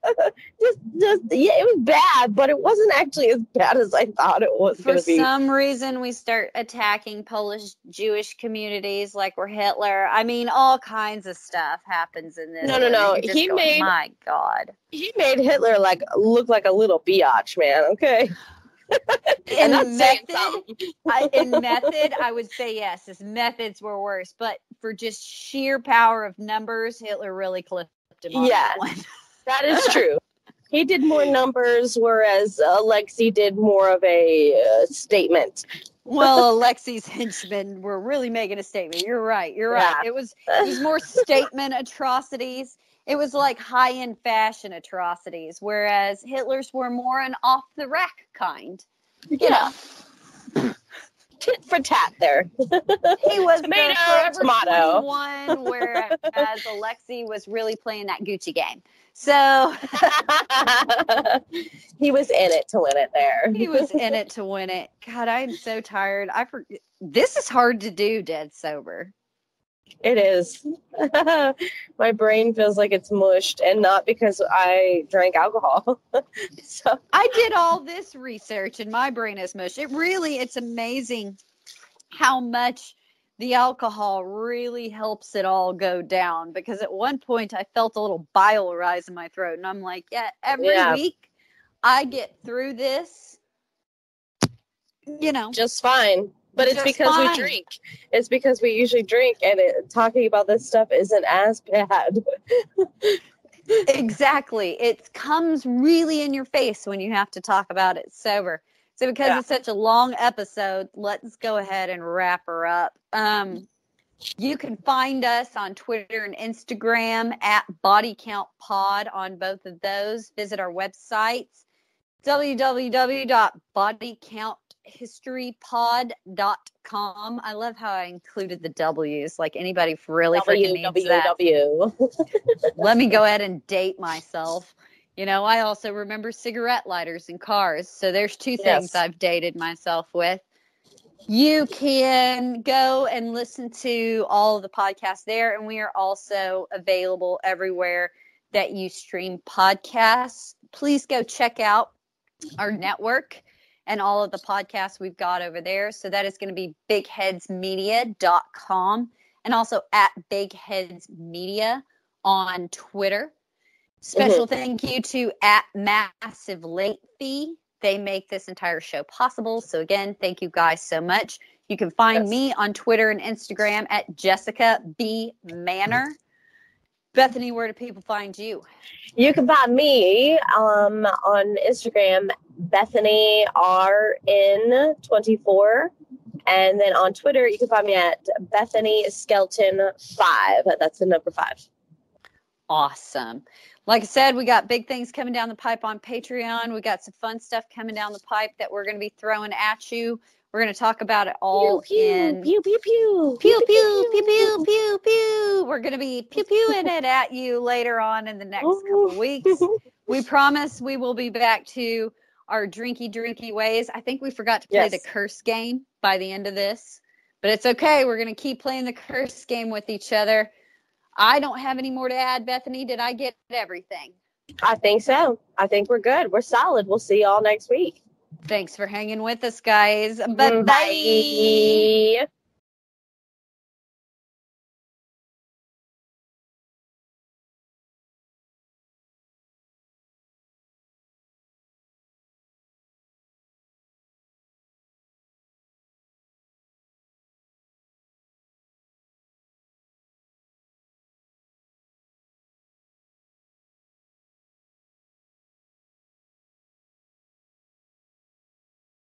Speaker 3: Just, just, yeah, it was bad, but it wasn't actually as bad as I thought it was
Speaker 2: For
Speaker 3: be.
Speaker 2: some reason, we start attacking Polish Jewish communities like we're Hitler. I mean, all kinds of stuff happens in this.
Speaker 3: No, no, no.
Speaker 2: and you're just
Speaker 3: He
Speaker 2: going,
Speaker 3: made-
Speaker 2: My God.
Speaker 3: he made Hitler like look like a little biatch, man. Okay.
Speaker 2: In method. I, in method, I would say yes. His methods were worse, but for just sheer power of numbers, Hitler really clipped him on
Speaker 3: Yes.
Speaker 2: that.
Speaker 3: That is true. he did more numbers, whereas Alexei did more of a uh, statement.
Speaker 2: Well, Alexei's henchmen were really making a statement. You're right. You're right.
Speaker 3: Yeah.
Speaker 2: It was it was more statement atrocities. It was like high end fashion atrocities, whereas Hitler's were more an off the rack kind.
Speaker 3: Yeah. Tit for tat there.
Speaker 2: He was
Speaker 3: Tomato,
Speaker 2: the Forever
Speaker 3: tomato.
Speaker 2: 21, whereas Alexei was really playing that Gucci game. So
Speaker 3: he was in it to win it there.
Speaker 2: he was in it to win it. God, I am so tired. I for, this is hard to do dead sober.
Speaker 3: It is. My brain feels like it's mushed, and not because I drank alcohol. so
Speaker 2: I did all this research and my brain is mush. It really, it's amazing how much the alcohol really helps it all go down. Because at one point I felt a little bile rise in my throat, and I'm like, yeah, every
Speaker 3: Yeah.
Speaker 2: week I get through this. You know,
Speaker 3: just fine. But it's
Speaker 2: Just
Speaker 3: because
Speaker 2: fine.
Speaker 3: we drink. It's because we usually drink, and it, talking about this stuff isn't as bad.
Speaker 2: exactly. It comes really in your face when you have to talk about it sober. So because
Speaker 3: Yeah.
Speaker 2: it's such a long episode, let's go ahead and wrap her up. Um, you can find us on Twitter and Instagram at Body Count Pod on both of those. Visit our websites www.bodycounthistorypod.com. I love how I included the W's. Like anybody really freaking needs that
Speaker 3: www.
Speaker 2: let me go ahead and date myself. You know, I also remember cigarette lighters and cars. So there's two things I've dated myself with. You can go and listen to all of the podcasts there, and we are also available everywhere that you stream podcasts. Please go check out our network and all of the podcasts we've got over there. So that is going to be bigheadsmedia.com and also at bigheadsmedia on Twitter. Special thank you to at Massive Late Fee. They make this entire show possible. So again, thank you guys so much. You can find
Speaker 3: Yes.
Speaker 2: me on Twitter and Instagram at Jessica B Manor. Bethany, where do people find you?
Speaker 3: You can find me um, on Instagram, Bethany RN24. And then on Twitter, you can find me at Bethany Skelton 5. That's the number five.
Speaker 2: Awesome. Like I said, we got big things coming down the pipe on Patreon. We got some fun stuff coming down the pipe that we're going to be throwing at you. We're going to talk about it all
Speaker 3: pew,
Speaker 2: in
Speaker 3: pew, pew, pew,
Speaker 2: pew pew pew pew pew pew. We're going to be pew pewing it at you later on in the next couple weeks. We promise we will be back to our drinky drinky ways. I think we forgot to play
Speaker 3: Yes.
Speaker 2: the curse game by the end of this, but it's okay. We're going to keep playing the curse game with each other. I don't have any more to add, Bethany. Did I get everything?
Speaker 3: I think so. I think we're good. We're solid. We'll see y'all next week.
Speaker 2: Thanks for hanging with us, guys. Bye bye.
Speaker 3: Bye.